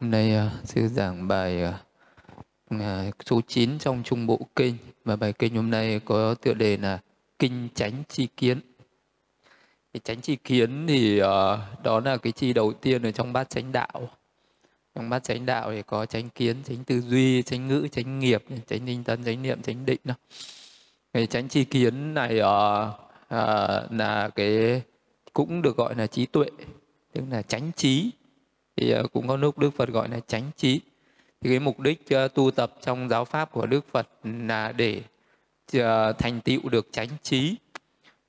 Hôm nay uh, sư giảng bài uh, số 9 trong Trung Bộ Kinh và bài kinh hôm nay có tựa đề là Kinh Chánh Chi Kiến. Cái chánh chi kiến thì uh, đó là cái chi đầu tiên ở trong bát chánh đạo. Trong bát chánh đạo thì có chánh kiến, chánh tư duy, chánh ngữ, chánh nghiệp, chánh tinh tấn, chánh niệm, chánh định. Đó. Cái chánh chi kiến này uh, uh, là cái cũng được gọi là trí tuệ, tức là chánh trí thì uh, cũng có lúc Đức Phật gọi là chánh trí. Thì cái mục đích uh, tu tập trong giáo pháp của Đức Phật là để uh, thành tựu được chánh trí.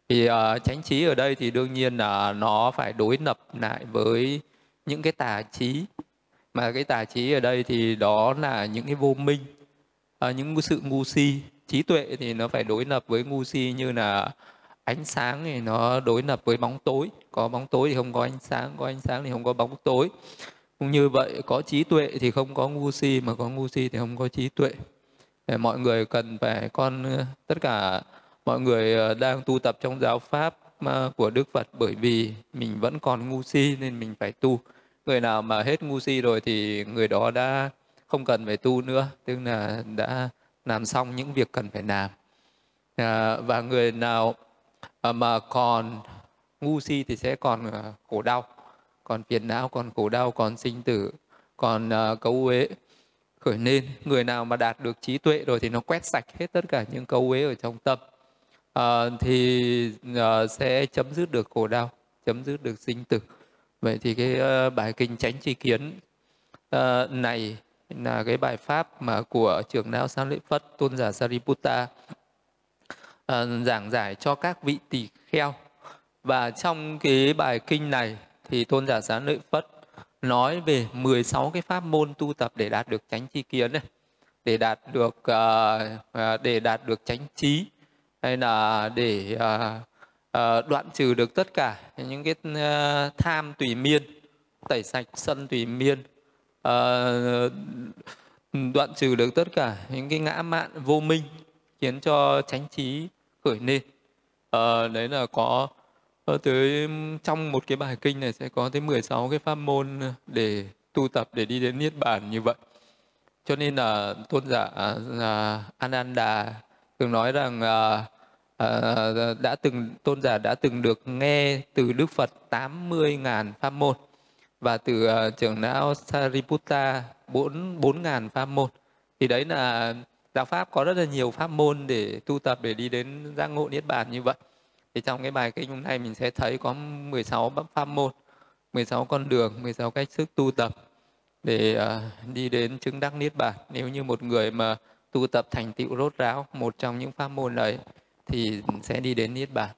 Thì uh, chánh trí ở đây thì đương nhiên là nó phải đối lập lại với những cái tà trí. Mà cái tà trí ở đây thì đó là những cái vô minh uh, những sự ngu si. Trí tuệ thì nó phải đối lập với ngu si như là ánh sáng thì nó đối lập với bóng tối có bóng tối thì không có ánh sáng có ánh sáng thì không có bóng tối. Cũng như vậy có trí tuệ thì không có ngu si mà có ngu si thì không có trí tuệ. Để mọi người cần phải con ờ, tất cả mọi người ờ, đang tu tập trong giáo pháp ờ, của Đức Phật bởi vì mình vẫn còn ngu si nên mình phải tu. Người nào mà hết ngu si rồi thì người đó đã không cần phải tu nữa tức là đã làm xong những việc cần phải làm. À, và người nào mà còn ngu si thì sẽ còn ờ, khổ đau còn phiền não còn khổ đau còn sinh tử còn uh, cấu uế khởi nên người nào mà đạt được trí tuệ rồi thì nó quét sạch hết tất cả những cấu uế ở trong tâm. Uh, thì uh, sẽ chấm dứt được khổ đau chấm dứt được sinh tử. Vậy thì cái uh, bài kinh tránh tri kiến uh, này là cái bài pháp mà của trưởng lão sang Lễ Phất tôn giả Sariputta uh, giảng giải cho các vị tỳ kheo và trong cái bài kinh này thì tôn giả sáng lợi phất nói về 16 cái pháp môn tu tập để đạt được chánh tri kiến này để đạt được uh, để đạt được chánh trí hay là để uh, uh, đoạn trừ được tất cả những cái uh, tham tùy miên tẩy sạch sân tùy miên uh, đoạn trừ được tất cả những cái ngã mạn vô minh khiến cho chánh trí khởi lên. Uh, đấy là có Ờ, Ở tới trong một cái bài kinh này sẽ có tới 16 cái pháp môn ờ, để tu tập để đi đến niết bàn như vậy. Cho nên là tôn giả là Ananda từng nói rằng à, à, à, đã từng tôn giả đã từng được nghe từ Đức Phật 80.000 pháp môn và từ uh, trưởng lão Sariputta 4 4.000 pháp môn. Thì đấy là đạo pháp có rất là nhiều pháp môn để tu tập để đi đến giác ngộ niết bàn như vậy thì trong cái bài kinh hôm nay mình sẽ thấy có 16 pháp môn 16 con đường 16 cách sức tu tập để uh, đi đến chứng đắc niết bàn. Nếu như một người mà tu tập thành tựu rốt ráo một trong những pháp môn đấy thì sẽ đi đến niết bàn.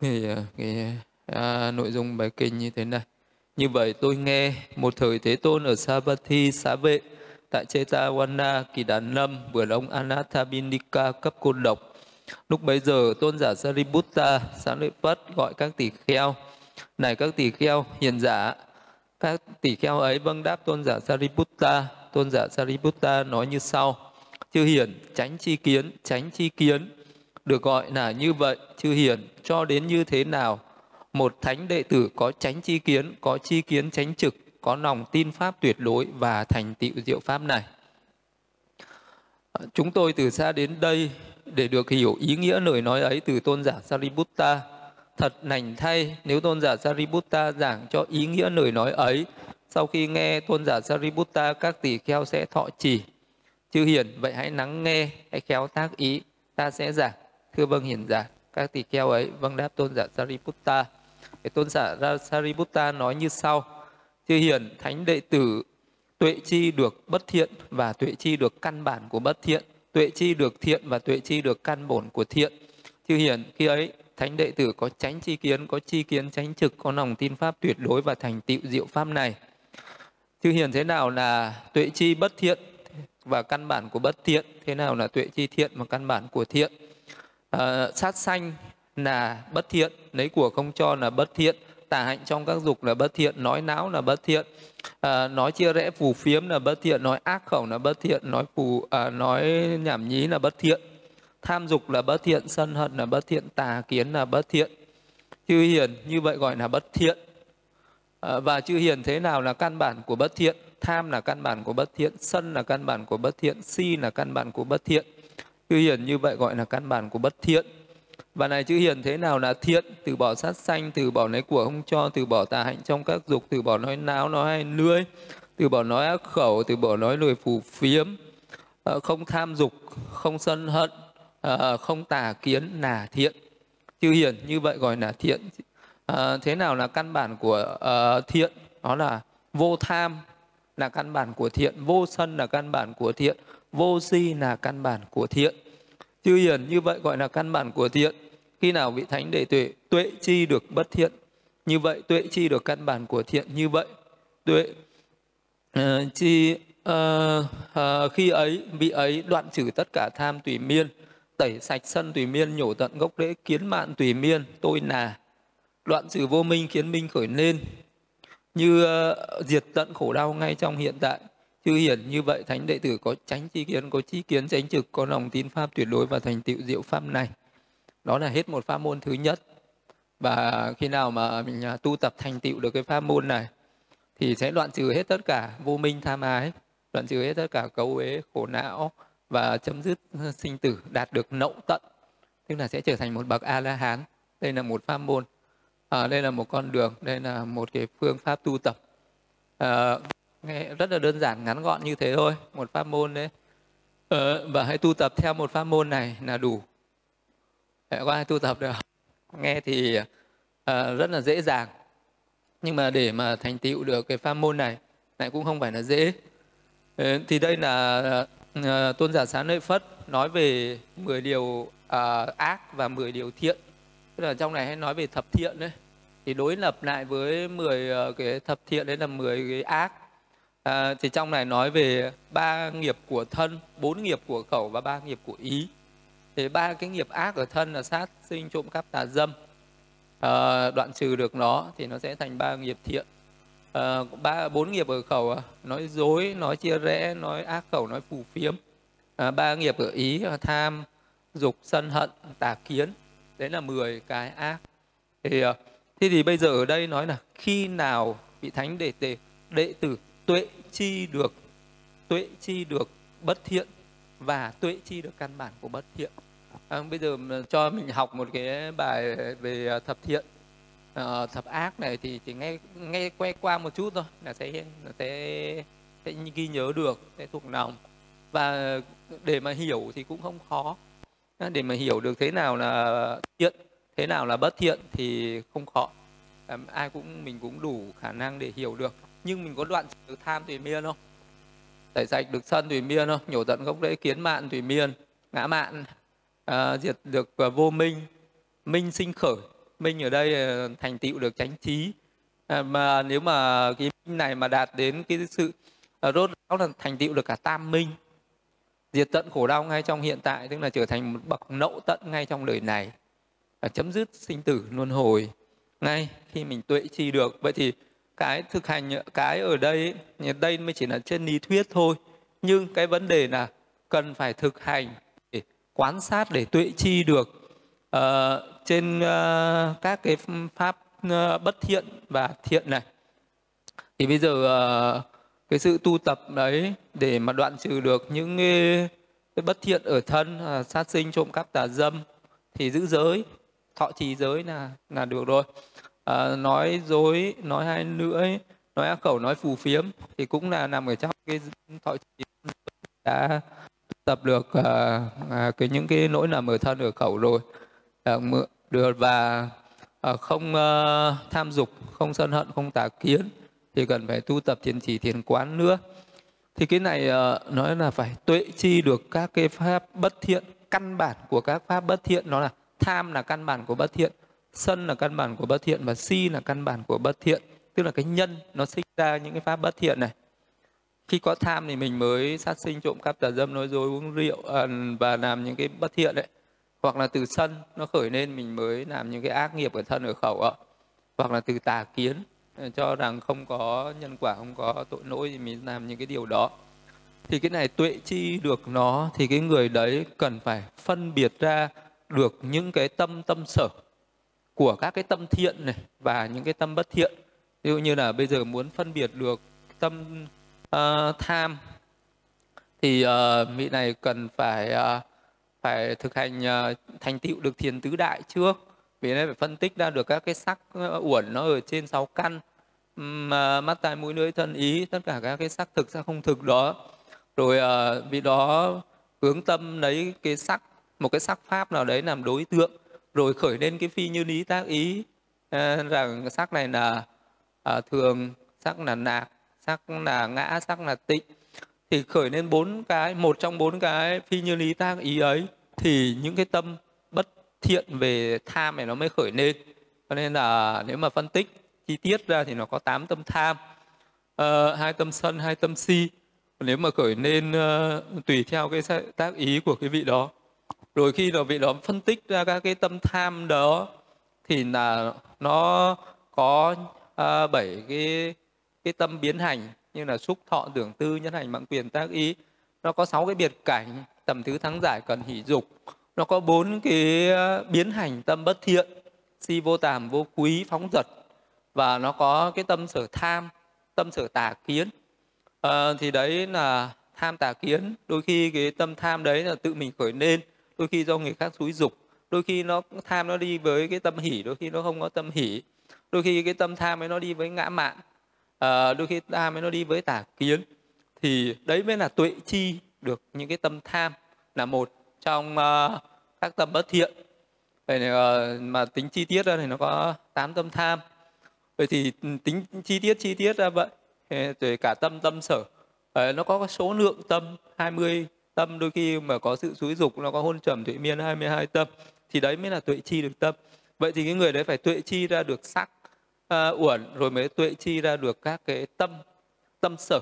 Thì uh, cái uh, nội dung bài kinh như thế này. Như vậy tôi nghe một thời thế tôn ở Savatthi xá vệ tại Chetawana Kỳ Đàn Lâm vườn ông Anathabindika cấp côn độc. Lúc bấy giờ tôn giả Sariputta sáng lợi Phất gọi các tỷ kheo. Này các tỷ kheo hiền giả, các tỷ kheo ấy vâng đáp tôn giả Sariputta. Tôn giả Sariputta nói như sau. Chư hiền tránh chi kiến, tránh chi kiến. Được gọi là như vậy, chư hiền cho đến như thế nào? Một thánh đệ tử có tránh chi kiến, có chi kiến tránh trực, có lòng tin pháp tuyệt đối và thành tựu diệu pháp này. Chúng tôi từ xa đến đây để được hiểu ý nghĩa lời nói ấy từ tôn giả Sariputta. Thật nành thay nếu tôn giả Sariputta giảng cho ý nghĩa lời nói ấy, sau khi nghe tôn giả Sariputta các tỷ kheo sẽ thọ trì. Chư hiền, vậy hãy lắng nghe, hãy khéo tác ý, ta sẽ giảng. Thưa vâng hiền giả, các tỷ kheo ấy vâng đáp tôn giả Sariputta. Tôn giả Sariputta nói như sau chư hiền thánh đệ tử tuệ chi được bất thiện và tuệ chi được căn bản của bất thiện tuệ chi được thiện và tuệ chi được căn bổn của thiện. Chư hiền khi ấy thánh đệ tử có tránh chi kiến có chi kiến tránh trực có lòng tin pháp tuyệt đối và thành tựu diệu pháp này. Chư hiền thế nào là tuệ chi bất thiện và căn bản của bất thiện? Thế nào là tuệ chi thiện và căn bản của thiện? À, sát sanh là bất thiện lấy của không cho là bất thiện tà hạnh trong các dục là bất thiện nói não là bất thiện à, nói chia rẽ phù phiếm là bất thiện nói ác khẩu là bất thiện nói phù à, nói nhảm nhí là bất thiện tham dục là bất thiện sân hận là bất thiện tà kiến là bất thiện chư hiền như vậy gọi là bất thiện à, và chư hiền thế nào là căn bản của bất thiện tham là căn bản của bất thiện sân là căn bản của bất thiện si là căn bản của bất thiện chư hiền như vậy gọi là căn bản của bất thiện và này chữ hiền thế nào là thiện? Từ bỏ sát sanh, từ bỏ lấy của không cho, từ bỏ tà hạnh trong các dục, từ bỏ nói náo, nói hay lưỡi, từ bỏ nói ác khẩu, từ bỏ nói lời phù phiếm ờ, không tham dục, không sân hận ờ, không tà kiến, là thiện. Chư hiền như vậy gọi là thiện. Ờ, thế nào là căn bản của thiện? Đó là vô tham là căn bản của thiện, vô sân là căn bản của thiện, vô si là căn bản của thiện chư hiền như vậy gọi là căn bản của thiện. Khi nào vị thánh đệ tuệ tuệ chi được bất thiện như vậy tuệ chi được căn bản của thiện như vậy. Tuệ uh, chi uh, uh, khi ấy vị ấy đoạn trừ tất cả tham tùy miên tẩy sạch sân tùy miên nhổ tận gốc rễ kiến mạn tùy miên tôi nà. Đoạn trừ vô minh khiến minh khởi lên như uh, diệt tận khổ đau ngay trong hiện tại chư hiển như vậy thánh đệ tử có tránh chi kiến có chi kiến tránh trực có lòng tín pháp tuyệt đối và thành tựu diệu pháp này. Đó là hết một pháp môn thứ nhất. Và khi nào mà mình à, tu tập thành tựu được cái pháp môn này thì sẽ đoạn trừ hết tất cả vô minh tham ái đoạn trừ hết tất cả cấu uế khổ não và chấm dứt sinh tử đạt được nậu tận. Tức là sẽ trở thành một bậc a la hán đây là một pháp môn. À, đây là một con đường đây là một cái phương pháp tu tập. À, rất là đơn giản ngắn gọn như thế thôi một pháp môn đấy. Ờ, và hãy tu tập theo một pháp môn này là đủ. Để có ai tu tập được. Nghe thì uh, rất là dễ dàng. Nhưng mà để mà thành tựu được cái pháp môn này lại cũng không phải là dễ. Ờ, thì đây là uh, tôn giả sáng lợi phất nói về 10 điều uh, ác và 10 điều thiện. Tức là trong này hay nói về thập thiện đấy. Thì đối lập lại với 10 uh, cái thập thiện đấy là 10 cái ác à, thì trong này nói về ba nghiệp của thân bốn nghiệp của khẩu và ba nghiệp của ý. Thì ba cái nghiệp ác ở thân là sát sinh trộm cắp tà dâm. À, đoạn trừ được nó thì nó sẽ thành ba nghiệp thiện. À, ba bốn nghiệp ở khẩu à, nói dối nói chia rẽ nói ác khẩu nói phù phiếm. À, ba nghiệp ở ý tham dục sân hận tà kiến. Đấy là 10 cái ác. Thì à, thế thì bây giờ ở đây nói là khi nào vị thánh đệ tử đệ tử tuệ chi được tuệ chi được bất thiện và tuệ chi được căn bản của bất thiện. À, bây giờ cho mình học một cái bài về à, thập thiện à, thập ác này thì chỉ nghe nghe quay qua một chút thôi là sẽ là sẽ sẽ ghi nhớ được sẽ thuộc lòng. Và để mà hiểu thì cũng không khó. À, để mà hiểu được thế nào là thiện thế nào là bất thiện thì không khó. À, ai cũng mình cũng đủ khả năng để hiểu được nhưng mình có đoạn được tham tùy miên không? Tẩy sạch được sân tùy miên không? Nhổ tận gốc rễ kiến mạn tùy miên ngã mạn à, diệt được à, vô minh. Minh sinh khởi. Minh ở đây à, thành tựu được chánh trí. À, mà nếu mà cái minh này mà đạt đến cái sự à, rốt ráo là thành tựu được cả tam minh. Diệt tận khổ đau ngay trong hiện tại tức là trở thành một bậc nậu tận ngay trong đời này. À, chấm dứt sinh tử luân hồi ngay khi mình tuệ chi được. Vậy thì cái thực hành cái ở đây đây mới chỉ là trên lý thuyết thôi. Nhưng cái vấn đề là cần phải thực hành để quan sát để tuệ chi được uh, trên uh, các cái pháp uh, bất thiện và thiện này. Thì bây giờ uh, cái sự tu tập đấy để mà đoạn trừ được những cái, cái bất thiện ở thân uh, sát sinh trộm cắp tà dâm thì giữ giới thọ trì giới là là được rồi à, nói dối nói hai lưỡi nói ác khẩu nói phù phiếm thì cũng là nằm ở trong cái thọ trì đã tập được à, à, cái những cái nỗi nằm ở thân ở khẩu rồi. À, được và à, không à, tham dục không sân hận không tà kiến thì cần phải tu tập thiền chỉ thiền quán nữa. Thì cái này à, nói là phải tuệ chi được các cái pháp bất thiện căn bản của các pháp bất thiện nó là tham là căn bản của bất thiện sân là căn bản của bất thiện và si là căn bản của bất thiện. Tức là cái nhân, nó sinh ra những cái pháp bất thiện này. Khi có tham thì mình mới sát sinh trộm cắp tà dâm, nói dối, uống rượu à, và làm những cái bất thiện đấy. Hoặc là từ sân, nó khởi lên, mình mới làm những cái ác nghiệp ở thân, ở khẩu ạ. Hoặc là từ tà kiến à, cho rằng không có nhân quả, không có tội lỗi thì mình làm những cái điều đó. Thì cái này tuệ chi được nó, thì cái người đấy cần phải phân biệt ra được những cái tâm tâm sở của các cái tâm thiện này và những cái tâm bất thiện. Ví dụ như là bây giờ muốn phân biệt được tâm uh, tham thì uh, vị này cần phải uh, phải thực hành uh, thành tựu được thiền tứ đại trước. Vì này phải phân tích ra được các cái sắc uẩn nó ở trên sáu căn. Mà mắt tai mũi lưỡi thân ý tất cả các cái sắc thực sắc không thực đó. Rồi uh, vì đó hướng tâm lấy cái sắc một cái sắc pháp nào đấy làm đối tượng rồi khởi lên cái phi như lý tác ý uh, rằng sắc này là uh, thường sắc là nạc sắc là ngã sắc là tịnh. Thì khởi lên bốn cái một trong bốn cái phi như lý tác ý ấy thì những cái tâm bất thiện về tham này nó mới khởi lên. Cho nên là nếu mà phân tích chi tiết ra thì nó có tám tâm tham uh, hai tâm sân hai tâm si. Nếu mà khởi lên uh, tùy theo cái tác ý của cái vị đó rồi khi là vị đó phân tích ra các cái tâm tham đó thì là nó có uh, bảy cái cái tâm biến hành như là xúc thọ tưởng tư nhân hành mạng quyền tác ý. Nó có sáu cái biệt cảnh tầm thứ thắng giải cần hỷ dục. Nó có bốn cái biến hành tâm bất thiện si vô tàm vô quý phóng dật. Và nó có cái tâm sở tham tâm sở tà kiến. À, thì đấy là tham tà kiến. Đôi khi cái tâm tham đấy là tự mình khởi lên đôi khi do người khác xúi dục đôi khi nó tham nó đi với cái tâm hỉ đôi khi nó không có tâm hỉ. Đôi khi cái tâm tham ấy nó đi với ngã mạn à, đôi khi tham ấy nó đi với tà kiến. Thì đấy mới là tuệ chi được những cái tâm tham là một trong uh, các tâm bất thiện. Vậy uh, mà tính chi tiết ra thì nó có tám tâm tham. Vậy thì ừ, tính chi tiết chi tiết ra vậy rồi cả tâm tâm sở. Nó có số lượng tâm 20 tâm đôi khi mà có sự xúi dục nó có hôn trầm tuệ miên 22 tâm thì đấy mới là tuệ chi được tâm. Vậy thì cái người đấy phải tuệ chi ra được sắc uh, uẩn rồi mới tuệ chi ra được các cái tâm tâm sở.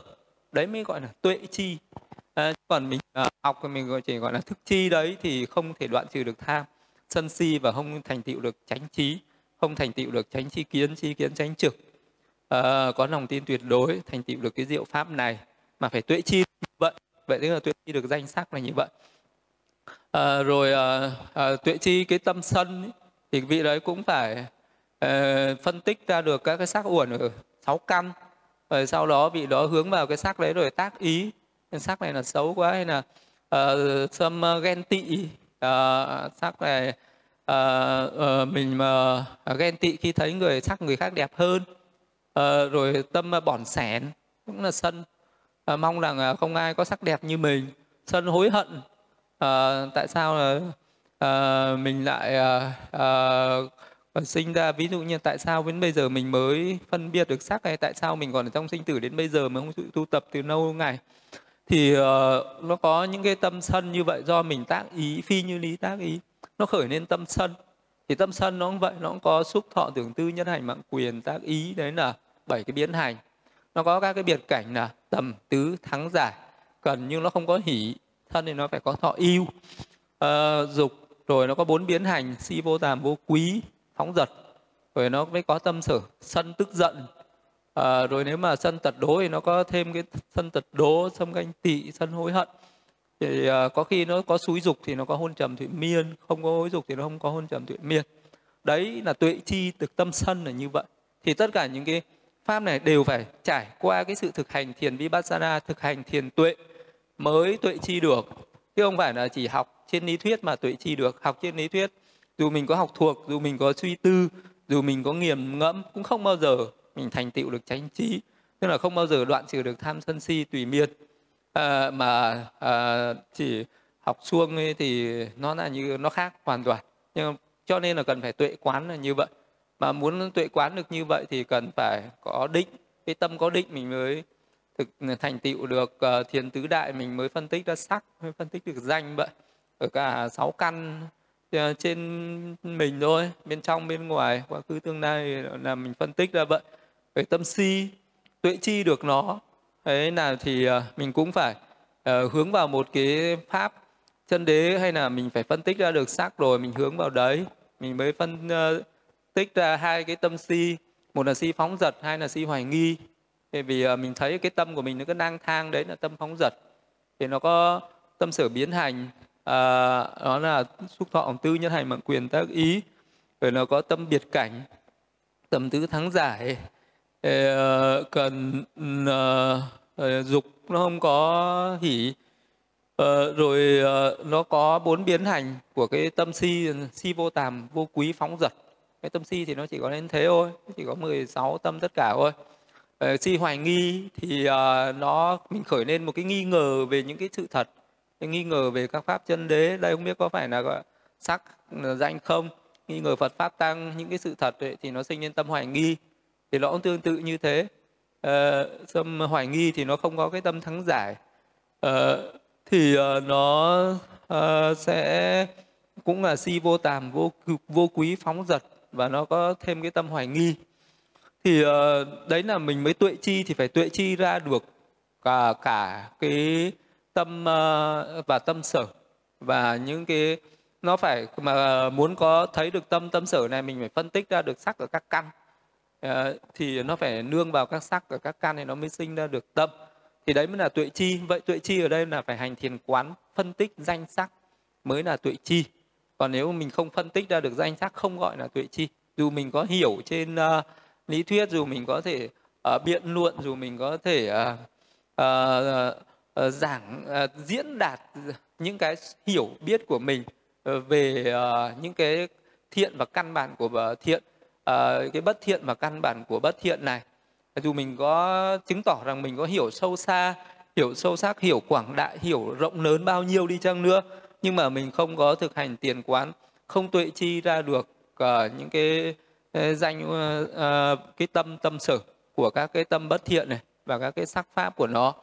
Đấy mới gọi là tuệ chi. À, còn mình uh, học thì mình chỉ gọi là thức chi đấy thì không thể đoạn trừ được tham. Sân si và không thành tựu được chánh trí không thành tựu được chánh chi kiến chi kiến chánh trực. À, có lòng tin tuyệt đối thành tựu được cái diệu pháp này mà phải tuệ chi vậy vậy tức là tuệ chi được danh sắc là như vậy. À, rồi à, à, tuệ chi cái tâm sân ấy, thì vị đấy cũng phải à, phân tích ra được các cái sắc uẩn ở sáu căn. Rồi sau đó vị đó hướng vào cái sắc đấy rồi tác ý. Cái sắc này là xấu quá hay là uh, xâm uh, ghen tị. Uh, sắc này uh, uh, mình mà uh, ghen tị khi thấy người sắc người khác đẹp hơn. Uh, rồi tâm uh, bỏn sẻn cũng là sân à, mong rằng ờ, không ai có sắc đẹp như mình. Sân hối hận. À, tại sao là à, mình lại à, à, sinh ra? Ví dụ như tại sao đến bây giờ mình mới phân biệt được sắc hay tại sao mình còn ở trong sinh tử đến bây giờ mà không tu tập từ lâu ngày? Thì uh, nó có những cái tâm sân như vậy do mình tác ý phi như lý tác ý. Nó khởi lên tâm sân. Thì tâm sân nó cũng vậy nó cũng có xúc thọ tưởng tư nhân hành mạng quyền tác ý. Đấy là bảy cái biến hành. Nó có các cái biệt cảnh là tầm tứ thắng giải. Cần nhưng nó không có hỷ thân thì nó phải có thọ yêu à, ờ, dục rồi nó có bốn biến hành si vô tàm vô quý phóng dật. Rồi nó mới có tâm sở sân tức giận. À, rồi nếu mà sân tật đố thì nó có thêm cái sân tật đố sân ganh tị sân hối hận. Thì à, có khi nó có xúi dục thì nó có hôn trầm thụy miên không có hối dục thì nó không có hôn trầm thụy miên đấy là tuệ chi từ tâm sân là như vậy. Thì tất cả những cái pháp này đều phải trải qua cái sự thực hành thiền vipassana thực hành thiền tuệ mới tuệ chi được. Chứ không phải là chỉ học trên lý thuyết mà tuệ chi được học trên lý thuyết. Dù mình có học thuộc dù mình có suy tư dù mình có nghiền ngẫm cũng không bao giờ mình thành tựu được chánh trí. Tức là không bao giờ đoạn trừ được tham sân si tùy miên. À, mà à, chỉ học xuông ấy thì nó là như nó khác hoàn toàn. Nhưng cho nên là cần phải tuệ quán là như vậy mà muốn tuệ quán được như vậy thì cần phải có định cái tâm có định mình mới thực thành tựu được uh, thiền tứ đại mình mới phân tích ra sắc mới phân tích được danh vậy. Ở cả sáu căn ờ, trên mình thôi bên trong bên ngoài quá khứ tương lai là mình phân tích ra vậy. Về tâm si tuệ chi được nó thế nào thì ờ, mình cũng phải uh, hướng vào một cái pháp chân đế hay là mình phải phân tích ra được sắc rồi mình hướng vào đấy mình mới phân uh, tích ra hai cái tâm si một là si phóng dật hai là si hoài nghi. Thì vì ờ, mình thấy cái tâm của mình nó cứ lang thang đấy là tâm phóng dật. Thì nó có tâm sở biến hành à, đó là xúc thọ tư nhân hành mạng quyền tác ý. Rồi nó có tâm biệt cảnh tâm tứ thắng giải. Uh, cần uh, uh, dục nó không có hỉ. Uh, rồi uh, nó có bốn biến hành của cái tâm si si vô tàm vô quý phóng dật cái tâm si thì nó chỉ có đến thế thôi chỉ có 16 tâm tất cả thôi. Uh, si hoài nghi thì uh, nó mình khởi lên một cái nghi ngờ về những cái sự thật cái nghi ngờ về các pháp chân đế. Đây không biết có phải là gọi sắc ờ, danh không? Nghi ngờ Phật pháp tăng những cái sự thật ấy, thì nó sinh lên tâm hoài nghi. Thì nó cũng tương tự như thế. Uh, tâm hoài nghi thì nó không có cái tâm thắng giải. Uh, thì uh, nó uh, sẽ cũng là si vô tàm vô vô quý phóng dật và nó có thêm cái tâm hoài nghi. Thì uh, đấy là mình mới tuệ chi thì phải tuệ chi ra được cả cả cái tâm uh, và tâm sở. Và những cái nó phải mà muốn có thấy được tâm tâm sở này mình phải phân tích ra được sắc ở các căn. Uh, thì nó phải nương vào các sắc ở các căn thì nó mới sinh ra được tâm. Thì đấy mới là tuệ chi. Vậy tuệ chi ở đây là phải hành thiền quán phân tích danh sắc mới là tuệ chi còn nếu mình không phân tích ra được danh sắc không gọi là tuệ chi dù mình có hiểu trên uh, lý thuyết dù mình có thể uh, biện luận dù mình có thể uh, uh, uh, giảng uh, diễn đạt những cái hiểu biết của mình uh, về uh, những cái thiện và căn bản của thiện uh, cái bất thiện và căn bản của bất thiện này. Dù mình có chứng tỏ rằng mình có hiểu sâu xa hiểu sâu sắc hiểu quảng đại hiểu rộng lớn bao nhiêu đi chăng nữa nhưng mà mình không có thực hành tiền quán không tuệ chi ra được uh, những cái, cái danh uh, uh, cái tâm tâm sở của các cái tâm bất thiện này và các cái sắc pháp của nó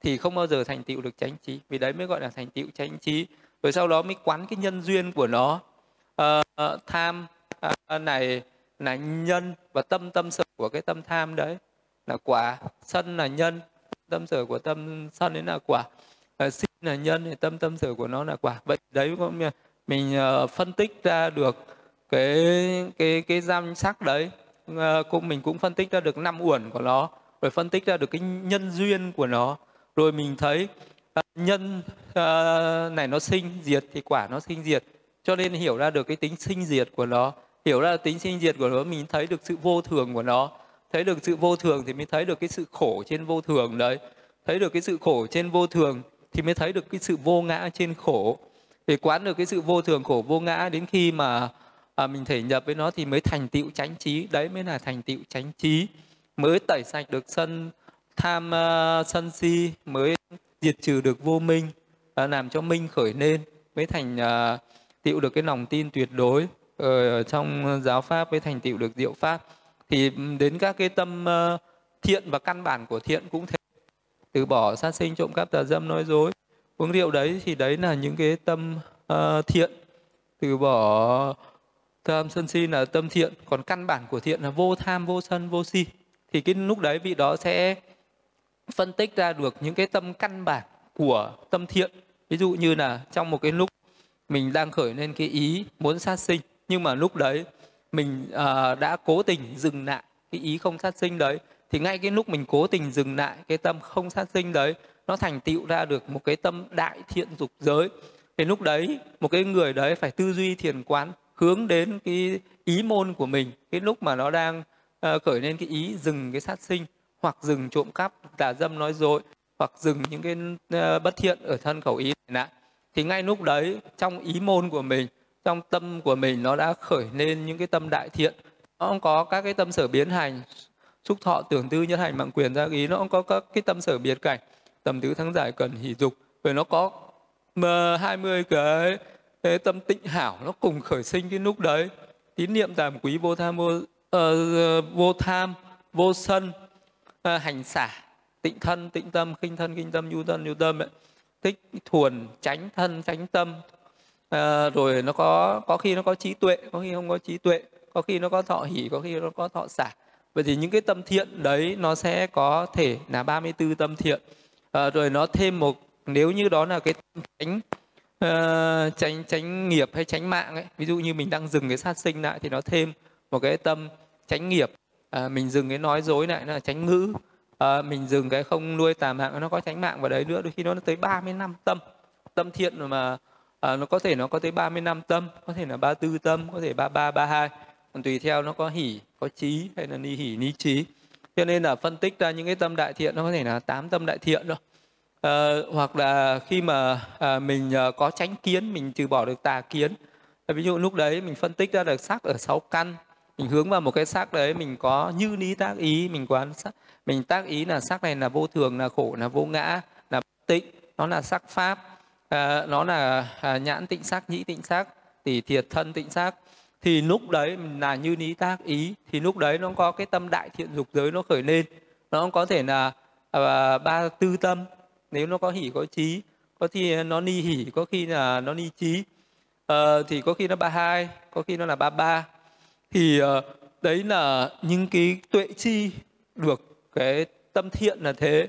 thì không bao giờ thành tựu được chánh trí. Vì đấy mới gọi là thành tựu chánh trí. Rồi sau đó mới quán cái nhân duyên của nó. Uh, tham uh, này là nhân và tâm tâm sở của cái tâm tham đấy là quả. Sân là nhân tâm sở của tâm sân đấy là quả. Uh, là nhân thì tâm tâm sở của nó là quả. Vậy đấy cũng mình uh, phân tích ra được cái cái cái giam sắc đấy. Uh, cũng mình cũng phân tích ra được năm uẩn của nó rồi phân tích ra được cái nhân duyên của nó. Rồi mình thấy uh, nhân này nó sinh diệt thì quả nó sinh diệt. Cho nên hiểu ra được cái tính sinh diệt của nó. Hiểu ra tính sinh diệt của nó mình thấy được sự vô thường của nó. Thấy được sự vô thường thì mới thấy được cái sự khổ trên vô thường đấy. Thấy được cái sự khổ trên vô thường thì mới thấy được cái sự vô ngã trên khổ. Để quán được cái sự vô thường khổ vô ngã đến khi mà à, mình thể nhập với nó thì mới thành tựu chánh trí. Đấy mới là thành tựu chánh trí. Mới tẩy sạch được sân tham uh, sân si mới diệt trừ được vô minh uh, làm cho minh khởi lên mới thành uh, tựu được cái lòng tin tuyệt đối ờ, ở trong giáo pháp mới thành tựu được diệu pháp. Thì đến các cái tâm uh, thiện và căn bản của thiện cũng thế từ bỏ sát sinh trộm cắp tà dâm nói dối. Uống rượu đấy thì đấy là những cái tâm uh, thiện. Từ bỏ tham sân si là tâm thiện. Còn căn bản của thiện là vô tham vô sân vô si. Thì cái lúc đấy vị đó sẽ phân tích ra được những cái tâm căn bản của tâm thiện. Ví dụ như là trong một cái lúc mình đang khởi lên cái ý muốn sát sinh nhưng mà lúc đấy mình uh, đã cố tình dừng lại cái ý không sát sinh đấy thì ngay cái lúc mình cố tình dừng lại cái tâm không sát sinh đấy nó thành tựu ra được một cái tâm đại thiện dục giới. Thì lúc đấy một cái người đấy phải tư duy thiền quán hướng đến cái ý môn của mình. Cái lúc mà nó đang uh, khởi lên cái ý dừng cái sát sinh hoặc dừng trộm cắp tà dâm nói dối hoặc dừng những cái uh, bất thiện ở thân khẩu ý này thì ngay lúc đấy trong ý môn của mình trong tâm của mình nó đã khởi lên những cái tâm đại thiện. Nó không có các cái tâm sở biến hành xúc thọ tưởng tư nhất hành mạng quyền ra ý nó cũng có các cái tâm sở biệt cảnh. Tầm tứ thắng giải cần hỷ dục rồi nó có mà 20 cái, cái tâm tịnh hảo nó cùng khởi sinh cái lúc đấy. Tín niệm tàm quý vô tham vô uh, vô tham vô sân uh, hành xả tịnh thân tịnh tâm khinh thân khinh tâm nhu thân nhu tâm ấy. tích thuần tránh thân tránh tâm uh, rồi nó có có khi nó có trí tuệ có khi không có trí tuệ có khi nó có thọ hỷ có khi nó có thọ xả vậy thì những cái tâm thiện đấy nó sẽ có thể là 34 tâm thiện. À, rồi nó thêm một nếu như đó là cái tránh uh, ờ, tránh tránh nghiệp hay tránh mạng ấy ví dụ như mình đang dừng cái sát sinh lại thì nó thêm một cái tâm tránh nghiệp. À, mình dừng cái nói dối lại là tránh ngữ. À, mình dừng cái không nuôi tà mạng nó có tránh mạng vào đấy nữa đôi khi nó tới 30 năm tâm. Tâm thiện mà à, nó có thể nó có tới 30 năm tâm có thể là 34 tâm có thể 33 32 còn tùy theo nó có hỉ có trí hay là ni hỉ ni trí cho nên là phân tích ra những cái tâm đại thiện nó có thể là tám tâm đại thiện đó. À, hoặc là khi mà à, mình à, có tránh kiến mình trừ bỏ được tà kiến. Ờ, ví dụ lúc đấy mình phân tích ra được sắc ở sáu căn mình hướng vào một cái sắc đấy mình có như lý tác ý mình quán sắc mình tác ý là sắc này là vô thường là khổ là vô ngã là tịnh nó là sắc pháp. À, nó là à, nhãn tịnh sắc nhĩ tịnh sắc tỷ thiệt thân tịnh sắc thì lúc đấy là như lý tác ý. Thì lúc đấy nó có cái tâm đại thiện dục giới nó khởi lên. Nó có thể là à, ba tư tâm. Nếu nó có hỷ có trí có khi nó ni hỉ có khi là nó ni trí à, ờ, thì có khi nó ba hai có khi nó là ba ba. Thì uh, đấy là những cái tuệ chi được cái tâm thiện là thế.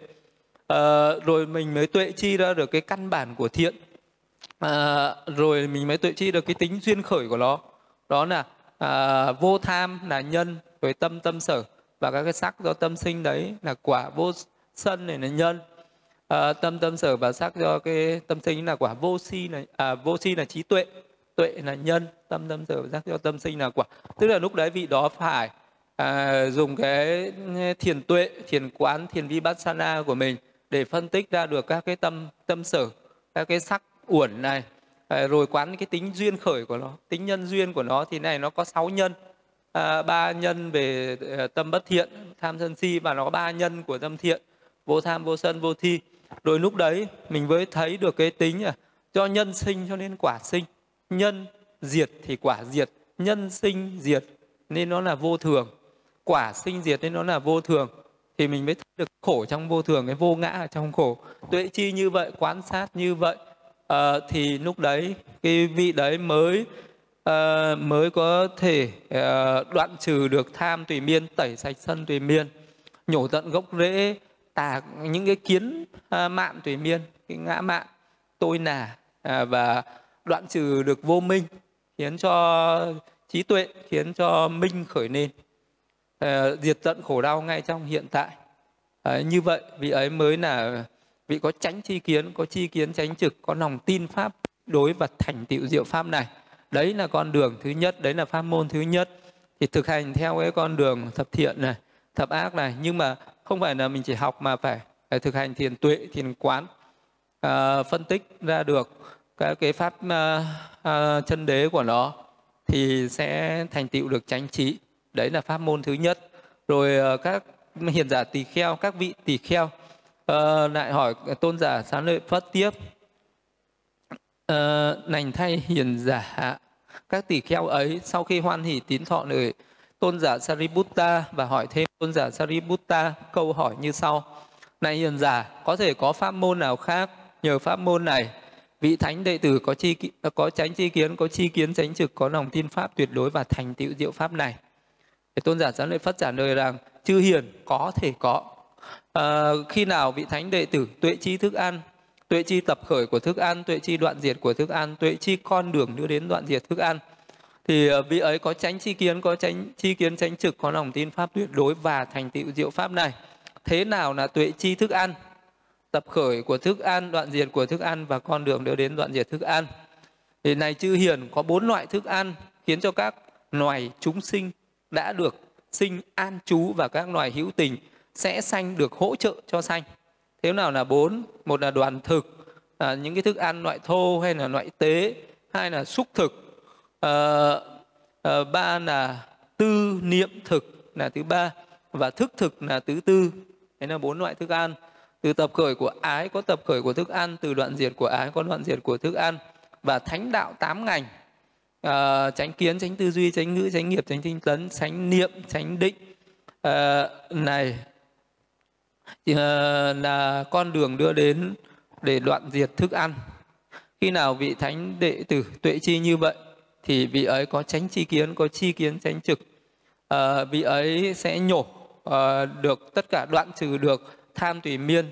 Uh, rồi mình mới tuệ chi ra được cái căn bản của thiện. Uh, rồi mình mới tuệ chi được cái tính duyên khởi của nó đó là à, vô tham là nhân rồi tâm tâm sở. Và các cái sắc do tâm sinh đấy là quả vô sân này là nhân. À, tâm tâm sở và sắc do cái tâm sinh là quả vô si là à, vô si là trí tuệ. Tuệ là nhân tâm tâm sở sắc do tâm sinh là quả. Tức là lúc đấy vị đó phải à, dùng cái thiền tuệ thiền quán thiền vipassana của mình để phân tích ra được các cái tâm tâm sở các cái sắc uẩn này à, rồi quán cái tính duyên khởi của nó tính nhân duyên của nó thì này nó có sáu nhân. À, ba nhân về ờ, tâm bất thiện tham sân si và nó có ba nhân của tâm thiện vô tham vô sân vô thi. Rồi lúc đấy mình mới thấy được cái tính à, do nhân sinh cho nên quả sinh. Nhân diệt thì quả diệt nhân sinh diệt nên nó là vô thường. Quả sinh diệt nên nó là vô thường. Thì mình mới thấy được khổ trong vô thường cái vô ngã ở trong khổ. Tuệ chi như vậy quán sát như vậy à, thì lúc đấy cái vị đấy mới à, mới có thể à, đoạn trừ được tham tùy miên tẩy sạch sân tùy miên nhổ tận gốc rễ tà những cái kiến à, mạn tùy miên cái ngã mạn tôi nà à, và đoạn trừ được vô minh khiến cho trí tuệ khiến cho minh khởi lên à, diệt tận khổ đau ngay trong hiện tại. À, như vậy vị ấy mới là vị có tránh chi kiến có chi kiến tránh trực có lòng tin pháp đối và thành tựu diệu pháp này. Đấy là con đường thứ nhất đấy là pháp môn thứ nhất. Thì thực hành theo cái con đường thập thiện này thập ác này. Nhưng mà không phải là mình chỉ học mà phải, phải thực hành thiền tuệ thiền quán à, phân tích ra được các cái pháp uh, uh, chân đế của nó thì sẽ thành tựu được chánh trí. Đấy là pháp môn thứ nhất. Rồi uh, các hiền giả tỳ kheo các vị tỳ kheo uh, lại hỏi tôn giả sáng lợi phất tiếp. Uh, nành thay hiền giả các tỷ kheo ấy sau khi hoan hỷ tín thọ lời tôn giả Sariputta và hỏi thêm tôn giả Sariputta câu hỏi như sau. Này hiền giả có thể có pháp môn nào khác nhờ pháp môn này? Vị thánh đệ tử có chi có tránh chi kiến có chi kiến tránh trực có lòng tin pháp tuyệt đối và thành tựu diệu pháp này. Để tôn giả sáng lợi phất trả lời rằng chư hiền có thể có à, khi nào vị thánh đệ tử tuệ chi thức ăn tuệ chi tập khởi của thức ăn tuệ chi đoạn diệt của thức ăn tuệ chi con đường đưa đến đoạn diệt thức ăn thì ờ, vị ấy có tránh chi kiến có tránh chi kiến tránh trực có lòng tin pháp tuyệt đối và thành tựu diệu pháp này. Thế nào là tuệ chi thức ăn? Tập khởi của thức ăn đoạn diệt của thức ăn và con đường đưa đến đoạn diệt thức ăn. Thì này chư hiền có bốn loại thức ăn khiến cho các loài chúng sinh đã được sinh an trú và các loài hữu tình sẽ xanh được hỗ trợ cho xanh thế nào là bốn? Một là đoàn thực à, những cái thức ăn loại thô hay là loại tế. Hai là xúc thực. À, à, ba là tư niệm thực là thứ ba và thức thực là thứ tư. Đấy là bốn loại thức ăn. Từ tập khởi của ái có tập khởi của thức ăn từ đoạn diệt của ái có đoạn diệt của thức ăn và thánh đạo tám ngành. Ờ, à, tránh kiến tránh tư duy tránh ngữ tránh nghiệp tránh tinh tấn tránh niệm tránh định. À, này Ờ, là con đường đưa đến để đoạn diệt thức ăn. Khi nào vị thánh đệ tử tuệ chi như vậy thì vị ấy có tránh chi kiến có chi kiến tránh trực. À, vị ấy sẽ nhổ à, được tất cả đoạn trừ được tham tùy miên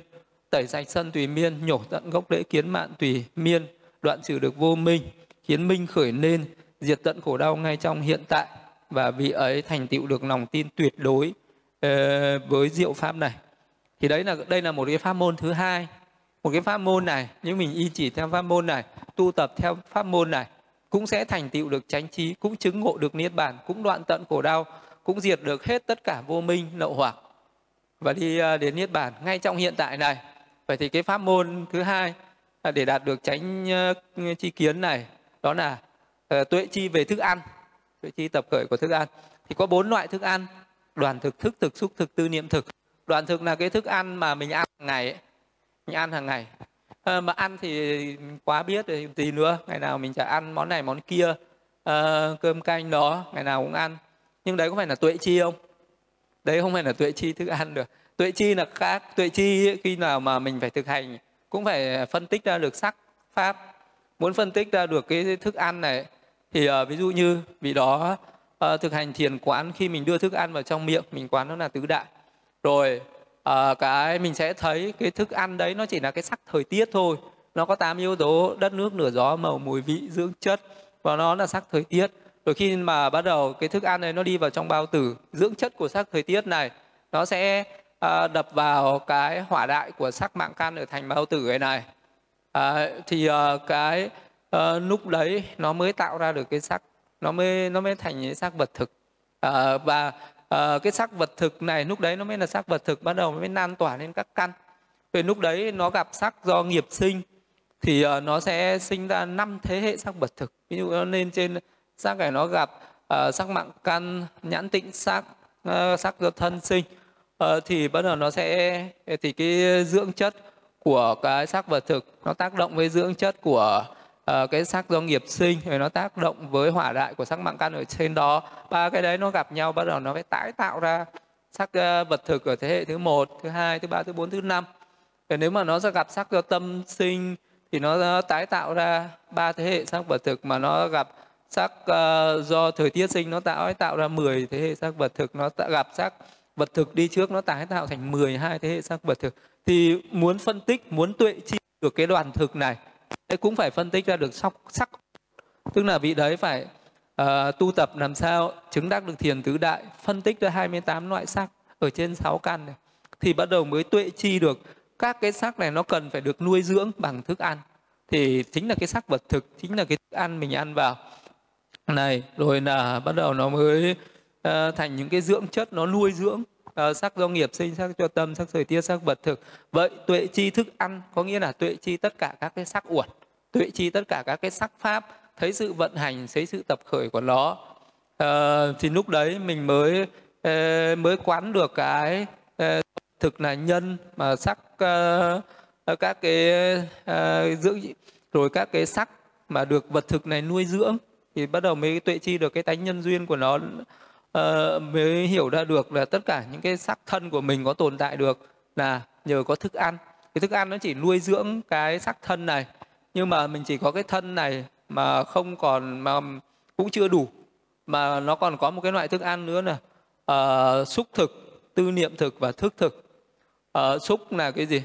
tẩy sạch sân tùy miên nhổ tận gốc lễ kiến mạn tùy miên đoạn trừ được vô minh khiến minh khởi lên diệt tận khổ đau ngay trong hiện tại. Và vị ấy thành tựu được lòng tin tuyệt đối uh, với diệu pháp này thì đấy là, đây là một cái pháp môn thứ hai. Một cái pháp môn này, nếu mình y chỉ theo pháp môn này, tu tập theo pháp môn này, cũng sẽ thành tựu được chánh trí, cũng chứng ngộ được niết bàn, cũng đoạn tận khổ đau, cũng diệt được hết tất cả vô minh lậu hoặc. Và đi à, đến niết bàn, ngay trong hiện tại này. Vậy thì cái pháp môn thứ hai là để đạt được tránh ờ, chi kiến này, đó là ờ, tuệ chi về thức ăn, tuệ chi tập khởi của thức ăn. Thì có bốn loại thức ăn, đoàn thực, thức thực, xúc thực, tư niệm thực đoạn thực là cái thức ăn mà mình ăn hàng ngày ấy. mình ăn hàng ngày. À, mà ăn thì quá biết thì gì nữa. Ngày nào mình chả ăn món này món kia. À, cơm canh đó ngày nào cũng ăn. Nhưng đấy có phải là tuệ chi không? Đấy không phải là tuệ chi thức ăn được. Tuệ chi là khác. Tuệ chi khi nào mà mình phải thực hành cũng phải phân tích ra được sắc pháp. Muốn phân tích ra được cái thức ăn này thì uh, ví dụ như vì đó uh, thực hành thiền quán khi mình đưa thức ăn vào trong miệng mình quán nó là tứ đại rồi à, cái mình sẽ thấy cái thức ăn đấy nó chỉ là cái sắc thời tiết thôi. Nó có tám yếu tố đất nước nửa gió màu mùi vị dưỡng chất. Và nó là sắc thời tiết. Rồi khi mà bắt đầu cái thức ăn này nó đi vào trong bao tử dưỡng chất của sắc thời tiết này nó sẽ à, đập vào cái hỏa đại của sắc mạng căn ở thành bao tử này này. À, thì à, cái à, lúc đấy nó mới tạo ra được cái sắc nó mới nó mới thành những sắc vật thực. À, và Ờ, cái sắc vật thực này lúc đấy nó mới là sắc vật thực bắt đầu mới lan tỏa lên các căn. Về lúc đấy nó gặp sắc do nghiệp sinh thì uh, nó sẽ sinh ra năm thế hệ sắc vật thực. Ví dụ nó lên trên sắc này nó gặp ờ, uh, sắc mạng căn nhãn tịnh sắc uh, sắc do thân sinh. Uh, thì bắt đầu nó sẽ thì cái dưỡng chất của cái sắc vật thực nó tác động với dưỡng chất của uh, cái sắc do nghiệp sinh rồi nó tác động với hỏa đại của sắc mạng căn ở trên đó. Ba cái đấy nó gặp nhau bắt đầu nó phải tái tạo ra sắc uh, vật thực ở thế hệ thứ một thứ hai thứ ba thứ bốn thứ năm. Và nếu mà nó sẽ gặp sắc do tâm sinh thì nó tái tạo ra ba thế hệ sắc vật thực mà nó gặp sắc uh, do thời tiết sinh nó tạo tạo ra 10 thế hệ sắc vật thực. Nó gặp sắc vật thực đi trước nó tái tạo thành 12 thế hệ sắc vật thực. Thì muốn phân tích muốn tuệ chi được cái đoàn thực này đấy cũng phải phân tích ra được sắc, sắc. Tức là vị đấy phải uh, tu tập làm sao chứng đắc được thiền tứ đại phân tích ra 28 loại sắc ở trên 6 căn này. Thì bắt đầu mới tuệ chi được các cái sắc này nó cần phải được nuôi dưỡng bằng thức ăn. Thì chính là cái sắc vật thực chính là cái thức ăn mình ăn vào. Này rồi là bắt đầu nó mới uh, thành những cái dưỡng chất nó nuôi dưỡng uh, sắc do nghiệp sinh sắc cho tâm sắc thời tiết sắc vật thực. Vậy tuệ chi thức ăn có nghĩa là tuệ chi tất cả các cái sắc uẩn tuệ chi tất cả các cái sắc pháp thấy sự vận hành thấy sự tập khởi của nó. Uh, thì lúc đấy mình mới uh, mới quán được cái uh, thực là nhân mà sắc uh, các cái uh, dưỡng rồi các cái sắc mà được vật thực này nuôi dưỡng thì bắt đầu mới tuệ chi được cái tánh nhân duyên của nó uh, mới hiểu ra được là tất cả những cái sắc thân của mình có tồn tại được là nhờ có thức ăn. Cái thức ăn nó chỉ nuôi dưỡng cái sắc thân này nhưng mà mình chỉ có cái thân này mà không còn mà cũng chưa đủ mà nó còn có một cái loại thức ăn nữa là uh, ờ, xúc thực tư niệm thực và thức thực. Uh, xúc là cái gì?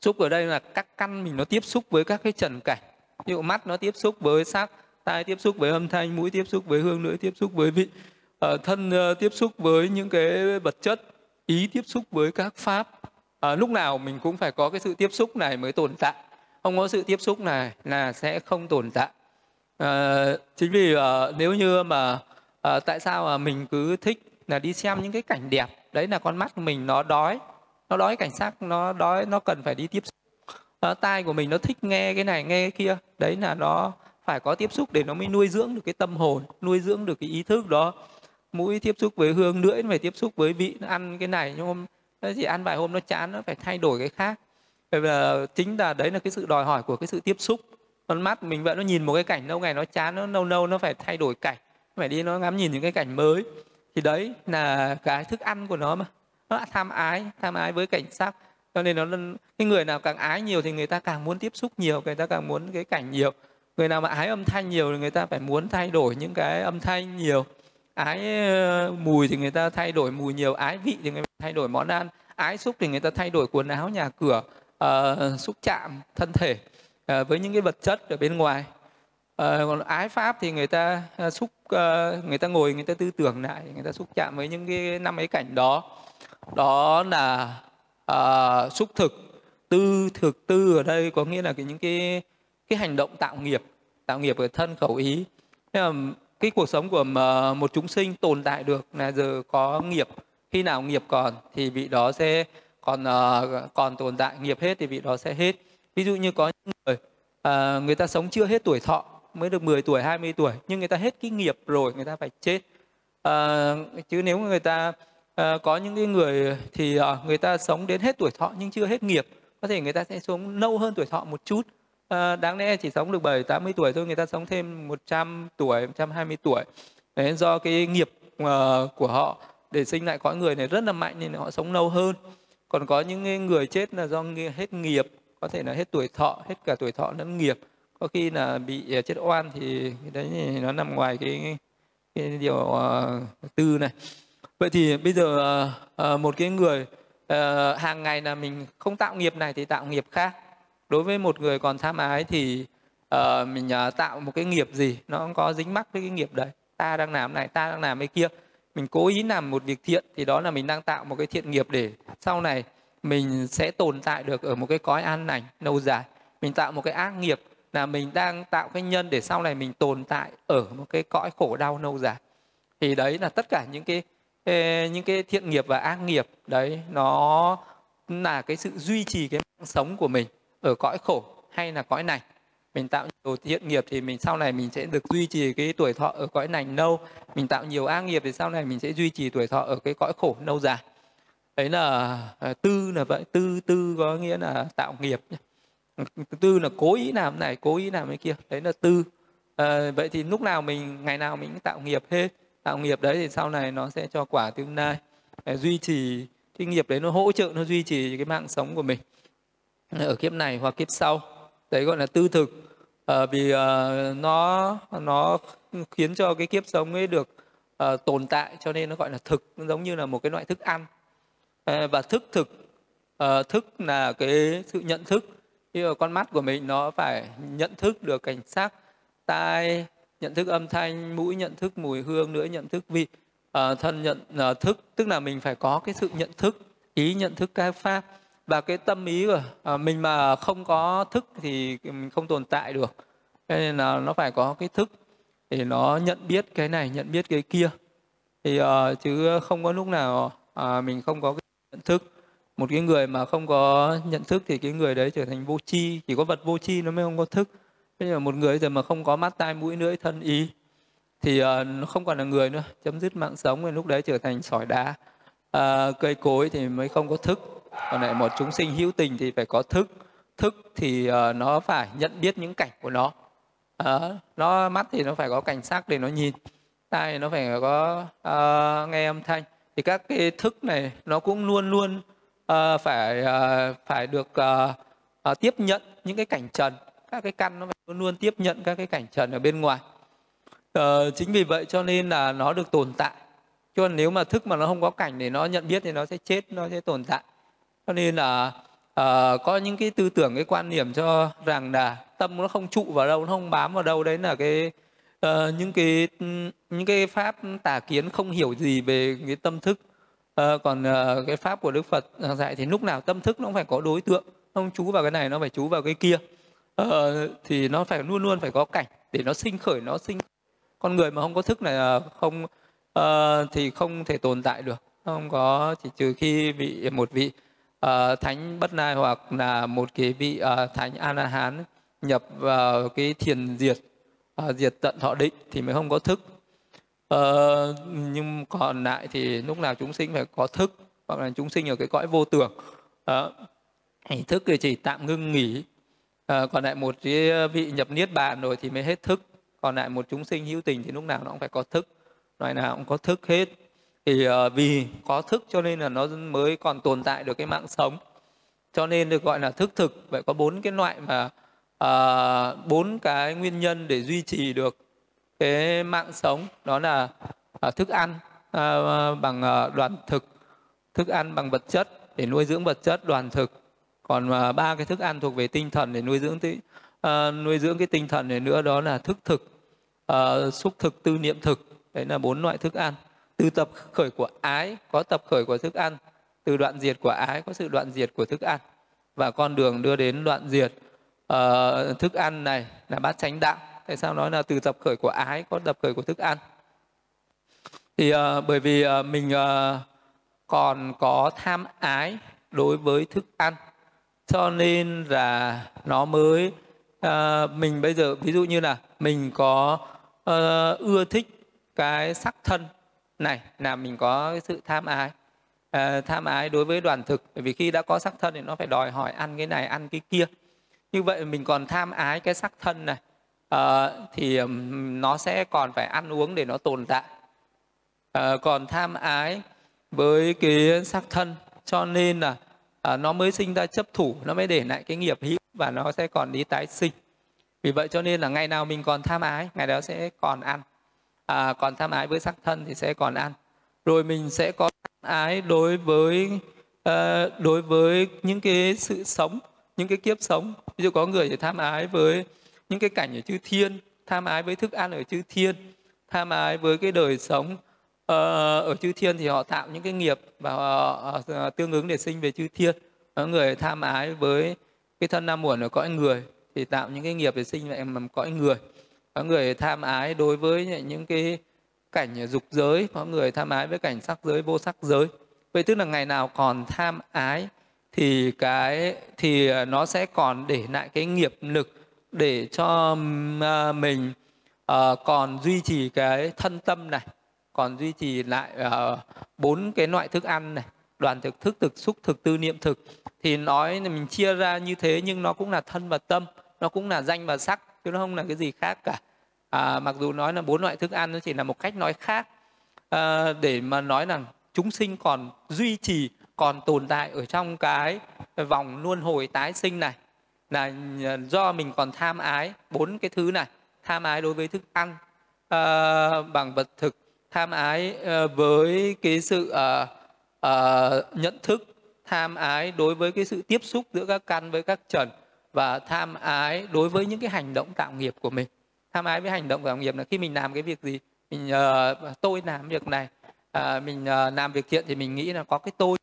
Xúc ở đây là các căn mình nó tiếp xúc với các cái trần cảnh. Ví dụ mắt nó tiếp xúc với sắc tai tiếp xúc với âm thanh mũi tiếp xúc với hương lưỡi tiếp xúc với vị uh, thân uh, tiếp xúc với những cái vật chất ý tiếp xúc với các pháp. Uh, lúc nào mình cũng phải có cái sự tiếp xúc này mới tồn tại. Không có sự tiếp xúc này là sẽ không tồn tại. À, chính vì à, nếu như mà à, tại sao mà mình cứ thích là đi xem những cái cảnh đẹp đấy là con mắt mình nó đói nó đói cảnh sắc nó đói nó cần phải đi tiếp xúc. À, tai của mình nó thích nghe cái này nghe cái kia đấy là nó phải có tiếp xúc để nó mới nuôi dưỡng được cái tâm hồn nuôi dưỡng được cái ý thức đó mũi tiếp xúc với hương lưỡi phải tiếp xúc với vị, ăn cái này, nhưng hôm chỉ ăn vài hôm nó chán, nó phải thay đổi cái khác. Bởi vì là chính là đấy là cái sự đòi hỏi của cái sự tiếp xúc. Con mắt mình vẫn nó nhìn một cái cảnh lâu ngày nó chán, nó lâu lâu nó phải thay đổi cảnh phải đi nó ngắm nhìn những cái cảnh mới. Thì đấy là cái thức ăn của nó mà. Nó tham ái tham ái với cảnh sắc. Cho nên nó cái người nào càng ái nhiều thì người ta càng muốn tiếp xúc nhiều, người ta càng muốn cái cảnh nhiều. Người nào mà ái âm thanh nhiều thì người ta phải muốn thay đổi những cái âm thanh nhiều ái mùi thì người ta thay đổi mùi nhiều ái vị thì người ta thay đổi món ăn ái xúc thì người ta thay đổi quần áo nhà cửa uh, xúc chạm thân thể uh, với những cái vật chất ở bên ngoài. Uh, còn ái pháp thì người ta uh, xúc uh, người ta ngồi người ta tư tưởng lại người ta xúc chạm với những cái năm ấy cảnh đó. Đó là uh, xúc thực tư thực tư ở đây có nghĩa là cái những cái cái hành động tạo nghiệp tạo nghiệp ở thân khẩu ý. Thế là cái cuộc sống của ờ, một chúng sinh tồn tại được là giờ có nghiệp, khi nào nghiệp còn thì vị đó sẽ còn ờ, còn tồn tại, nghiệp hết thì vị đó sẽ hết. Ví dụ như có những người ờ, người ta sống chưa hết tuổi thọ, mới được 10 tuổi 20 tuổi, nhưng người ta hết cái nghiệp rồi, người ta phải chết. Chứ nếu người ta có những cái người thì người ta sống đến hết tuổi thọ nhưng chưa hết nghiệp, có thể người ta sẽ sống lâu hơn tuổi thọ một chút à, đáng lẽ chỉ sống được 7 80 tuổi thôi người ta sống thêm 100 tuổi 120 tuổi. Đấy, do cái nghiệp uh, của họ để sinh lại cõi người này rất là mạnh nên họ sống lâu hơn. Còn có những người chết là do hết nghiệp có thể là hết tuổi thọ hết cả tuổi thọ lẫn nghiệp. Có khi là bị ờ, chết oan thì đấy nó nằm ngoài cái cái điều uh, tư này. Vậy thì bây giờ uh, một cái người uh, hàng ngày là mình không tạo nghiệp này thì tạo nghiệp khác đối với một người còn tham ái thì uh, mình uh, tạo một cái nghiệp gì nó không có dính mắc với cái nghiệp đấy. Ta đang làm này ta đang làm cái kia. Mình cố ý làm một việc thiện thì đó là mình đang tạo một cái thiện nghiệp để sau này mình sẽ tồn tại được ở một cái cõi an lành lâu dài. Mình tạo một cái ác nghiệp là mình đang tạo cái nhân để sau này mình tồn tại ở một cái cõi khổ đau lâu dài. Thì đấy là tất cả những cái những cái thiện nghiệp và ác nghiệp. Đấy nó là cái sự duy trì cái mạng sống của mình ở cõi khổ hay là cõi này. Mình tạo nhiều thiện nghiệp thì mình sau này mình sẽ được duy trì cái tuổi thọ ở cõi này lâu. Mình tạo nhiều ác nghiệp thì sau này mình sẽ duy trì tuổi thọ ở cái cõi khổ lâu dài. Đấy là à, tư là vậy. Tư tư có nghĩa là tạo nghiệp tư là cố ý làm này cố ý làm cái kia. Đấy là tư. À, vậy thì lúc nào mình ngày nào mình cũng tạo nghiệp hết. Tạo nghiệp đấy thì sau này nó sẽ cho quả tương lai. Duy trì cái nghiệp đấy nó hỗ trợ nó duy trì cái mạng sống của mình ở kiếp này hoặc kiếp sau. Đấy gọi là tư thực. À, vì à, nó nó khiến cho cái kiếp sống ấy được à, tồn tại cho nên nó gọi là thực giống như là một cái loại thức ăn. À, và thức thực à, thức là cái sự nhận thức. Như là con mắt của mình nó phải nhận thức được cảnh sắc tai nhận thức âm thanh mũi nhận thức mùi hương nữa nhận thức vị à, thân nhận à, thức. Tức là mình phải có cái sự nhận thức ý nhận thức các pháp và cái tâm ý của à, mình mà không có thức thì mình không tồn tại được. Cho nên là nó phải có cái thức để nó nhận biết cái này nhận biết cái kia. Thì uh, chứ không có lúc nào uh, mình không có cái nhận thức. Một cái người mà không có nhận thức thì cái người đấy trở thành vô tri. Chỉ có vật vô tri nó mới không có thức. Thế giờ một người giờ mà không có mắt tai mũi lưỡi thân ý thì uh, nó không còn là người nữa. Chấm dứt mạng sống thì lúc đấy trở thành sỏi đá. Uh, cây cối thì mới không có thức còn lại một chúng sinh hữu tình thì phải có thức. Thức thì uh, nó phải nhận biết những cảnh của nó. Uh, nó mắt thì nó phải có cảnh sắc để nó nhìn. Tai nó phải có uh, nghe âm thanh. Thì các cái thức này nó cũng luôn luôn uh, phải uh, phải được uh, uh, tiếp nhận những cái cảnh trần. Các cái căn nó phải luôn luôn tiếp nhận các cái cảnh trần ở bên ngoài. Uh, chính vì vậy cho nên là nó được tồn tại. Cho nên nếu mà thức mà nó không có cảnh để nó nhận biết thì nó sẽ chết nó sẽ tồn tại cho nên là uh, có những cái tư tưởng cái quan niệm cho rằng là tâm nó không trụ vào đâu nó không bám vào đâu. Đấy là cái uh, những cái những cái pháp tà kiến không hiểu gì về cái tâm thức. Uh, còn uh, cái pháp của đức phật dạy thì lúc nào tâm thức nó cũng phải có đối tượng không chú vào cái này nó phải chú vào cái kia. Uh, thì nó phải luôn luôn phải có cảnh để nó sinh khởi nó sinh con người mà không có thức này không uh, thì không thể tồn tại được. Không có chỉ trừ khi bị một vị uh, thánh bất nai hoặc là một cái vị uh, thánh a la hán nhập vào cái thiền diệt uh, diệt tận thọ định thì mới không có thức. Uh, nhưng còn lại thì lúc nào chúng sinh phải có thức hoặc là chúng sinh ở cái cõi vô tưởng. Uh, thức thì chỉ tạm ngưng nghỉ. Uh, còn lại một cái vị nhập niết bàn rồi thì mới hết thức. Còn lại một chúng sinh hữu tình thì lúc nào nó cũng phải có thức. Loại nào cũng có thức hết thì uh, vì có thức cho nên là nó mới còn tồn tại được cái mạng sống. Cho nên được gọi là thức thực. Vậy có bốn cái loại mà ờ, bốn uh, cái nguyên nhân để duy trì được cái mạng sống. Đó là uh, thức ăn uh, bằng uh, đoàn thực thức ăn bằng vật chất để nuôi dưỡng vật chất đoàn thực. Còn uh, ba cái thức ăn thuộc về tinh thần để nuôi dưỡng tí, uh, nuôi dưỡng cái tinh thần này nữa đó là thức thực uh, xúc thực tư niệm thực. Đấy là bốn loại thức ăn từ tập khởi của ái có tập khởi của thức ăn từ đoạn diệt của ái có sự đoạn diệt của thức ăn. Và con đường đưa đến đoạn diệt uh, thức ăn này là bát chánh đạo. Tại sao nói là từ tập khởi của ái có tập khởi của thức ăn? Thì uh, bởi vì uh, mình uh, còn có tham ái đối với thức ăn cho nên là nó mới uh, mình bây giờ ví dụ như là mình có uh, ưa thích cái sắc thân này là mình có sự tham ái. À, tham ái đối với đoàn thực bởi vì khi đã có sắc thân thì nó phải đòi hỏi ăn cái này ăn cái kia. Như vậy mình còn tham ái cái sắc thân này à, thì nó sẽ còn phải ăn uống để nó tồn tại. À, còn tham ái với cái sắc thân cho nên là à, nó mới sinh ra chấp thủ nó mới để lại cái nghiệp hữu và nó sẽ còn đi tái sinh. Vì vậy cho nên là ngày nào mình còn tham ái ngày đó sẽ còn ăn à, còn tham ái với sắc thân thì sẽ còn ăn rồi mình sẽ có tham ái đối với uh, đối với những cái sự sống những cái kiếp sống. Ví dụ có người thì tham ái với những cái cảnh ở chư thiên tham ái với thức ăn ở chư thiên tham ái với cái đời sống ờ, ở chư thiên thì họ tạo những cái nghiệp và họ ờ, tương ứng để sinh về chư thiên. Có người tham ái với cái thân nam muộn ở cõi người thì tạo những cái nghiệp để sinh về mầm cõi người có người tham ái đối với những cái cảnh dục giới có người tham ái với cảnh sắc giới vô sắc giới. Vậy tức là ngày nào còn tham ái thì cái thì à, nó sẽ còn để lại cái nghiệp lực để cho à, mình uh, còn duy trì cái thân tâm này còn duy trì lại uh, bốn cái loại thức ăn này đoàn thực thức thực xúc thực tư niệm thực. Thì nói là mình chia ra như thế nhưng nó cũng là thân và tâm nó cũng là danh và sắc chứ nó không là cái gì khác cả. À, mặc dù nói là bốn loại thức ăn nó chỉ là một cách nói khác. À, để mà nói rằng chúng sinh còn duy trì còn tồn tại ở trong cái vòng luân hồi tái sinh này là do mình còn tham ái bốn cái thứ này tham ái đối với thức ăn à, bằng vật thực tham ái ờ, với cái sự à, à, nhận thức tham ái đối với cái sự tiếp xúc giữa các căn với các trần và tham ái đối với những cái hành động tạo nghiệp của mình. Tham ái với hành động tạo nghiệp là khi mình làm cái việc gì mình uh, tôi làm việc này uh, mình uh, làm việc thiện thì mình nghĩ là có cái tôi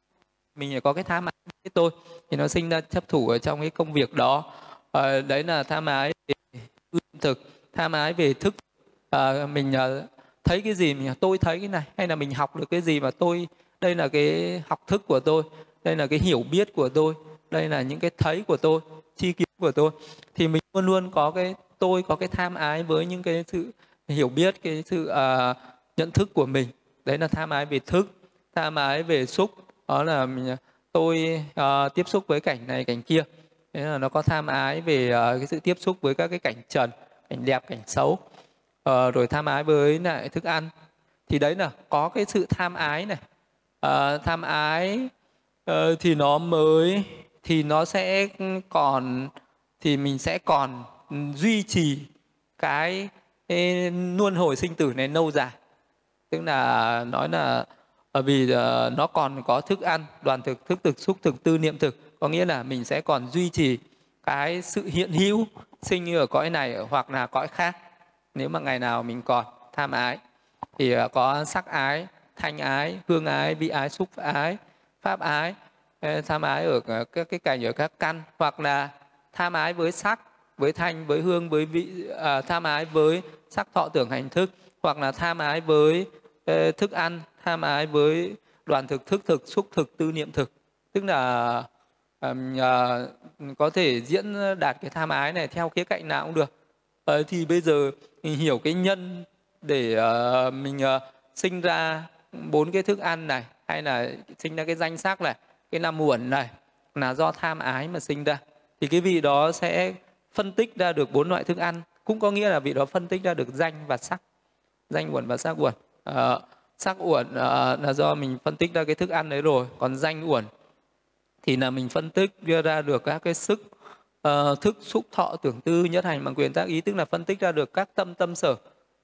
mình có cái tham ái cái tôi thì nó sinh ra chấp thủ ở trong cái công việc đó. Uh, đấy là tham ái về thực tham ái về thức. Uh, mình uh, thấy cái gì mình tôi thấy cái này hay là mình học được cái gì mà tôi đây là cái học thức của tôi đây là cái hiểu biết của tôi đây là những cái thấy của tôi chi kiến của tôi thì mình luôn luôn có cái tôi có cái tham ái với những cái sự hiểu biết cái sự uh, nhận thức của mình. Đấy là tham ái về thức tham ái về xúc. Đó là mình, tôi uh, tiếp xúc với cảnh này cảnh kia. Đấy là nó có tham ái về uh, cái sự tiếp xúc với các cái cảnh trần cảnh đẹp cảnh xấu. Uh, rồi tham ái với lại thức ăn. Thì đấy là có cái sự tham ái này. Uh, tham ái uh, thì nó mới thì nó sẽ còn thì mình sẽ còn duy trì cái, luân hồi sinh tử này lâu dài. Tức là nói là bởi vì uh, nó còn có thức ăn đoàn thực thức thực xúc thực tư niệm thực. Có nghĩa là mình sẽ còn duy trì cái sự hiện hữu sinh như ở cõi này hoặc là cõi khác. Nếu mà ngày nào mình còn tham ái thì uh, có sắc ái thanh ái hương ái vị ái xúc ái pháp ái tham ái ở các cái cảnh ở các căn hoặc là tham ái với sắc với thanh với hương với vị à, tham ái với sắc thọ tưởng hành thức hoặc là tham ái với uh, thức ăn tham ái với đoàn thực thức thực xúc thực tư niệm thực. Tức là um, uh, có thể diễn đạt cái tham ái này theo khía cạnh nào cũng được. Uh, thì bây giờ mình hiểu cái nhân để uh, mình uh, sinh ra bốn cái thức ăn này hay là sinh ra cái danh sắc này cái năm muộn này là do tham ái mà sinh ra. Thì cái vị đó sẽ phân tích ra được bốn loại thức ăn cũng có nghĩa là vị đó phân tích ra được danh và sắc. Danh uẩn và sắc uẩn. À, sắc uẩn à, là do mình phân tích ra cái thức ăn đấy rồi còn danh uẩn thì là mình phân tích đưa ra được các cái sức uh, thức xúc thọ tưởng tư nhất hành bằng quyền tác ý tức là phân tích ra được các tâm tâm sở.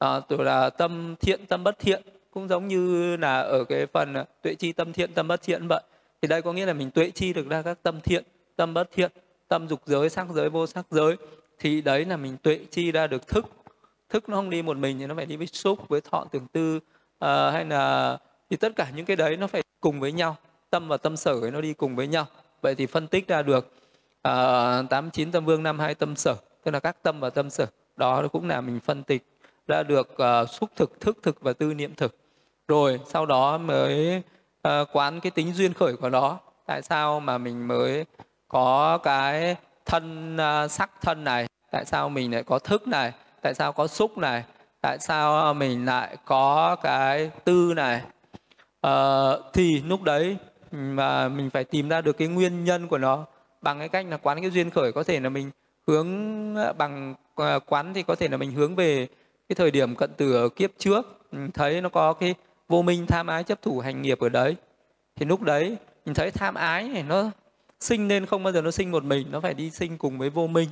Uh, là tâm thiện tâm bất thiện cũng giống như là ở cái phần tuệ chi tâm thiện tâm bất thiện vậy thì đây có nghĩa là mình tuệ chi được ra các tâm thiện tâm bất thiện tâm dục giới sắc giới vô sắc giới. Thì đấy là mình tuệ chi ra được thức. Thức nó không đi một mình thì nó phải đi với xúc với thọ tưởng tư à, hay là thì tất cả những cái đấy nó phải cùng với nhau. Tâm và tâm sở ấy nó đi cùng với nhau. Vậy thì phân tích ra được tám tám chín tâm vương năm hai tâm sở tức là các tâm và tâm sở. Đó cũng là mình phân tích ra được uh, xúc thực thức thực và tư niệm thực. Rồi sau đó mới uh, quán cái tính duyên khởi của nó. Tại sao mà mình mới có cái thân uh, sắc thân này? Tại sao mình lại có thức này? Tại sao có xúc này? Tại sao mình lại có cái tư này? Uh, thì lúc đấy ừ, mà mình phải tìm ra được cái nguyên nhân của nó. Bằng cái cách là quán cái duyên khởi có thể là mình hướng bằng quán thì có thể là mình hướng về cái thời điểm cận tử ở kiếp trước. Ừ, thấy nó có cái vô minh tham ái chấp thủ hành nghiệp ở đấy. Thì lúc đấy mình thấy tham ái này nó sinh nên không bao giờ nó sinh một mình nó phải đi sinh cùng với vô minh.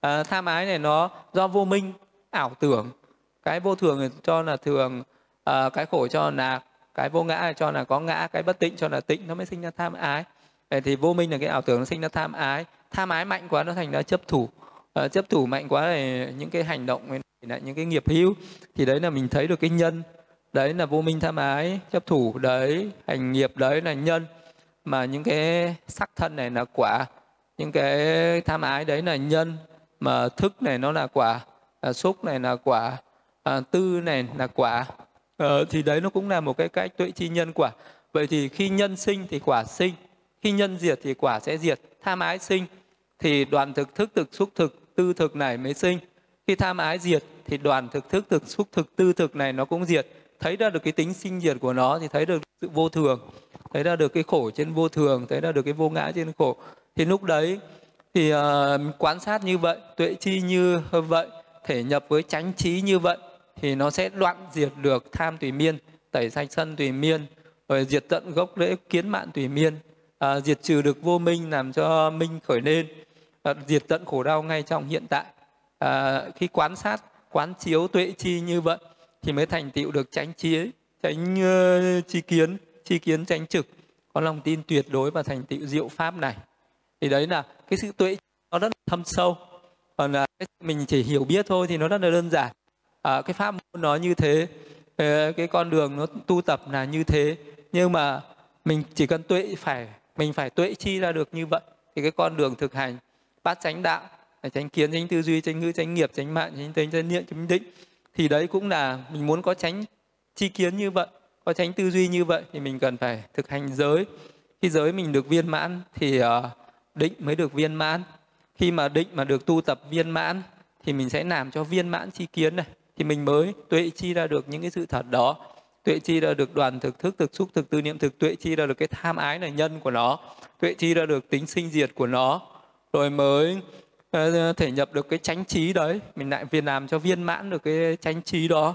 À, tham ái này nó do vô minh ảo tưởng. Cái vô thường cho là thường à, cái khổ cho là cái vô ngã cho là có ngã cái bất tịnh cho là tịnh nó mới sinh ra tham ái. Vậy thì vô minh là cái ảo tưởng nó sinh ra tham ái. Tham ái mạnh quá nó thành ra chấp thủ. À, chấp thủ mạnh quá thì những cái hành động là những cái nghiệp hữu thì đấy là mình thấy được cái nhân đấy là vô minh tham ái chấp thủ đấy hành nghiệp đấy là nhân. Mà những cái sắc thân này là quả. Những cái tham ái đấy là nhân. Mà thức này nó là quả à, xúc này là quả à, tư này là quả. À, thì đấy nó cũng là một cái cách tuệ chi nhân quả. Vậy thì khi nhân sinh thì quả sinh khi nhân diệt thì quả sẽ diệt. Tham ái sinh thì đoàn thực thức thực xúc thực tư thực này mới sinh. Khi tham ái diệt thì đoàn thực thức thực xúc thực tư thực này nó cũng diệt thấy ra được cái tính sinh diệt của nó thì thấy được sự vô thường thấy ra được cái khổ trên vô thường thấy ra được cái vô ngã trên khổ. Thì lúc đấy thì ờ, uh, quan sát như vậy tuệ chi như vậy thể nhập với chánh trí như vậy thì nó sẽ đoạn diệt được tham tùy miên tẩy sạch sân tùy miên rồi diệt tận gốc rễ kiến mạng tùy miên à, diệt trừ được vô minh làm cho minh khởi lên à, diệt tận khổ đau ngay trong hiện tại. À, khi quan sát quán chiếu tuệ chi như vậy thì mới thành tựu được tránh trí tránh uh, chi kiến chi kiến tránh trực. Có lòng tin tuyệt đối và thành tựu diệu pháp này. Thì đấy là cái sự tuệ nó rất là thâm sâu. Còn là mình chỉ hiểu biết thôi thì nó rất là đơn giản. À, cái pháp môn nó như thế ờ, cái con đường nó tu tập là như thế. Nhưng mà mình chỉ cần tuệ phải mình phải tuệ chi ra được như vậy thì cái con đường thực hành bát chánh đạo tránh kiến tránh tư duy tránh ngữ tránh nghiệp tránh mạng tránh tính tránh niệm tránh định thì đấy cũng là mình muốn có tránh chi kiến như vậy có tránh tư duy như vậy thì mình cần phải thực hành giới. Khi giới mình được viên mãn thì uh, định mới được viên mãn. Khi mà định mà được tu tập viên mãn thì mình sẽ làm cho viên mãn chi kiến này. Thì mình mới tuệ chi ra được những cái sự thật đó tuệ chi ra được đoàn thực thức thực xúc thực tư niệm thực tuệ chi ra được cái tham ái là nhân của nó tuệ chi ra được tính sinh diệt của nó. Rồi mới Ờ, ờ, thể nhập được cái chánh trí đấy. Mình lại viên làm cho viên mãn được cái chánh trí đó.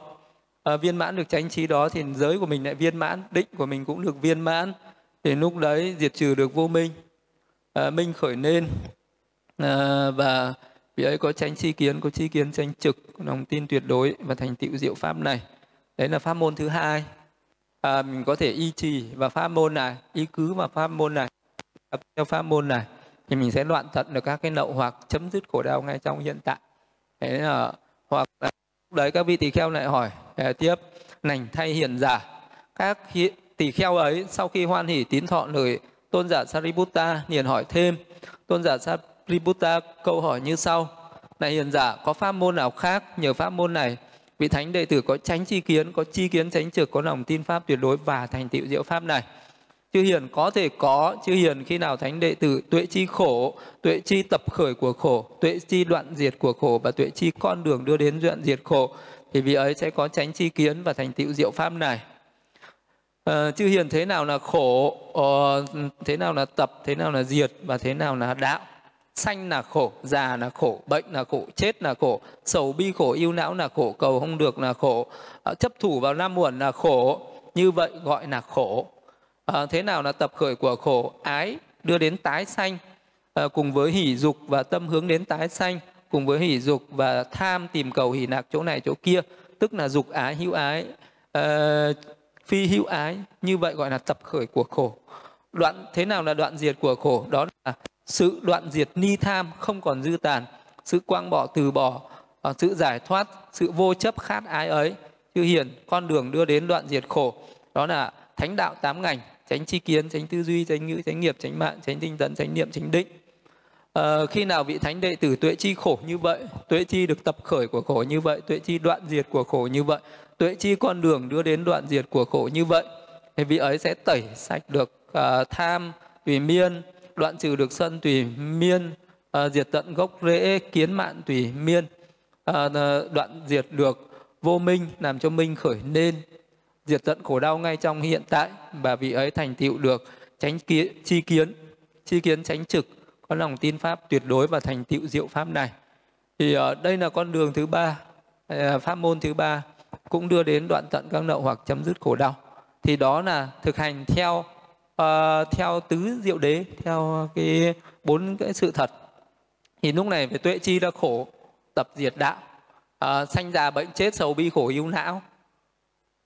À, viên mãn được chánh trí đó thì giới của mình lại viên mãn định của mình cũng được viên mãn. Thì lúc đấy diệt trừ được vô minh. À, minh khởi nên. À, và vì ấy có chánh chi kiến có chi kiến tranh trực lòng tin tuyệt đối và thành tựu diệu pháp này. Đấy là pháp môn thứ hai. À, mình có thể y trì và pháp môn này y cứ vào pháp môn này theo pháp môn này thì mình sẽ đoạn tận được các cái nậu hoặc chấm dứt khổ đau ngay trong hiện tại. Thế là, hoặc là đấy các vị tỳ kheo lại hỏi tiếp, nành thay hiền giả. Các tỳ kheo ấy sau khi hoan hỷ tín thọ lời tôn giả Sariputta, liền hỏi thêm. Tôn giả Sariputta câu hỏi như sau, này hiền giả, có pháp môn nào khác nhờ pháp môn này? Vị thánh đệ tử có tránh chi kiến, có chi kiến tránh trực, có lòng tin pháp tuyệt đối và thành tựu diệu pháp này chư hiền có thể có chư hiền khi nào thánh đệ tử tuệ chi khổ tuệ chi tập khởi của khổ tuệ chi đoạn diệt của khổ và tuệ chi con đường đưa đến đoạn diệt khổ thì vị ấy sẽ có tránh chi kiến và thành tựu diệu pháp này. À, chư hiền thế nào là khổ ờ, thế nào là tập thế nào là diệt và thế nào là đạo? Sanh là khổ già là khổ bệnh là khổ chết là khổ sầu bi khổ yêu não là khổ cầu không được là khổ à, chấp thủ vào năm muộn là khổ như vậy gọi là khổ à, thế nào là tập khởi của khổ ái đưa đến tái sanh? À, cùng với hỷ dục và tâm hướng đến tái sanh cùng với hỷ dục và tham tìm cầu hỷ nạc chỗ này chỗ kia tức là dục ái hữu ái. À, phi hữu ái như vậy gọi là tập khởi của khổ. Đoạn thế nào là đoạn diệt của khổ? Đó là sự đoạn diệt ni tham không còn dư tàn sự quang bỏ từ bỏ sự giải thoát sự vô chấp khát ái ấy. Chư hiền con đường đưa đến đoạn diệt khổ. Đó là thánh đạo tám ngành tránh chi kiến tránh tư duy tránh ngữ tránh nghiệp tránh mạng tránh tinh tấn tránh niệm tránh định. À, khi nào vị thánh đệ tử tuệ chi khổ như vậy tuệ chi được tập khởi của khổ như vậy tuệ chi đoạn diệt của khổ như vậy tuệ chi con đường đưa đến đoạn diệt của khổ như vậy thì vị ấy sẽ tẩy sạch được uh, tham tùy miên đoạn trừ được sân tùy miên uh, diệt tận gốc rễ kiến mạn tùy miên. Uh, đoạn diệt được vô minh làm cho minh khởi nên diệt tận khổ đau ngay trong hiện tại và vị ấy thành tựu được tránh kiến, chi kiến chi kiến tránh trực có lòng tin pháp tuyệt đối và thành tựu diệu pháp này. Thì ở đây là con đường thứ ba ờ, pháp môn thứ ba cũng đưa đến đoạn tận các nậu hoặc chấm dứt khổ đau. Thì đó là thực hành theo uh, theo tứ diệu đế theo cái bốn cái sự thật. Thì lúc này về tuệ chi là khổ tập diệt đạo. Uh, sanh già bệnh chết sầu bi khổ yêu não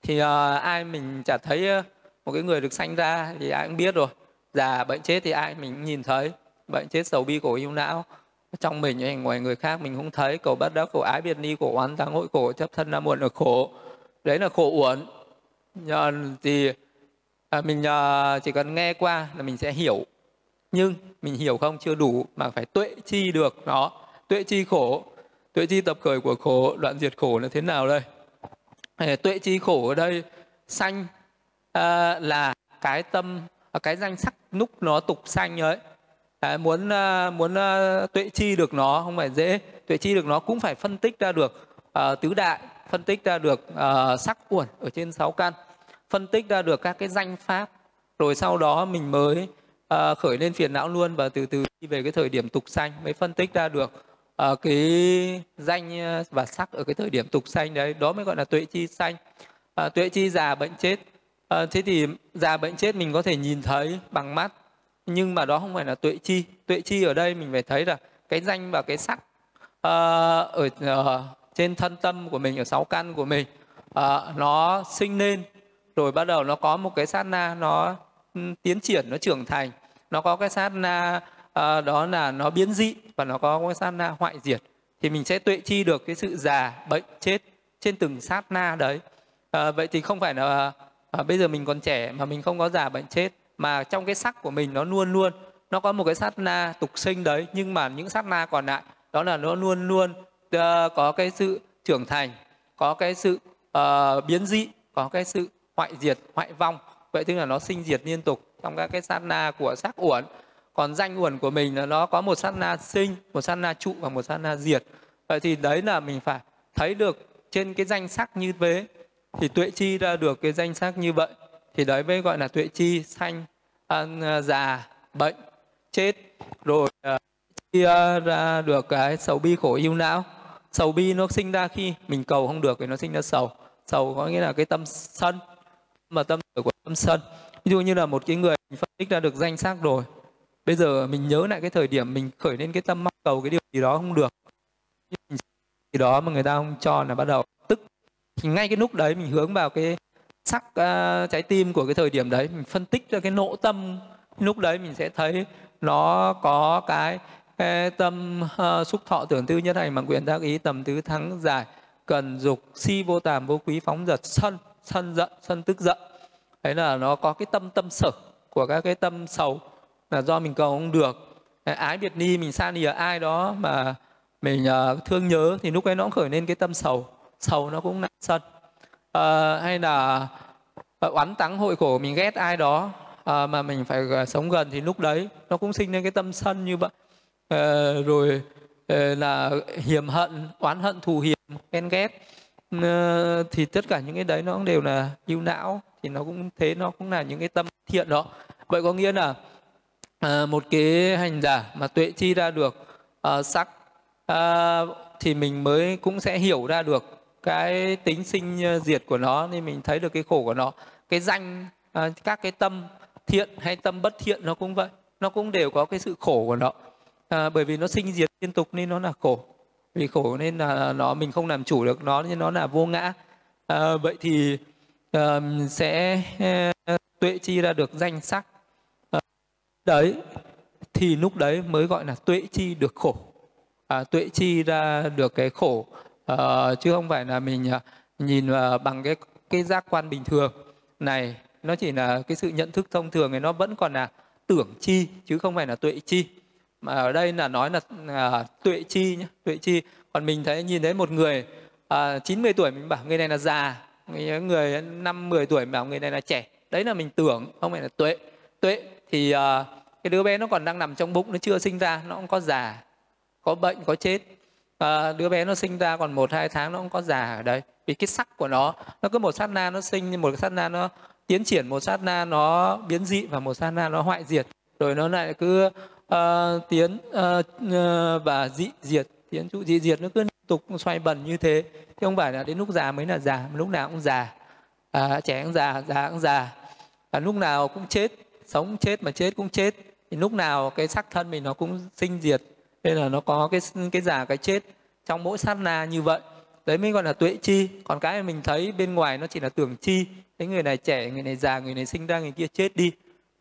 thì uh, ai mình chả thấy một cái người được sanh ra thì ai cũng biết rồi. Già bệnh chết thì ai mình nhìn thấy. Bệnh chết sầu bi cổ yêu não. Trong mình hay ngoài người khác mình không thấy. Cầu bất đắc khổ ái biệt ni cổ oán tăng hội khổ chấp thân là muộn là khổ. Đấy là khổ uẩn. Thì à, mình à, chỉ cần nghe qua là mình sẽ hiểu. Nhưng mình hiểu không chưa đủ mà phải tuệ chi được nó. Tuệ chi khổ. Tuệ chi tập khởi của khổ đoạn diệt khổ là thế nào đây? Tuệ chi khổ ở đây sanh uh, là cái tâm ờ, cái danh sắc núc nó tục sanh ấy. À, muốn uh, muốn uh, tuệ chi được nó không phải dễ. Tuệ chi được nó cũng phải phân tích ra được uh, tứ đại phân tích ra được uh, sắc uẩn ở trên sáu căn phân tích ra được các cái danh pháp. Rồi sau đó mình mới uh, khởi lên phiền não luôn và từ từ đi về cái thời điểm tục sanh mới phân tích ra được à, cái danh ờ, và sắc ở cái thời điểm tục sanh đấy đó mới gọi là tuệ chi sanh. À, tuệ chi già bệnh chết. À, thế thì già bệnh chết mình có thể nhìn thấy bằng mắt nhưng mà đó không phải là tuệ chi. Tuệ chi ở đây mình phải thấy là cái danh và cái sắc à, ở ở trên thân tâm của mình ở sáu căn của mình à, nó sinh lên. Rồi bắt đầu nó có một cái sát na nó ừ, tiến triển nó trưởng thành. Nó có cái sát na à, đó là nó biến dị và nó có cái sát na hoại diệt. Thì mình sẽ tuệ chi được cái sự già bệnh chết trên từng sát na đấy. À, vậy thì không phải là à, bây giờ mình còn trẻ mà mình không có già bệnh chết mà trong cái sắc của mình nó luôn luôn nó có một cái sát na tục sinh đấy nhưng mà những sát na còn lại đó là nó luôn luôn uh, có cái sự trưởng thành có cái sự uh, biến dị có cái sự hoại diệt hoại vong. Vậy tức là nó sinh diệt liên tục trong các cái sát na của sắc uẩn còn danh uẩn của mình là nó có một sát na sinh một sát na trụ và một sát na diệt. Vậy thì đấy là mình phải thấy được trên cái danh sắc như thế thì tuệ chi ra được cái danh sắc như vậy thì đấy mới gọi là tuệ chi sanh à, già bệnh chết rồi uh, chia ra được cái sầu bi khổ yêu não. Sầu bi nó sinh ra khi mình cầu không được thì nó sinh ra sầu. Sầu có nghĩa là cái tâm sân mà tâm của tâm sân. Ví dụ như là một cái người mình phân tích ra được danh sắc rồi bây giờ mình nhớ lại cái thời điểm mình khởi lên cái tâm mong cầu cái điều gì đó không được. Thì đó mà người ta không cho là bắt đầu tức. Thì ngay cái lúc đấy mình hướng vào cái sắc uh, trái tim của cái thời điểm đấy mình phân tích ra cái nỗ tâm. Lúc đấy mình sẽ thấy nó có cái, cái tâm uh, xúc thọ tưởng tư nhất hành bằng quyền tác ý tầm tứ thắng giải cần dục si vô tàm vô quý phóng giật sân sân giận sân tức giận. Đấy là nó có cái tâm tâm sở của các cái tâm sầu là do mình cầu không được. Ái biệt ni mình xa lìa ai đó mà mình ờ, thương nhớ thì lúc ấy nó cũng khởi lên cái tâm sầu. Sầu nó cũng nặng sân. À, hay là ờ, oán tắng hội khổ mình ghét ai đó à, mà mình phải sống gần thì lúc đấy nó cũng sinh lên cái tâm sân như vậy. À, rồi là hiểm hận oán hận thù hiểm ghen ghét. À, thì tất cả những cái đấy nó cũng đều là yêu não. Thì nó cũng thế nó cũng là những cái tâm thiện đó. Vậy có nghĩa là à, một cái hành giả mà tuệ chi ra được à, sắc à, thì mình mới cũng sẽ hiểu ra được cái tính sinh diệt của nó. Nên mình thấy được cái khổ của nó. Cái danh à, các cái tâm thiện hay tâm bất thiện nó cũng vậy. Nó cũng đều có cái sự khổ của nó. À, bởi vì nó sinh diệt liên tục nên nó là khổ. Vì khổ nên là nó mình không làm chủ được nó nên nó là vô ngã. À, vậy thì à, sẽ tuệ chi ra được danh sắc đấy thì lúc đấy mới gọi là tuệ chi được khổ. À, tuệ chi ra được cái khổ à, chứ không phải là mình ờ, nhìn ờ, bằng cái cái giác quan bình thường. Này nó chỉ là cái sự nhận thức thông thường thì nó vẫn còn là tưởng chi chứ không phải là tuệ chi. Mà ở đây là nói là à, tuệ chi nhé tuệ chi. Còn mình thấy nhìn thấy một người à, 90 tuổi mình bảo người này là già người người năm 10 tuổi mình bảo người này là trẻ. Đấy là mình tưởng không phải là tuệ. Tuệ thì uh, cái đứa bé nó còn đang nằm trong bụng nó chưa sinh ra nó cũng có già có bệnh có chết. À, đứa bé nó sinh ra còn một hai tháng nó cũng có già ở đây. Vì cái sắc của nó nó cứ một sát na nó sinh một sát na nó tiến triển một sát na nó biến dị và một sát na nó hoại diệt. Rồi nó lại cứ uh, tiến uh, và dị diệt tiến trụ dị diệt nó cứ liên tục xoay bần như thế. Chứ không phải là đến lúc già mới là già lúc nào cũng già. À, trẻ cũng già già cũng già. À, lúc nào cũng chết sống chết mà chết cũng chết. Thì lúc nào cái sắc thân mình nó cũng sinh diệt. Nên là nó có cái cái già cái chết trong mỗi sát na như vậy. Đấy mới gọi là tuệ chi. Còn cái mình thấy bên ngoài nó chỉ là tưởng chi. Cái người này trẻ người này già người này sinh ra người kia chết đi.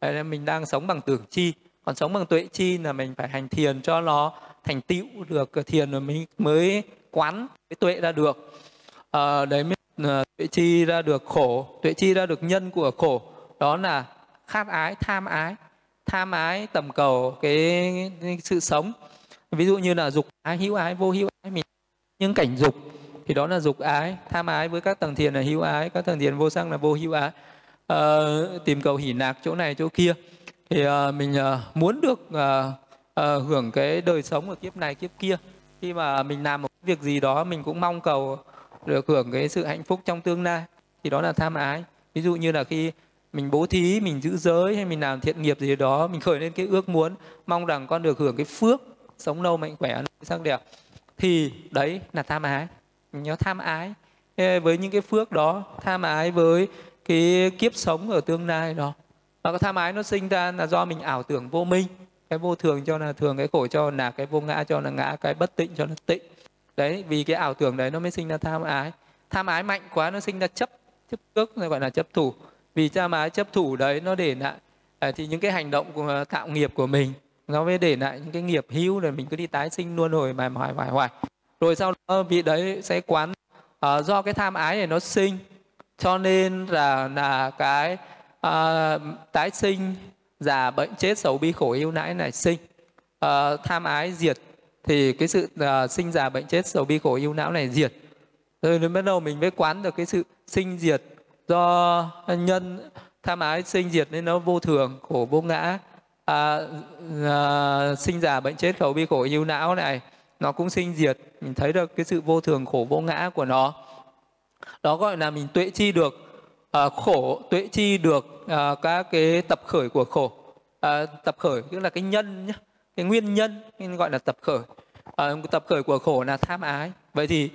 Đấy là mình đang sống bằng tưởng chi. Còn sống bằng tuệ chi là mình phải hành thiền cho nó thành tựu được thiền rồi mình mới quán cái tuệ ra được. À, đấy mới ờ, tuệ chi ra được khổ. Tuệ chi ra được nhân của khổ. Đó là khát ái tham ái. Tham ái tầm cầu cái, cái sự sống. Ví dụ như là dục ái hữu ái vô hữu ái mình. Những cảnh dục thì đó là dục ái. Tham ái với các tầng thiền là hữu ái các tầng thiền vô sang là vô hữu ái. À, tìm cầu hỉ nạc chỗ này chỗ kia. Thì à, mình à, muốn được à, à, hưởng cái đời sống ở kiếp này kiếp kia. Khi mà mình làm một việc gì đó mình cũng mong cầu được hưởng cái sự hạnh phúc trong tương lai. Thì đó là tham ái. Ví dụ như là khi mình bố thí, mình giữ giới hay mình làm thiện nghiệp gì đó, mình khởi lên cái ước muốn, mong rằng con được hưởng cái phước sống lâu mạnh khỏe sắc đẹp. Thì đấy là tham ái. Mình nhớ tham ái. Với những cái phước đó, tham ái với cái kiếp sống ở tương lai đó. Và cái tham ái nó sinh ra là do mình ảo tưởng vô minh. Cái vô thường cho là thường, cái khổ cho là cái vô ngã, cho là ngã, cái bất tịnh cho là tịnh. Đấy, vì cái ảo tưởng đấy nó mới sinh ra tham ái. Tham ái mạnh quá, nó sinh ra chấp chấp trước gọi là chấp thủ vì cha má chấp thủ đấy nó để lại à, thì những cái hành động của à, tạo nghiệp của mình nó mới để lại những cái nghiệp hữu rồi mình cứ đi tái sinh luôn rồi mà hoài hoài hoài. Rồi sau đó vị đấy sẽ quán à, do cái tham ái này nó sinh cho nên là là cái à, tái sinh già bệnh chết xấu bi khổ yêu nãi này sinh. À, tham ái diệt thì cái sự à, sinh già bệnh chết xấu bi khổ yêu não này diệt. Rồi đến bắt đầu mình mới quán được cái sự sinh diệt do nhân tham ái sinh diệt nên nó vô thường khổ vô ngã. À, à, sinh già bệnh chết khẩu bi khổ yêu não này nó cũng sinh diệt. Mình thấy được cái sự vô thường khổ vô ngã của nó. Đó gọi là mình tuệ chi được à, khổ tuệ chi được à, các cái tập khởi của khổ. À, tập khởi tức là cái nhân nhé cái nguyên nhân nên gọi là tập khởi. À, tập khởi của khổ là tham ái. Vậy thì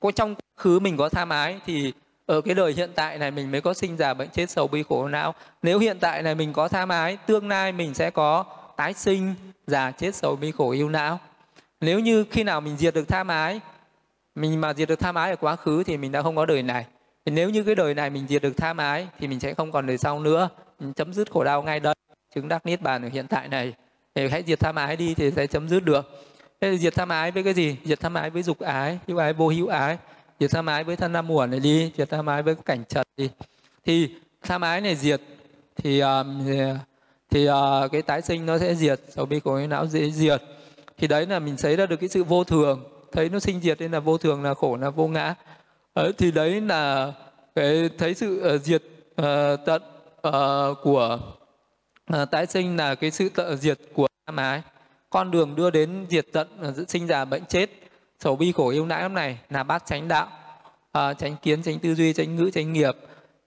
có trong khứ mình có tham ái thì ở cái đời hiện tại này mình mới có sinh già bệnh chết sầu bi khổ não. Nếu hiện tại này mình có tham ái, tương lai mình sẽ có tái sinh già chết sầu bi khổ yêu não. Nếu như khi nào mình diệt được tham ái, mình mà diệt được tham ái ở quá khứ thì mình đã không có đời này. Nếu như cái đời này mình diệt được tham ái thì mình sẽ không còn đời sau nữa. Mình chấm dứt khổ đau ngay đây. Chứng đắc niết bàn ở hiện tại này. Thì hãy diệt tham ái đi thì sẽ chấm dứt được. Thế diệt tham ái với cái gì? Diệt tham ái với dục ái, hữu ái, vô hữu ái diệt tham ái với thân nam muộn này đi diệt tham ái với cảnh trần đi. Thì tham ái này diệt thì um, thì uh, cái tái sinh nó sẽ diệt sau bi khổ não dễ diệt. Thì đấy là mình thấy ra được cái sự vô thường. Thấy nó sinh diệt nên là vô thường là khổ là vô ngã. Đấy, thì đấy là cái thấy sự uh, diệt uh, tận uh, của uh, tái sinh là cái sự tận diệt của tham ái con đường đưa đến diệt tận uh, sinh già bệnh chết sầu bi khổ yêu não lúc này là bát chánh đạo. À, chánh kiến chánh tư duy chánh ngữ chánh nghiệp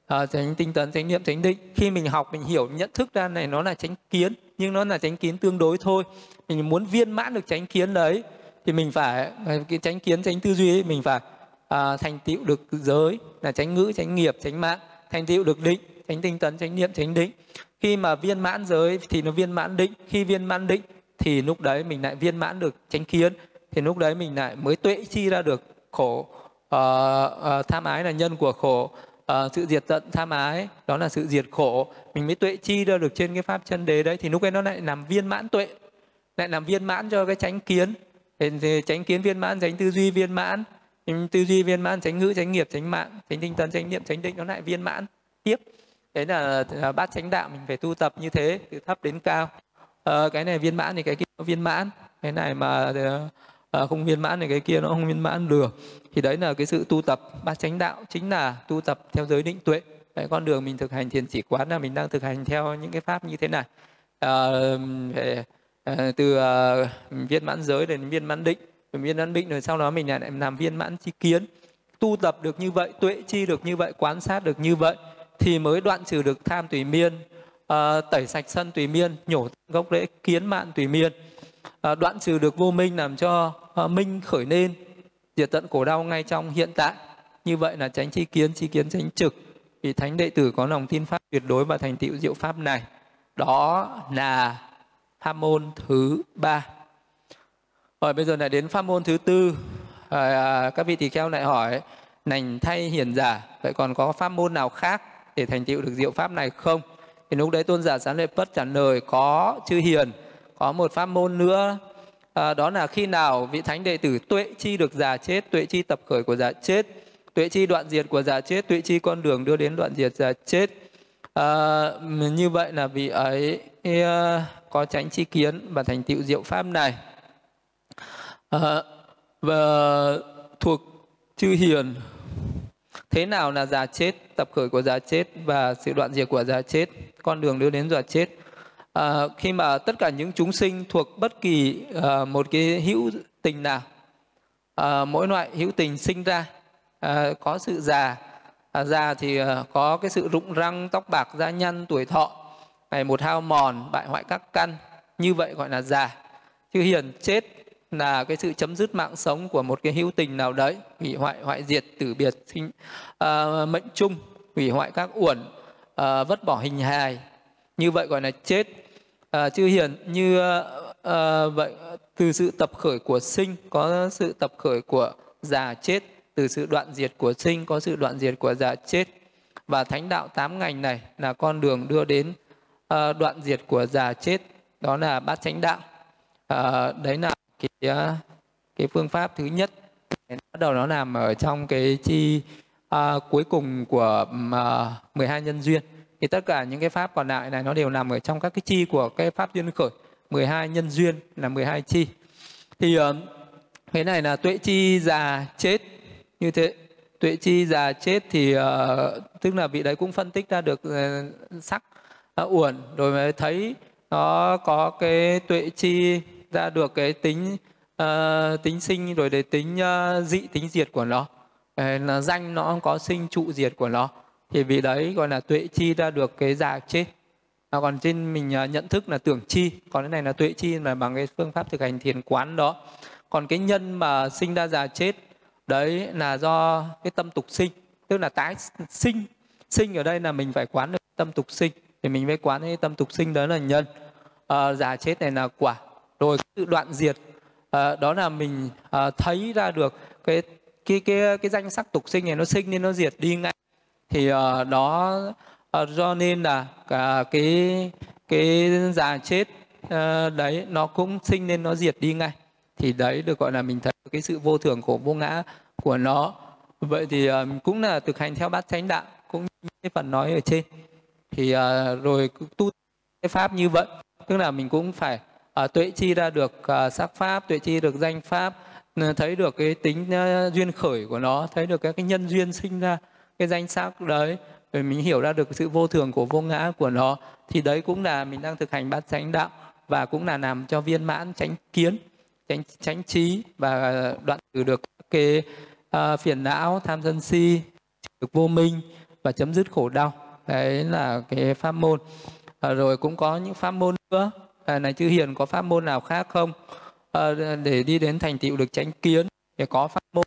à, chánh tinh tấn chánh niệm chánh định. Khi mình học mình hiểu nhận thức ra này nó là chánh kiến nhưng nó là chánh kiến tương đối thôi. Mình muốn viên mãn được chánh kiến đấy thì mình phải ờ, cái chánh kiến chánh tư duy ấy, mình phải à, thành tựu được giới là chánh ngữ chánh nghiệp chánh mạng thành tựu được định chánh tinh tấn chánh niệm chánh định. Khi mà viên mãn giới thì nó viên mãn định khi viên mãn định thì lúc đấy mình lại viên mãn được chánh kiến thì lúc đấy mình lại mới tuệ chi ra được khổ uh, uh, tham ái là nhân của khổ uh, sự diệt tận tham ái đó là sự diệt khổ. Mình mới tuệ chi ra được trên cái pháp chân đế đấy. Thì lúc ấy nó lại làm viên mãn tuệ lại làm viên mãn cho cái tránh kiến. Thì tránh kiến viên mãn tránh tư duy viên mãn. Tư duy viên mãn tránh ngữ tránh nghiệp tránh mạng tránh tinh tấn tránh niệm tránh định nó lại viên mãn. Tiếp đấy là, là bát chánh đạo mình phải tu tập như thế từ thấp đến cao. À, cái này viên mãn thì cái kia viên mãn. Cái này mà à, không viên mãn thì cái kia nó không viên mãn được. Thì đấy là cái sự tu tập ba chánh đạo chính là tu tập theo giới định tuệ. Đấy, con đường mình thực hành thiền chỉ quán là mình đang thực hành theo những cái pháp như thế này. À, về, à, từ à, viên mãn giới đến viên mãn định. Viên mãn định rồi sau đó mình lại làm viên mãn chi kiến. Tu tập được như vậy tuệ chi được như vậy quán sát được như vậy thì mới đoạn trừ được tham tùy miên à, tẩy sạch sân tùy miên nhổ gốc rễ kiến mạn tùy miên à, đoạn trừ được vô minh làm cho à, minh khởi nên diệt tận khổ đau ngay trong hiện tại. Như vậy là tránh chi kiến chi kiến tránh trực. Vì thánh đệ tử có lòng tin pháp tuyệt đối và thành tựu diệu pháp này. Đó là pháp môn thứ ba. Rồi bây giờ lại đến pháp môn thứ tư. À, à các vị tỳ kheo lại hỏi nành thay hiền giả vậy còn có pháp môn nào khác để thành tựu được diệu pháp này không? Thì lúc đấy tôn giả sáng lệ bất trả lời có chư hiền có một pháp môn nữa. À, đó là khi nào vị thánh đệ tử tuệ chi được già chết tuệ chi tập khởi của già chết tuệ chi đoạn diệt của già chết tuệ chi con đường đưa đến đoạn diệt già chết. À, như vậy là vị ấy à, có tránh chi kiến và thành tựu diệu pháp này. À, và thuộc chư hiền. Thế nào là già chết tập khởi của già chết và sự đoạn diệt của già chết con đường đưa đến già chết? À, khi mà tất cả những chúng sinh thuộc bất kỳ à, một cái hữu tình nào à, mỗi loại hữu tình sinh ra à, có sự già à, già thì à, có cái sự rụng răng tóc bạc da nhăn tuổi thọ ngày một hao mòn bại hoại các căn như vậy gọi là già. Chứ hiền chết là cái sự chấm dứt mạng sống của một cái hữu tình nào đấy hủy hoại hoại diệt tử biệt sinh à, mệnh chung hủy hoại các uẩn à, vứt bỏ hình hài. Như vậy gọi là chết. Ờ, à, chư hiền như à, vậy từ sự tập khởi của sinh có sự tập khởi của già chết từ sự đoạn diệt của sinh có sự đoạn diệt của già chết. Và thánh đạo tám ngành này là con đường đưa đến à, đoạn diệt của già chết đó là bát chánh đạo. À, đấy là cái cái phương pháp thứ nhất. Bắt đầu nó nằm ở trong cái chi à, cuối cùng của à, 12 nhân duyên thì tất cả những cái pháp còn lại này nó đều nằm ở trong các cái chi của cái pháp duyên khởi. 12 nhân duyên là 12 chi. Thì ờ, cái này là tuệ chi già chết. Như thế tuệ chi già chết thì uh, tức là vị đấy cũng phân tích ra được uh, sắc uh, uẩn rồi mới thấy nó có cái tuệ chi ra được cái tính uh, tính sinh rồi để tính uh, dị tính diệt của nó. Là danh nó có sinh trụ diệt của nó thì vì đấy gọi là tuệ chi ra được cái già chết. À, còn trên mình à, nhận thức là tưởng chi. Còn cái này là tuệ chi là bằng cái phương pháp thực hành thiền quán đó. Còn cái nhân mà sinh ra già chết đấy là do cái tâm tục sinh. Tức là tái sinh. Sinh ở đây là mình phải quán được tâm tục sinh. Thì mình mới quán cái tâm tục sinh đó là nhân. Ờ, à, già chết này là quả. Rồi tự đoạn diệt. À, đó là mình à, thấy ra được cái cái cái cái danh sắc tục sinh này nó sinh nên nó diệt đi ngay thì uh, đó uh, do nên là cả cái cái già chết uh, đấy nó cũng sinh nên nó diệt đi ngay. Thì đấy được gọi là mình thấy cái sự vô thường của vô ngã của nó. Vậy thì uh, cũng là thực hành theo bát chánh đạo cũng như cái phần nói ở trên. Thì uh, rồi tu cái pháp như vậy tức là mình cũng phải uh, tuệ chi ra được uh, sắc pháp tuệ chi được danh pháp thấy được cái tính uh, duyên khởi của nó thấy được các cái nhân duyên sinh ra cái danh sắc đấy rồi mình hiểu ra được sự vô thường của vô ngã của nó thì đấy cũng là mình đang thực hành bát chánh đạo và cũng là làm cho viên mãn tránh kiến tránh tránh trí và đoạn trừ được cái uh, phiền não tham sân si được vô minh và chấm dứt khổ đau. Đấy là cái pháp môn. À, rồi cũng có những pháp môn nữa. À, này chư hiền có pháp môn nào khác không? À, để đi đến thành tựu được chánh kiến để có pháp môn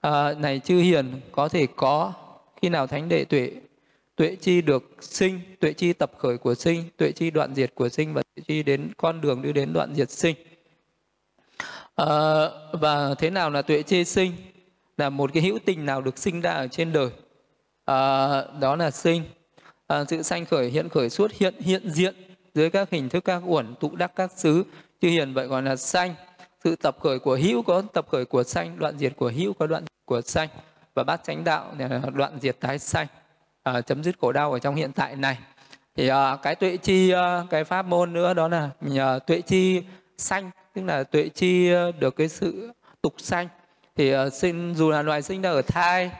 à, này chư hiền có thể có khi nào thánh đệ tuệ tuệ chi được sinh tuệ chi tập khởi của sinh tuệ chi đoạn diệt của sinh và tuệ chi đến con đường đi đến đoạn diệt sinh. À, và thế nào là tuệ chi sinh? Là một cái hữu tình nào được sinh ra ở trên đời? À, đó là sinh. À, sự sanh khởi hiện khởi xuất hiện hiện diện dưới các hình thức các uẩn tụ đắc các xứ. Chư hiền vậy gọi là sanh sự tập khởi của hữu có tập khởi của sanh đoạn diệt của hữu có đoạn của sanh. Và bát chánh đạo là đoạn diệt tái sanh à, chấm dứt khổ đau ở trong hiện tại này. Thì à, cái tuệ chi à, cái pháp môn nữa đó là nhờ à, tuệ chi sanh tức là tuệ chi à, được cái sự tục sanh. Thì à, sinh dù là loài sinh ra ở thai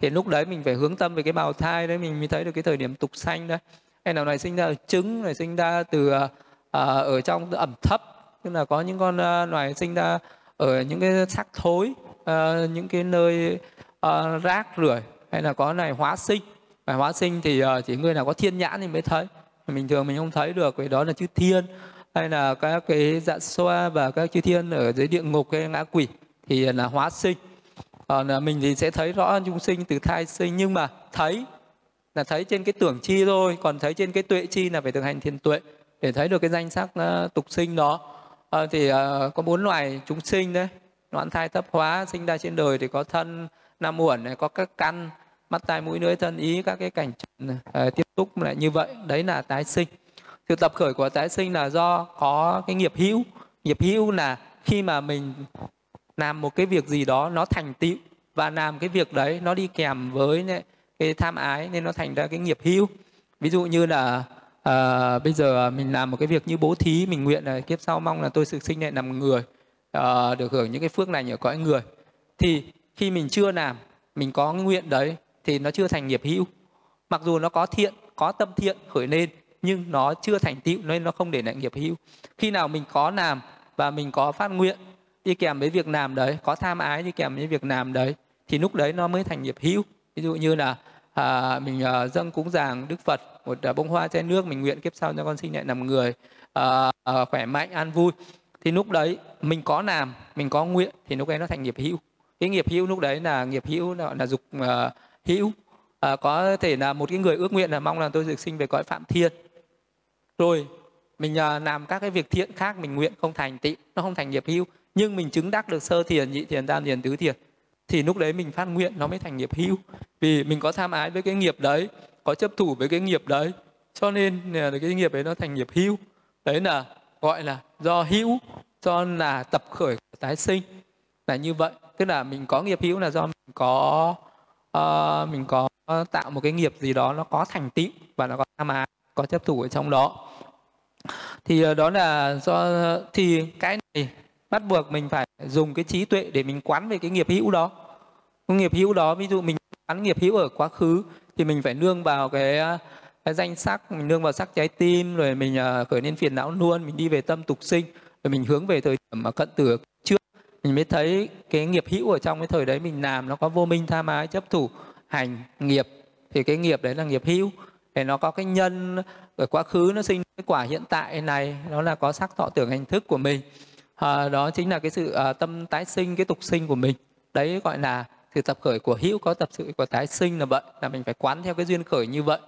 thì lúc đấy mình phải hướng tâm về cái bào thai đấy mình mới thấy được cái thời điểm tục sanh đấy. Hay là loài sinh ra ở trứng loài sinh ra từ à, à ở trong ẩm thấp tức là có những con uh, loài sinh ra ở những cái xác thối uh, những cái nơi uh, rác rưởi hay là có này hóa sinh. Và hóa sinh thì uh, chỉ người nào có thiên nhãn thì mới thấy. Mình thường mình không thấy được vì đó là chư thiên hay là các cái dạ xoa và các chư thiên ở dưới địa ngục hay ngã quỷ thì là hóa sinh. Còn uh, mình thì sẽ thấy rõ chúng sinh từ thai sinh nhưng mà thấy là thấy trên cái tưởng chi thôi. Còn thấy trên cái tuệ chi là phải thực hành thiền tuệ để thấy được cái danh sắc uh, tục sinh đó à, thì à, có bốn loài chúng sinh đấy. Loạn thai thấp hóa sinh ra trên đời thì có thân năm uẩn này có các căn mắt tai mũi lưỡi thân ý các cái cảnh à, tiếp xúc lại như vậy đấy là tái sinh. Sự tập khởi của tái sinh là do có cái nghiệp hữu. Nghiệp hữu là khi mà mình làm một cái việc gì đó nó thành tựu và làm cái việc đấy nó đi kèm với cái tham ái nên nó thành ra cái nghiệp hữu. Ví dụ như là à, bây giờ à, mình làm một cái việc như bố thí mình nguyện là kiếp sau mong là tôi sự sinh lại làm người à, được hưởng những cái phước này ở cõi người. Thì khi mình chưa làm mình có nguyện đấy thì nó chưa thành nghiệp hữu. Mặc dù nó có thiện có tâm thiện khởi lên nhưng nó chưa thành tựu nên nó không để lại nghiệp hữu. Khi nào mình có làm và mình có phát nguyện đi kèm với việc làm đấy có tham ái đi kèm với việc làm đấy thì lúc đấy nó mới thành nghiệp hữu. Ví dụ như là à, mình à, dâng cúng dường đức phật một à, bông hoa che nước mình nguyện kiếp sau cho con sinh lại làm người uh, khỏe mạnh an vui. Thì lúc đấy mình có làm mình có nguyện thì lúc đấy nó thành nghiệp hữu. Cái nghiệp hữu lúc đấy là nghiệp hữu là, là dục uh, hữu. Có thể là một cái người ước nguyện là mong là tôi được sinh về cõi phạm thiên. Rồi mình uh, làm các cái việc thiện khác mình nguyện không thành tị nó không thành nghiệp hữu. Nhưng mình chứng đắc được sơ thiền nhị thiền tam thiền tứ thiền thì lúc đấy mình phát nguyện nó mới thành nghiệp hữu. Vì mình có tham ái với cái nghiệp đấy có chấp thủ với cái nghiệp đấy. Cho nên cái nghiệp ấy nó thành nghiệp hữu. Đấy là gọi là do hữu do là tập khởi của tái sinh. Là như vậy. Tức là mình có nghiệp hữu là do mình có uh, mình có tạo một cái nghiệp gì đó nó có thành tựu và nó có tham ái có chấp thủ ở trong đó. Thì ờ, đó là do thì cái này bắt buộc mình phải dùng cái trí tuệ để mình quán về cái nghiệp hữu đó. Cái nghiệp hữu đó ví dụ mình quán nghiệp hữu ở quá khứ thì mình phải nương vào cái, ờ, cái danh sắc mình nương vào sắc trái tim rồi mình ờ, khởi lên phiền não luôn mình đi về tâm tục sinh rồi mình hướng về thời điểm mà cận tử trước. Mình mới thấy cái nghiệp hữu ở trong cái thời đấy mình làm nó có vô minh tham ái chấp thủ hành nghiệp. Thì cái nghiệp đấy là nghiệp hữu. Để nó có cái nhân ở quá khứ nó sinh cái quả hiện tại này nó là có sắc thọ tưởng hành thức của mình. À, đó chính là cái sự à, tâm tái sinh cái tục sinh của mình. Đấy gọi là sự tập khởi của hữu có tập sự của tái sinh là vậy là mình phải quán theo cái duyên khởi như vậy.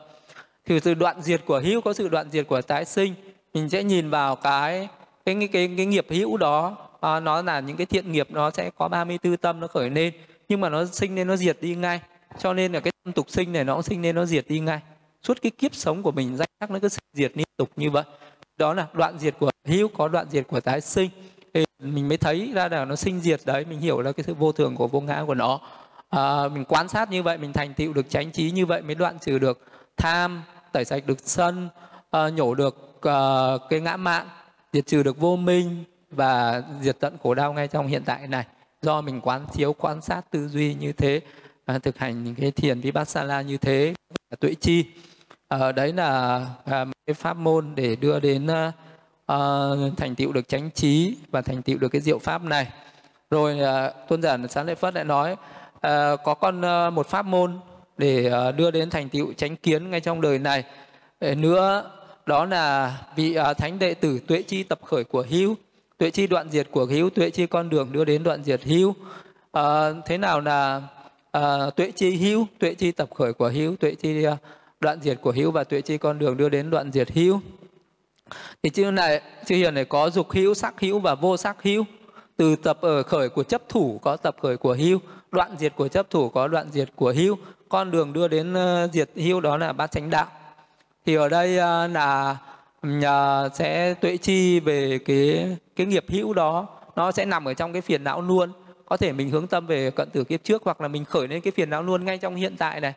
Thì sự đoạn diệt của hữu có sự đoạn diệt của tái sinh mình sẽ nhìn vào cái cái cái cái, cái nghiệp hữu đó à, nó là những cái thiện nghiệp nó sẽ có 34 tâm nó khởi lên nhưng mà nó sinh nên nó diệt đi ngay. Cho nên là cái tâm tục sinh này nó cũng sinh nên nó diệt đi ngay. Suốt cái kiếp sống của mình danh sắc nó cứ diệt liên tục như vậy. Đó là đoạn diệt của hữu có đoạn diệt của tái sinh mình mới thấy ra là nó sinh diệt đấy mình hiểu là cái sự vô thường của vô ngã của nó. À, mình quan sát như vậy mình thành tựu được chánh trí như vậy mới đoạn trừ được tham tẩy sạch được sân à, nhổ được à, cái ngã mạn diệt trừ được vô minh và diệt tận khổ đau ngay trong hiện tại này. Do mình quán chiếu quan sát tư duy như thế à, thực hành những cái thiền vipassana như thế tuệ chi. À, đấy là à, cái pháp môn để đưa đến à, uh, thành tựu được chánh trí và thành tựu được cái diệu pháp này. Rồi uh, tôn giả sáng lễ phất lại nói uh, có con uh, một pháp môn để uh, đưa đến thành tựu chánh kiến ngay trong đời này. Để nữa đó là vị uh, thánh đệ tử tuệ chi tập khởi của hữu tuệ chi đoạn diệt của hữu tuệ chi con đường đưa đến đoạn diệt hữu uh, thế nào là uh, tuệ chi hữu tuệ chi tập khởi của hữu tuệ chi uh, đoạn diệt của hữu và tuệ chi con đường đưa đến đoạn diệt hữu thì chữ này chữ hiền này có dục hữu sắc hữu và vô sắc hữu. Từ tập ở khởi của chấp thủ có tập khởi của hữu đoạn diệt của chấp thủ có đoạn diệt của hữu. Con đường đưa đến ờ, diệt hữu đó là bát chánh đạo. Thì ở đây ờ, là nhà sẽ tuệ chi về cái cái nghiệp hữu đó. Nó sẽ nằm ở trong cái phiền não luôn. Có thể mình hướng tâm về cận tử kiếp trước hoặc là mình khởi lên cái phiền não luôn ngay trong hiện tại này.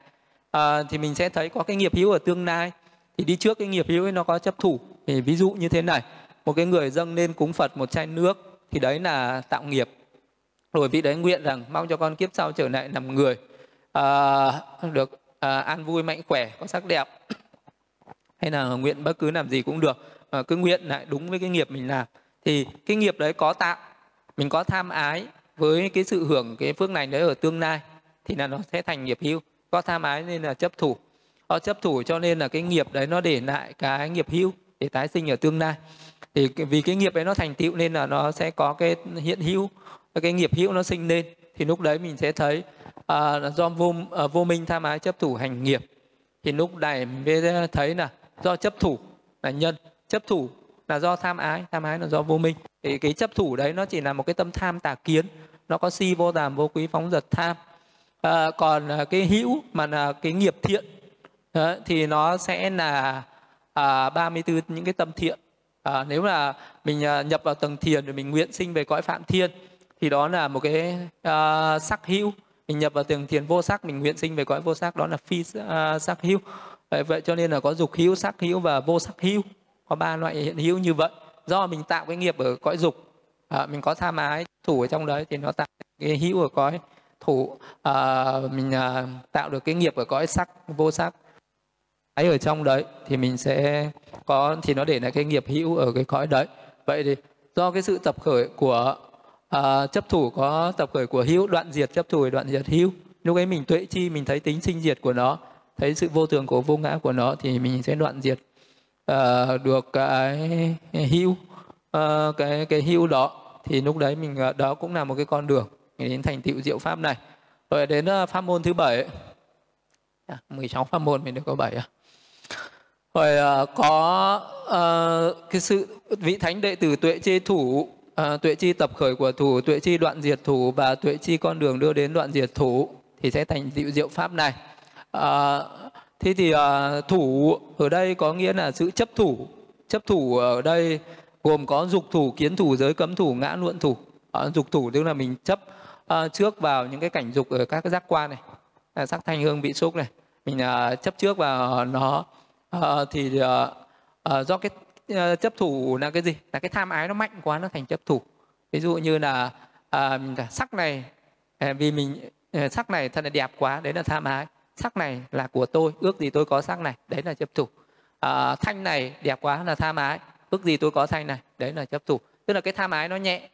À, thì mình sẽ thấy có cái nghiệp hữu ở tương lai. Thì đi trước cái nghiệp hữu ấy nó có chấp thủ thì ví dụ như thế này một cái người dâng lên cúng phật một chai nước thì đấy là tạo nghiệp. Rồi vị đấy nguyện rằng mong cho con kiếp sau trở lại làm người à, được à, an vui mạnh khỏe có sắc đẹp. Hay là nguyện bất cứ làm gì cũng được à, cứ nguyện lại đúng với cái nghiệp mình làm. Thì cái nghiệp đấy có tạo mình có tham ái với cái sự hưởng cái phước này đấy ở tương lai thì là nó sẽ thành nghiệp hữu. Có tham ái nên là chấp thủ. Có chấp thủ cho nên là cái nghiệp đấy nó để lại cái nghiệp hữu để tái sinh ở tương lai. Thì vì cái nghiệp ấy nó thành tựu nên là nó sẽ có cái hiện hữu cái nghiệp hữu nó sinh lên. Thì lúc đấy mình sẽ thấy à, do vô à, vô minh tham ái chấp thủ hành nghiệp. Thì lúc này mình thấy là do chấp thủ là nhân chấp thủ là do tham ái tham ái là do vô minh. Thì cái chấp thủ đấy nó chỉ là một cái tâm tham tà kiến nó có si vô tàm vô quý phóng dật tham. À, còn à, cái hữu mà là cái nghiệp thiện đó, thì nó sẽ là à, 34 những cái tâm thiện. À, nếu là mình à, nhập vào tầng thiền rồi mình nguyện sinh về cõi phạm thiên thì đó là một cái à, sắc hữu. Mình nhập vào tầng thiền vô sắc mình nguyện sinh về cõi vô sắc đó là phi à, sắc hữu. Vậy, vậy cho nên là có dục hữu sắc hữu và vô sắc hữu. Có ba loại hiện hữu như vậy. Do mình tạo cái nghiệp ở cõi dục à, mình có tham ái thủ ở trong đấy thì nó tạo cái hữu ở cõi thủ à, mình à, tạo được cái nghiệp ở cõi sắc vô sắc ấy ở trong đấy thì mình sẽ có thì nó để lại cái nghiệp hữu ở cái cõi đấy. Vậy thì do cái sự tập khởi của à, chấp thủ có tập khởi của hữu đoạn diệt chấp thủ đoạn diệt hữu lúc ấy mình tuệ chi mình thấy tính sinh diệt của nó thấy sự vô thường của vô ngã của nó thì mình sẽ đoạn diệt uh, được cái hữu uh, cái cái hữu đó. Thì lúc đấy mình uh, đó cũng là một cái con đường đến thành tựu diệu pháp này. Rồi đến uh, pháp môn thứ bảy à, 16 dạ, pháp môn mình được có bảy à? Rồi uh, có uh, cái sự vị thánh đệ tử tuệ chi thủ uh, tuệ chi tập khởi của thủ tuệ chi đoạn diệt thủ và tuệ chi con đường đưa đến đoạn diệt thủ thì sẽ thành diệu diệu pháp này. Uh, thế thì uh, thủ ở đây có nghĩa là sự chấp thủ. Chấp thủ ở đây gồm có dục thủ kiến thủ giới cấm thủ ngã luận thủ. Uh, dục thủ tức là mình chấp uh, trước vào những cái cảnh dục ở các cái giác quan này. Uh, sắc thanh hương vị xúc này. Mình uh, chấp trước vào nó à, thì à, à, do cái à, chấp thủ là cái gì? Là cái tham ái nó mạnh quá nó thành chấp thủ. Ví dụ như là à, sắc này à, vì mình à, sắc này thật là đẹp quá đấy là tham ái. Sắc này là của tôi ước gì tôi có sắc này đấy là chấp thủ. À, thanh này đẹp quá là tham ái ước gì tôi có thanh này đấy là chấp thủ. Tức là cái tham ái nó nhẹ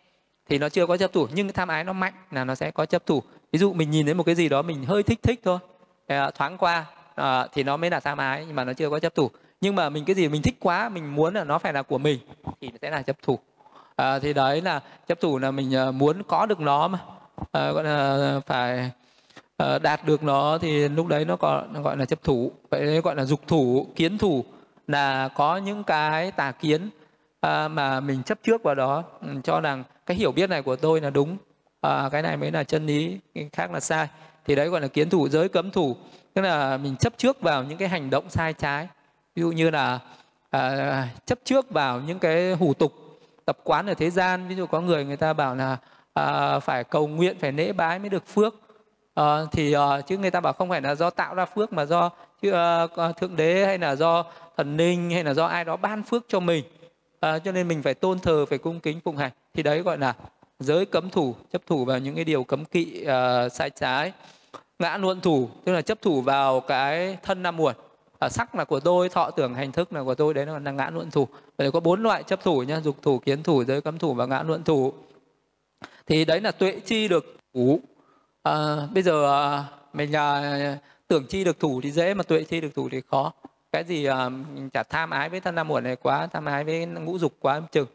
thì nó chưa có chấp thủ nhưng cái tham ái nó mạnh là nó sẽ có chấp thủ. Ví dụ mình nhìn thấy một cái gì đó mình hơi thích thích thôi à, thoáng qua à, thì nó mới là tham ái nhưng mà nó chưa có chấp thủ. Nhưng mà mình cái gì mình thích quá mình muốn là nó phải là của mình thì sẽ là chấp thủ. À, thì đấy là chấp thủ là mình ờ, muốn có được nó mà. À, gọi là phải à, đạt được nó thì lúc đấy nó còn nó gọi là chấp thủ. Vậy đấy gọi là dục thủ kiến thủ là có những cái tà kiến à, mà mình chấp trước vào đó ừ, cho rằng cái hiểu biết này của tôi là đúng. À, cái này mới là chân lý cái khác là sai. Thì đấy gọi là kiến thủ giới cấm thủ tức là mình chấp trước vào những cái hành động sai trái. Ví dụ như là à, chấp trước vào những cái hủ tục tập quán ở thế gian. Ví dụ có người người ta bảo là à, phải cầu nguyện phải lễ bái mới được phước. À, thì à, chứ người ta bảo không phải là do tạo ra phước mà do chứ, à, thượng đế hay là do thần linh hay là do ai đó ban phước cho mình. À, cho nên mình phải tôn thờ phải cung kính phụng hành. Thì đấy gọi là giới cấm thủ chấp thủ vào những cái điều cấm kỵ à, sai trái ngã luận thủ tức là chấp thủ vào cái thân năm muộn à, sắc là của tôi thọ tưởng hành thức là của tôi đấy là ngã luận thủ. Vậy có bốn loại chấp thủ nhá dục thủ kiến thủ giới cấm thủ và ngã luận thủ. Thì đấy là tuệ chi được thủ. À, bây giờ à, mình à, tưởng chi được thủ thì dễ mà tuệ chi được thủ thì khó. Cái gì à, mình chả tham ái với thân nam muộn này quá tham ái với ngũ dục quá chừng.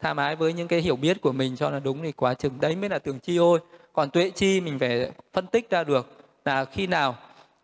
Tham ái với những cái hiểu biết của mình cho là đúng thì quá chừng. Đấy mới là tưởng chi thôi. Còn tuệ chi mình phải phân tích ra được là khi nào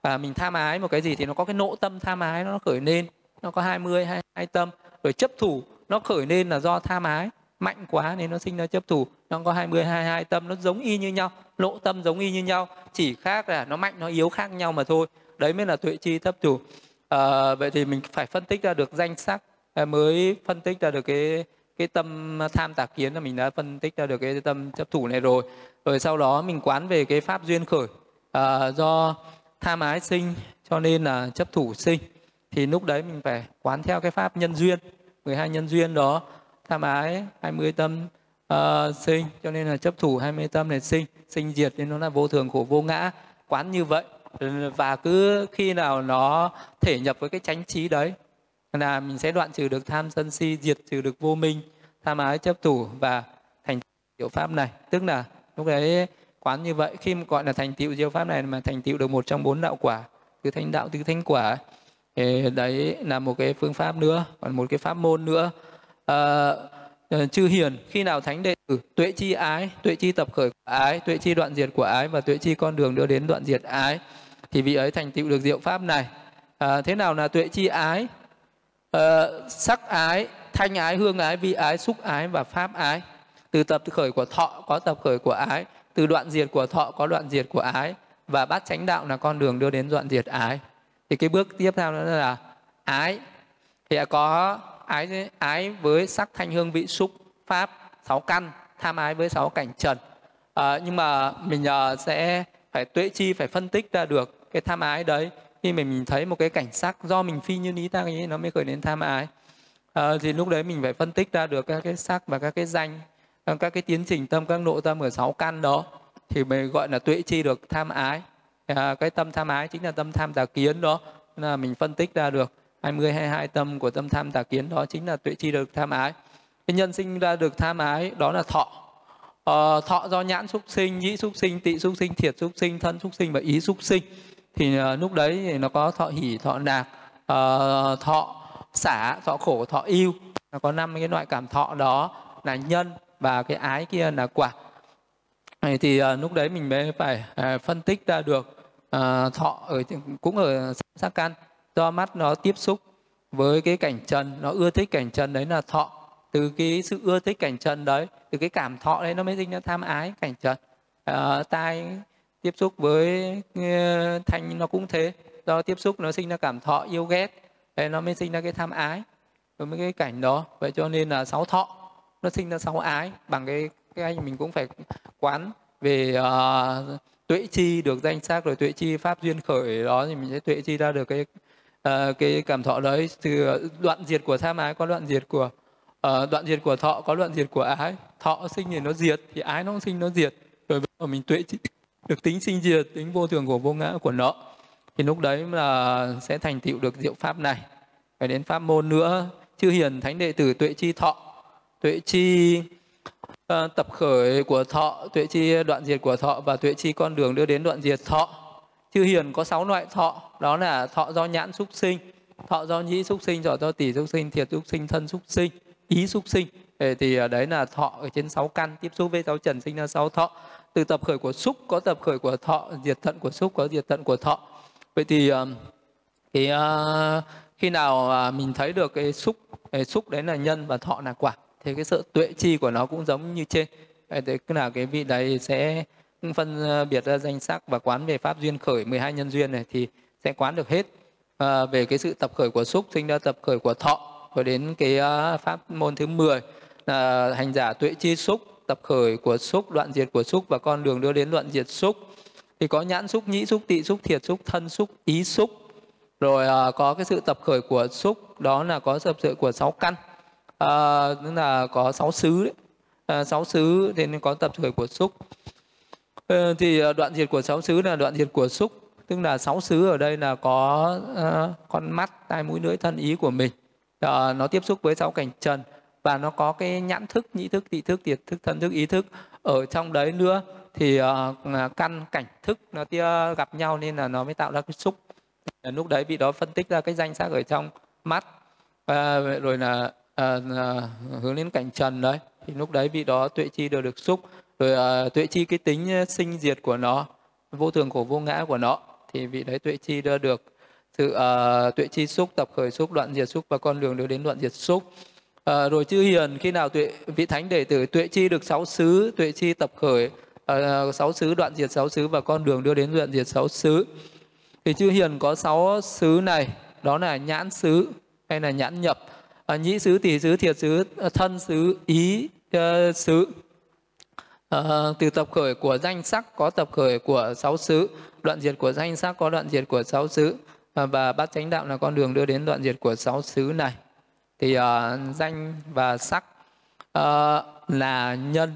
à, mình tham ái một cái gì thì nó có cái nộ tâm tham ái nó khởi lên. Nó có 20 hai, hai tâm. Rồi chấp thủ nó khởi lên là do tham ái mạnh quá nên nó sinh ra chấp thủ. Nó có 20 22 tâm nó giống y như nhau. Lộ tâm giống y như nhau. Chỉ khác là nó mạnh nó yếu khác nhau mà thôi. Đấy mới là tuệ chi chấp thủ. À, vậy thì mình phải phân tích ra được danh sắc à, mới phân tích ra được cái cái tâm tham tà kiến là mình đã phân tích ra được cái tâm chấp thủ này rồi. Rồi sau đó mình quán về cái pháp duyên khởi à, do tham ái sinh cho nên là chấp thủ sinh. Thì lúc đấy mình phải quán theo cái pháp nhân duyên 12 nhân duyên đó. Tham ái 20 tâm uh, sinh cho nên là chấp thủ 20 tâm này sinh. Sinh diệt nên nó là vô thường khổ vô ngã. Quán như vậy và cứ khi nào nó thể nhập với cái chánh trí đấy là mình sẽ đoạn trừ được tham sân si diệt trừ được vô minh. Tham ái chấp thủ và thành tiểu pháp này. Tức là lúc đấy quán như vậy. Khi mà gọi là thành tựu diệu pháp này mà thành tựu được một trong bốn đạo quả từ thanh đạo từ thanh quả thì đấy là một cái phương pháp nữa còn một cái pháp môn nữa. À, chư hiền khi nào thánh đệ tử tuệ chi ái tuệ chi tập khởi của ái tuệ chi đoạn diệt của ái và tuệ chi con đường đưa đến đoạn diệt ái thì vị ấy thành tựu được diệu pháp này. À, thế nào là tuệ chi ái? À, sắc ái thanh ái hương ái vị ái xúc ái và pháp ái. Từ tập khởi của thọ có tập khởi của ái từ đoạn diệt của thọ có đoạn diệt của ái và bát chánh đạo là con đường đưa đến đoạn diệt ái. Thì cái bước tiếp theo đó là ái. Thì có ái ái với sắc thanh hương vị xúc pháp sáu căn tham ái với sáu cảnh trần. À, nhưng mà mình uh, sẽ phải tuệ chi phải phân tích ra được cái tham ái đấy. Khi mình, mình thấy một cái cảnh sắc do mình phi như lý ta ấy nó mới khởi đến tham ái. À, thì lúc đấy mình phải phân tích ra được các cái sắc và các cái danh các cái tiến trình tâm các nội tâm ở sáu căn đó thì mình gọi là tuệ chi được tham ái. À, cái tâm tham ái chính là tâm tham tà kiến đó là mình phân tích ra được. 20 22 tâm của tâm tham tà kiến đó chính là tuệ chi được tham ái. Cái nhân sinh ra được tham ái đó là thọ. À, thọ do nhãn xúc sinh nhĩ xúc sinh tị xúc sinh thiệt xúc sinh thân xúc sinh và ý xúc sinh. Thì à, lúc đấy thì nó có thọ hỉ thọ nạc à, thọ xả thọ khổ thọ yêu nó có năm cái loại cảm thọ đó là nhân và cái ái kia là quả. Thì à, lúc đấy mình mới phải à, phân tích ra được à, thọ ở cũng ở sắc căn. Do mắt nó tiếp xúc với cái cảnh trần nó ưa thích cảnh trần đấy là thọ. Từ cái sự ưa thích cảnh trần đấy từ cái cảm thọ đấy nó mới sinh ra tham ái cảnh trần. À, tai tiếp xúc với thanh nó cũng thế. Do tiếp xúc nó sinh ra cảm thọ yêu ghét đấy nó mới sinh ra cái tham ái với mấy cái cảnh đó. Vậy cho nên là sáu thọ nó sinh ra sáu ái. Bằng cái cái anh mình cũng phải quán về uh, tuệ chi được danh sắc rồi tuệ chi pháp duyên khởi đó thì mình sẽ tuệ chi ra được cái uh, cái cảm thọ đấy. Từ ờ, đoạn diệt của tham ái có đoạn diệt của uh, đoạn diệt của thọ có đoạn diệt của ái. Thọ sinh thì nó diệt thì ái nó cũng sinh nó diệt. Rồi mình tuệ chi được tính sinh diệt tính vô thường của vô ngã của nó thì lúc đấy là sẽ thành tựu được diệu pháp này. Phải đến pháp môn nữa. Chư hiền thánh đệ tử tuệ chi thọ tuệ chi uh, tập khởi của thọ tuệ chi đoạn diệt của thọ và tuệ chi con đường đưa đến đoạn diệt thọ. Chư hiền có sáu loại thọ đó là thọ do nhãn xúc sinh thọ do nhĩ xúc sinh thọ do tỷ xúc sinh thiệt xúc sinh thân xúc sinh ý xúc sinh. Thì ờ, đấy là thọ ở trên sáu căn tiếp xúc với sáu trần sinh ra sáu thọ. Từ tập khởi của xúc có tập khởi của thọ diệt thận của xúc có diệt thận của thọ. Vậy thì ờ, cái khi nào mình thấy được cái xúc cái xúc đấy là nhân và thọ là quả? Thì cái sự tuệ chi của nó cũng giống như trên. Thế là cái vị đấy sẽ phân ờ, biệt ra danh sắc và quán về pháp duyên khởi 12 nhân duyên này thì sẽ quán được hết. À, về cái sự tập khởi của xúc sinh ra tập khởi của thọ và đến cái uh, pháp môn thứ 10 là hành giả tuệ chi xúc tập khởi của xúc đoạn diệt của xúc và con đường đưa đến đoạn diệt xúc. Thì có nhãn xúc nhĩ xúc tị xúc thiệt xúc thân xúc ý xúc. Rồi uh, có cái sự tập khởi của xúc đó là có tập sự của sáu căn. Ờ, à, tức là có sáu xứ đấy. À, sáu xứ thì nên có tập khởi của xúc à, ờ, thì đoạn diệt của sáu xứ là đoạn diệt của xúc tức là sáu xứ ở đây là có à, con mắt tai mũi lưỡi thân ý của mình. À, nó tiếp xúc với sáu cảnh trần và nó có cái nhãn thức nhĩ thức thị thức tiệt thức thân thức ý thức. Ở trong đấy nữa thì uh, căn cảnh thức nó tia gặp nhau nên là nó mới tạo ra cái xúc lúc đấy vị đó phân tích ra cái danh sắc ở trong mắt. Uh, rồi là à, à, hướng đến cảnh trần đấy. Thì lúc đấy vị đó tuệ chi đều được xúc. Rồi à, tuệ chi cái tính sinh diệt của nó vô thường của vô ngã của nó thì vị đấy tuệ chi đưa được sự uh, tuệ chi xúc tập khởi xúc đoạn diệt xúc và con đường đưa đến đoạn diệt xúc. Uh, rồi chư hiền khi nào tuệ vị thánh đệ tử tuệ chi được sáu xứ tuệ chi tập khởi uh, sáu xứ đoạn diệt sáu xứ và con đường đưa đến đoạn diệt sáu xứ. Thì chư hiền có sáu xứ này đó là nhãn xứ hay là nhãn nhập à, nhĩ xứ tỷ xứ thiệt xứ ờ, thân xứ ý uh, xứ. À, từ tập khởi của danh sắc có tập khởi của sáu xứ. Đoạn diệt của danh sắc có đoạn diệt của sáu xứ. À, và bát chánh đạo là con đường đưa đến đoạn diệt của sáu xứ này. Thì à, danh và sắc à, là nhân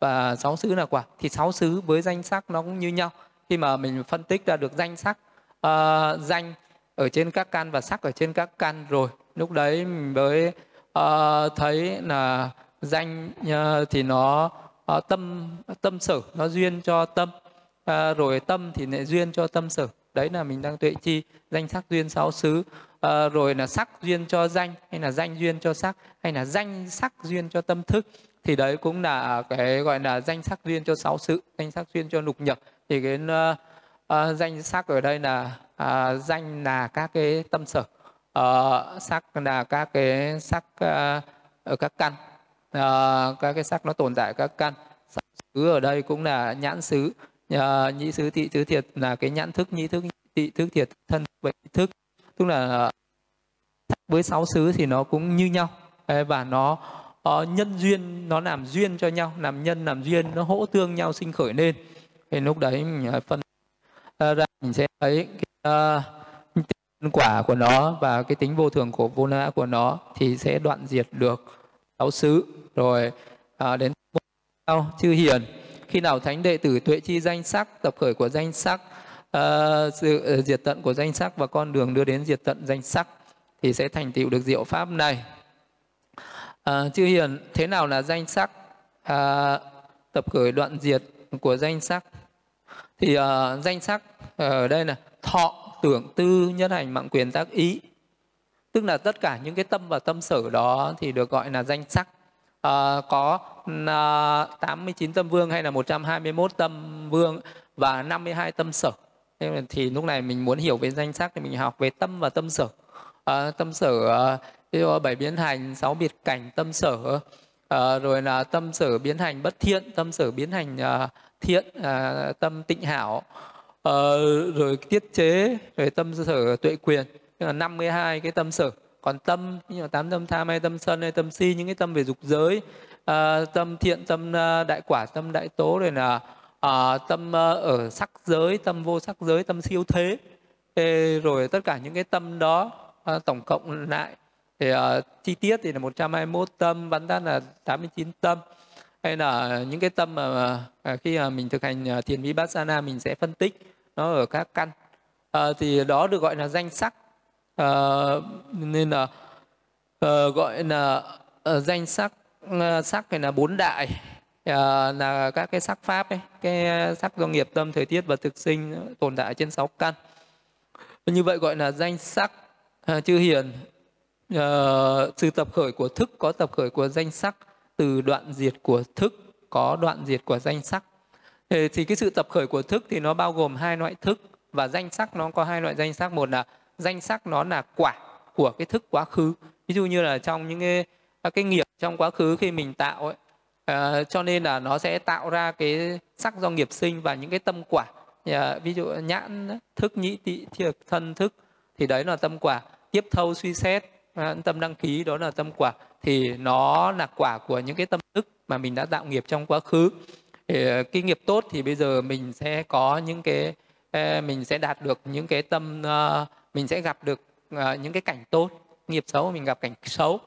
và sáu xứ là quả. Thì sáu xứ với danh sắc nó cũng như nhau. Khi mà mình phân tích ra được danh sắc uh, danh ở trên các căn và sắc ở trên các căn rồi lúc đấy mình mới uh, thấy là danh uh, thì nó uh, tâm tâm sở nó duyên cho tâm uh, rồi tâm thì lại duyên cho tâm sở. Đấy là mình đang tuệ chi danh sắc duyên sáu xứ. À, rồi là sắc duyên cho danh hay là danh duyên cho sắc hay là danh sắc duyên cho tâm thức thì đấy cũng là cái gọi là danh sắc duyên cho sáu sự danh sắc duyên cho lục nhập thì cái uh, uh, danh sắc ở đây là uh, danh là các cái tâm sở. Ờ, uh, sắc là các cái sắc uh, ờ, ở các căn. Uh, các cái sắc nó tồn tại các căn. Xứ ở đây cũng là nhãn xứ. Uh, nhĩ xứ thị xứ thiệt là cái nhãn thức nhĩ thức thị thức thiệt thân vậy thức. Tức là với sáu xứ thì nó cũng như nhau. Và nó uh, nhân duyên nó làm duyên cho nhau làm nhân làm duyên nó hỗ tương nhau sinh khởi lên. Thì lúc đấy mình phân uh, ra mình sẽ thấy cái, uh, quả của nó và cái tính vô thường của vô ngã của nó thì sẽ đoạn diệt được sáu xứ rồi à, đến sau chư hiền khi nào thánh đệ tử tuệ chi danh sắc tập khởi của danh sắc uh, sự uh, diệt tận của danh sắc và con đường đưa đến diệt tận danh sắc thì sẽ thành tựu được diệu pháp này À, chư hiền, thế nào là danh sắc? À, tập khởi đoạn diệt của danh sắc. Thì à, danh sắc ở đây là thọ, tưởng, tư, nhất hành, mạng quyền, tác ý. Tức là tất cả những cái tâm và tâm sở đó thì được gọi là danh sắc. Ờ, à, có à, 89 tâm vương hay là 121 tâm vương và 52 tâm sở. Thì lúc này mình muốn hiểu về danh sắc thì mình học về tâm và tâm sở. À, tâm sở à, bảy biến hành sáu biệt cảnh tâm sở à, rồi là tâm sở biến hành bất thiện tâm sở biến hành à, thiện à, tâm tịnh hảo à, rồi tiết chế rồi tâm sở tuệ quyền tức là 52 cái tâm sở. Còn tâm như là tám tâm tham hay tâm sân hay tâm si những cái tâm về dục giới uh, tâm thiện tâm ờ, đại quả tâm đại tố rồi là uh, tâm ở sắc giới tâm vô sắc giới tâm siêu thế. Ê, rồi tất cả những cái tâm đó uh, tổng cộng lại thì uh, chi tiết thì là 121 tâm bắn tắt là 89 tâm. Hay là những cái tâm mà uh, khi mà mình thực hành thiền vipassana mình sẽ phân tích nó ở các căn. À, thì đó được gọi là danh sắc. À, nên là à, gọi là à, danh sắc à, sắc này là bốn đại. À, là các cái sắc pháp ấy cái sắc do nghiệp tâm thời tiết và thực sinh tồn tại trên sáu căn. Như vậy gọi là danh sắc à, chư hiền. À, từ tập khởi của thức có tập khởi của danh sắc từ đoạn diệt của thức có đoạn diệt của danh sắc thì, cái sự tập khởi của thức thì nó bao gồm hai loại thức và danh sắc nó có hai loại danh sắc. Một là danh sắc nó là quả của cái thức quá khứ. Ví dụ như là trong những cái à, cái nghiệp trong quá khứ khi mình tạo ấy uh, cho nên là nó sẽ tạo ra cái sắc do nghiệp sinh và những cái tâm quả. Uh, ví dụ nhãn thức nhĩ tị thiệt thân thức thì đấy là tâm quả. Tiếp thâu suy xét à, tâm đăng ký đó là tâm quả. Thì nó là quả của những cái tâm thức mà mình đã tạo nghiệp trong quá khứ thì ờ, cái nghiệp tốt thì bây giờ mình sẽ có những cái ờ, mình sẽ đạt được những cái tâm ờ, mình sẽ gặp được những cái cảnh tốt nghiệp xấu mình gặp cảnh xấu.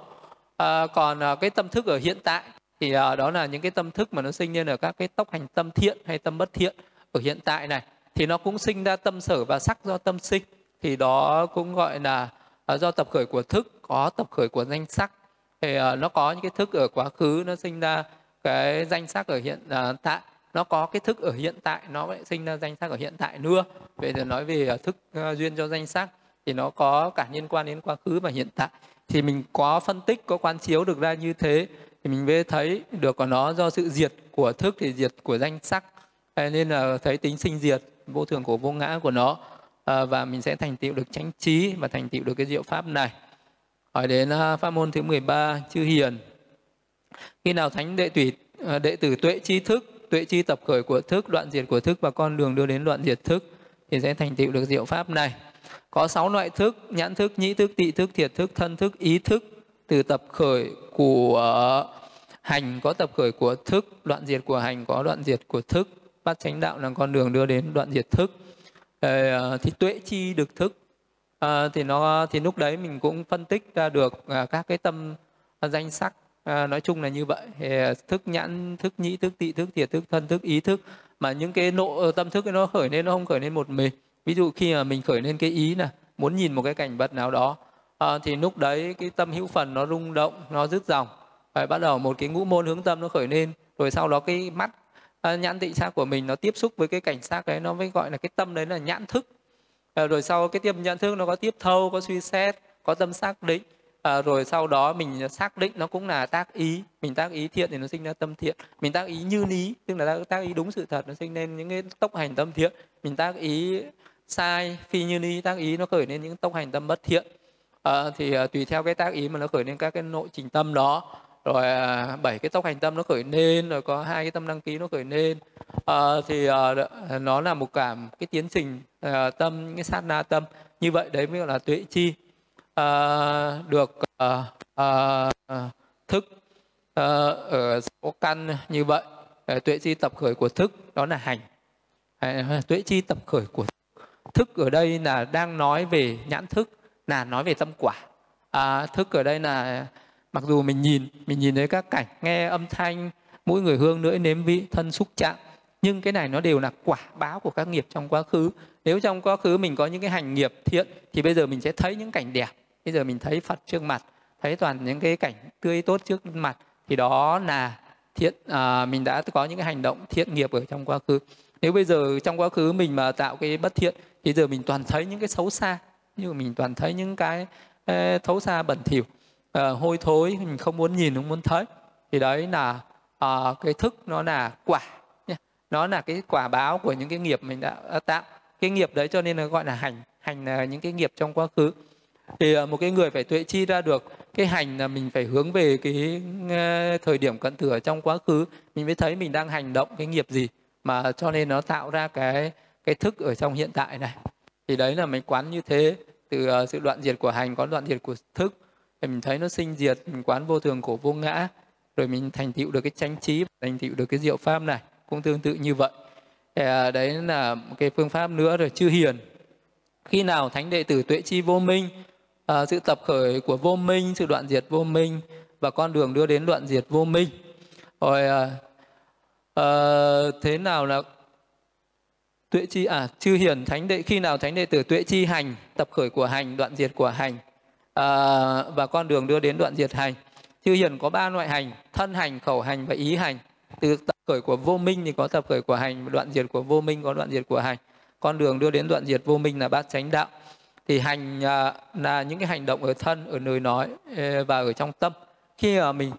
À, còn cái tâm thức ở hiện tại thì đó là những cái tâm thức mà nó sinh lên ở các cái tốc hành tâm thiện hay tâm bất thiện ở hiện tại này. Thì nó cũng sinh ra tâm sở và sắc do tâm sinh. Thì đó cũng gọi là do tập khởi của thức có tập khởi của danh sắc. Thì nó có những cái thức ở quá khứ nó sinh ra cái danh sắc ở hiện uh, tại nó có cái thức ở hiện tại nó lại sinh ra danh sắc ở hiện tại nữa. Vậy thì nói về à, thức uh, duyên cho danh sắc thì nó có cả liên quan đến quá khứ và hiện tại. Thì mình có phân tích có quán chiếu được ra như thế thì mình mới thấy được của nó do sự diệt của thức thì diệt của danh sắc. Nên là thấy tính sinh diệt vô thường của vô ngã của nó à, và mình sẽ thành tựu được chánh trí và thành tựu được cái diệu pháp này. Hỏi đến uh, pháp môn thứ 13 chư hiền khi nào thánh đệ tùy à, đệ tử tuệ chi thức, tuệ chi tập khởi của thức, đoạn diệt của thức và con đường đưa đến đoạn diệt thức thì sẽ thành tựu được diệu pháp này. Có sáu loại thức, nhãn thức, nhĩ thức, tị thức, thiệt thức, thân thức, ý thức từ tập khởi của hành, có tập khởi của thức, đoạn diệt của hành, có đoạn diệt của thức. Bát chánh đạo là con đường đưa đến đoạn diệt thức. Ờ, thì tuệ chi được thức. Ờ, thì nó, thì lúc đấy mình cũng phân tích ra được à, các cái tâm danh sắc à, nói chung là như vậy. Thì ờ, thức nhãn thức nhĩ thức tị thức thiệt thức thân thức ý thức. Mà những cái nộ ờ, tâm thức nó khởi lên nó không khởi lên một mình. Ví dụ khi mà mình khởi lên cái ý là muốn nhìn một cái cảnh vật nào đó à, thì lúc đấy cái tâm hữu phần nó rung động nó dứt dòng. Phải bắt đầu một cái ngũ môn hướng tâm nó khởi lên rồi sau đó cái mắt à, nhãn tị xác của mình nó tiếp xúc với cái cảnh sắc đấy nó mới gọi là cái tâm đấy là nhãn thức. À, rồi sau cái tiếp nhãn thức nó có tiếp thâu có suy xét có tâm xác định à, rồi sau đó mình xác định nó cũng là tác ý. Mình tác ý thiện thì nó sinh ra tâm thiện. Mình tác ý như lý tức là tác ý đúng sự thật nó sinh lên những cái tốc hành tâm thiện. Mình tác ý sai phi như lý tác ý nó khởi lên những tốc hành tâm bất thiện. À, thì à, tùy theo cái tác ý mà nó khởi lên các cái nội trình tâm đó. Rồi à, bảy cái tốc hành tâm nó khởi lên rồi có hai cái tâm đăng ký nó khởi lên. À, thì à, nó là một cảm cái tiến trình à, tâm cái sát na tâm. Như vậy đấy mới gọi là tuệ chi uh, được uh, uh, thức uh, ở số căn như vậy. Uh, tuệ chi tập khởi của thức đó là hành. Uh, tuệ chi tập khởi của thức ở đây là đang nói về nhãn thức là nói về tâm quả. À, thức ở đây là mặc dù mình nhìn mình nhìn thấy các cảnh nghe âm thanh mũi người hương lưỡi nếm vị thân xúc chạm nhưng cái này nó đều là quả báo của các nghiệp trong quá khứ. Nếu trong quá khứ mình có những cái hành nghiệp thiện thì bây giờ mình sẽ thấy những cảnh đẹp bây giờ mình thấy phật trước mặt thấy toàn những cái cảnh tươi tốt trước mặt thì đó là thiện à, mình đã có những cái hành động thiện nghiệp ở trong quá khứ. Nếu bây giờ trong quá khứ mình mà tạo cái bất thiện thì giờ mình toàn thấy những cái xấu xa như mình toàn thấy những cái xấu xa bẩn thỉu à, hôi thối mình không muốn nhìn không muốn thấy. Thì đấy là à, cái thức nó là quả nó là cái quả báo của những cái nghiệp mình đã tạo. Cái nghiệp đấy cho nên nó gọi là hành hành là những cái nghiệp trong quá khứ thì ờ, một cái người phải tuệ chi ra được cái hành là mình phải hướng về cái ờ, thời điểm cận tử ở trong quá khứ mình mới thấy mình đang hành động cái nghiệp gì mà cho nên nó tạo ra cái cái thức ở trong hiện tại này. Thì đấy là mình quán như thế từ ờ, sự đoạn diệt của hành có đoạn diệt của thức thì mình thấy nó sinh diệt mình quán vô thường cổ vô ngã rồi mình thành tựu được cái chánh trí thành tựu được cái diệu pháp này cũng tương tự như vậy. Thì, đấy là một cái phương pháp nữa rồi chư hiền. Khi nào thánh đệ tử tuệ chi vô minh à, sự tập khởi của vô minh sự đoạn diệt vô minh và con đường đưa đến đoạn diệt vô minh. Rồi à, à, thế nào là tuệ chi? À chư hiền thánh đệ khi nào thánh đệ tử tuệ chi hành tập khởi của hành đoạn diệt của hành à, và con đường đưa đến đoạn diệt hành? Chư hiền có ba loại hành thân hành khẩu hành và ý hành. Từ tập khởi của vô minh thì có tập khởi của hành đoạn diệt của vô minh có đoạn diệt của hành. Con đường đưa đến đoạn diệt vô minh là bát chánh đạo thì hành à, là những cái hành động ở thân ở lời nói ờ, và ở trong tâm. Khi mà mình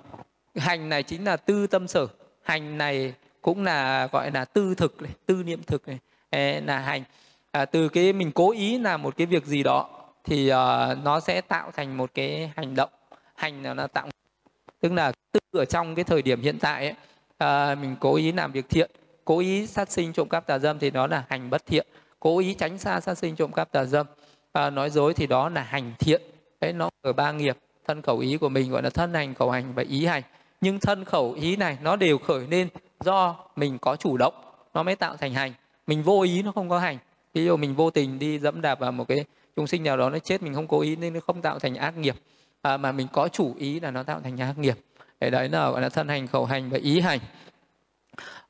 hành này chính là tư tâm sở hành này cũng là gọi là tư thực này, tư niệm thực này ờ, là hành. À, từ cái mình cố ý làm một cái việc gì đó thì uh, nó sẽ tạo thành một cái hành động. Hành là nó tạo tức là tư ở trong cái thời điểm hiện tại ấy, uh, mình cố ý làm việc thiện cố ý sát sinh trộm cắp tà dâm thì đó là hành bất thiện cố ý tránh xa sát sinh trộm cắp tà dâm à, nói dối thì đó là hành thiện. Đấy nó ở ba nghiệp thân khẩu ý của mình gọi là thân hành khẩu hành và ý hành. Nhưng thân khẩu ý này nó đều khởi lên do mình có chủ động nó mới tạo thành hành. Mình vô ý nó không có hành. Ví dụ mình vô tình đi dẫm đạp vào một cái chúng sinh nào đó nó chết mình không cố ý nên nó không tạo thành ác nghiệp. À, mà mình có chủ ý là nó tạo thành ác nghiệp. Để đấy là gọi là thân hành khẩu hành và ý hành.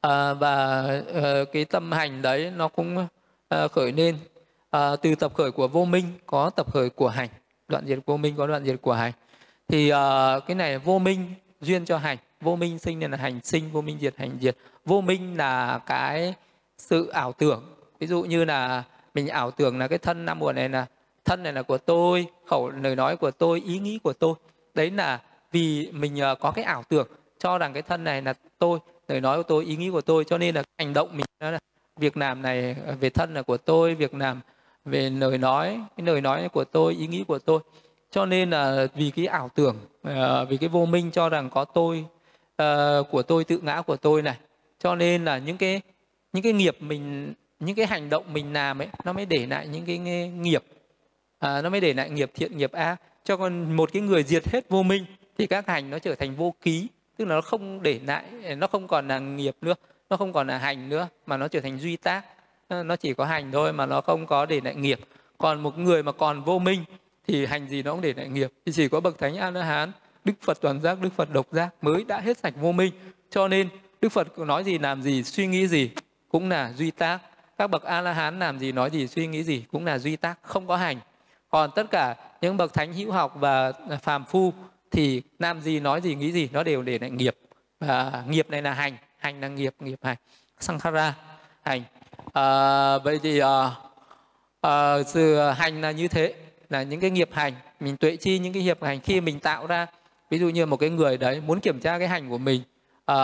À, và à, cái tâm hành đấy nó cũng à, khởi lên à, từ tập khởi của vô minh có tập khởi của hành. Đoạn diệt vô minh có đoạn diệt của hành. Thì à, cái này vô minh duyên cho hành. Vô minh sinh nên là hành sinh vô minh diệt hành diệt. Vô minh là cái sự ảo tưởng. Ví dụ như là mình ảo tưởng là cái thân năm muộn này là thân này là của tôi khẩu lời nói của tôi ý nghĩ của tôi. Đấy là vì mình ờ, có cái ảo tưởng cho rằng cái thân này là tôi lời nói của tôi ý nghĩ của tôi. Cho nên là hành động mình đó là việc làm này về thân là của tôi việc làm về lời nói cái lời nói của tôi ý nghĩ của tôi. Cho nên là vì cái ảo tưởng ờ, vì cái vô minh cho rằng có tôi ờ, của tôi tự ngã của tôi này. Cho nên là những cái những cái nghiệp mình những cái hành động mình làm ấy nó mới để lại những cái nghiệp. À, nó mới để lại nghiệp thiện nghiệp ác. Cho còn một cái người diệt hết vô minh thì các hành nó trở thành vô ký. Tức là nó không để lại nó không còn là nghiệp nữa nó không còn là hành nữa mà nó trở thành duy tác. Ờ, nó chỉ có hành thôi mà nó không có để lại nghiệp. Còn một người mà còn vô minh thì hành gì nó cũng để lại nghiệp. Thì chỉ có bậc thánh a la hán đức phật toàn giác, đức phật độc giác mới đã hết sạch vô minh. Cho nên đức phật nói gì làm gì, suy nghĩ gì cũng là duy tác. Các bậc a la hán làm gì, nói gì, suy nghĩ gì cũng là duy tác, không có hành. Còn tất cả những bậc thánh hữu học và phàm phu thì làm gì, nói gì, nghĩ gì, nó đều để lại nghiệp. Và nghiệp này là hành hành là nghiệp nghiệp hành. Sankhara hành à, vậy thì à, à, sự hành là như thế là những cái nghiệp hành mình tuệ chi những cái nghiệp hành khi mình tạo ra ví dụ như một cái người đấy muốn kiểm tra cái hành của mình à,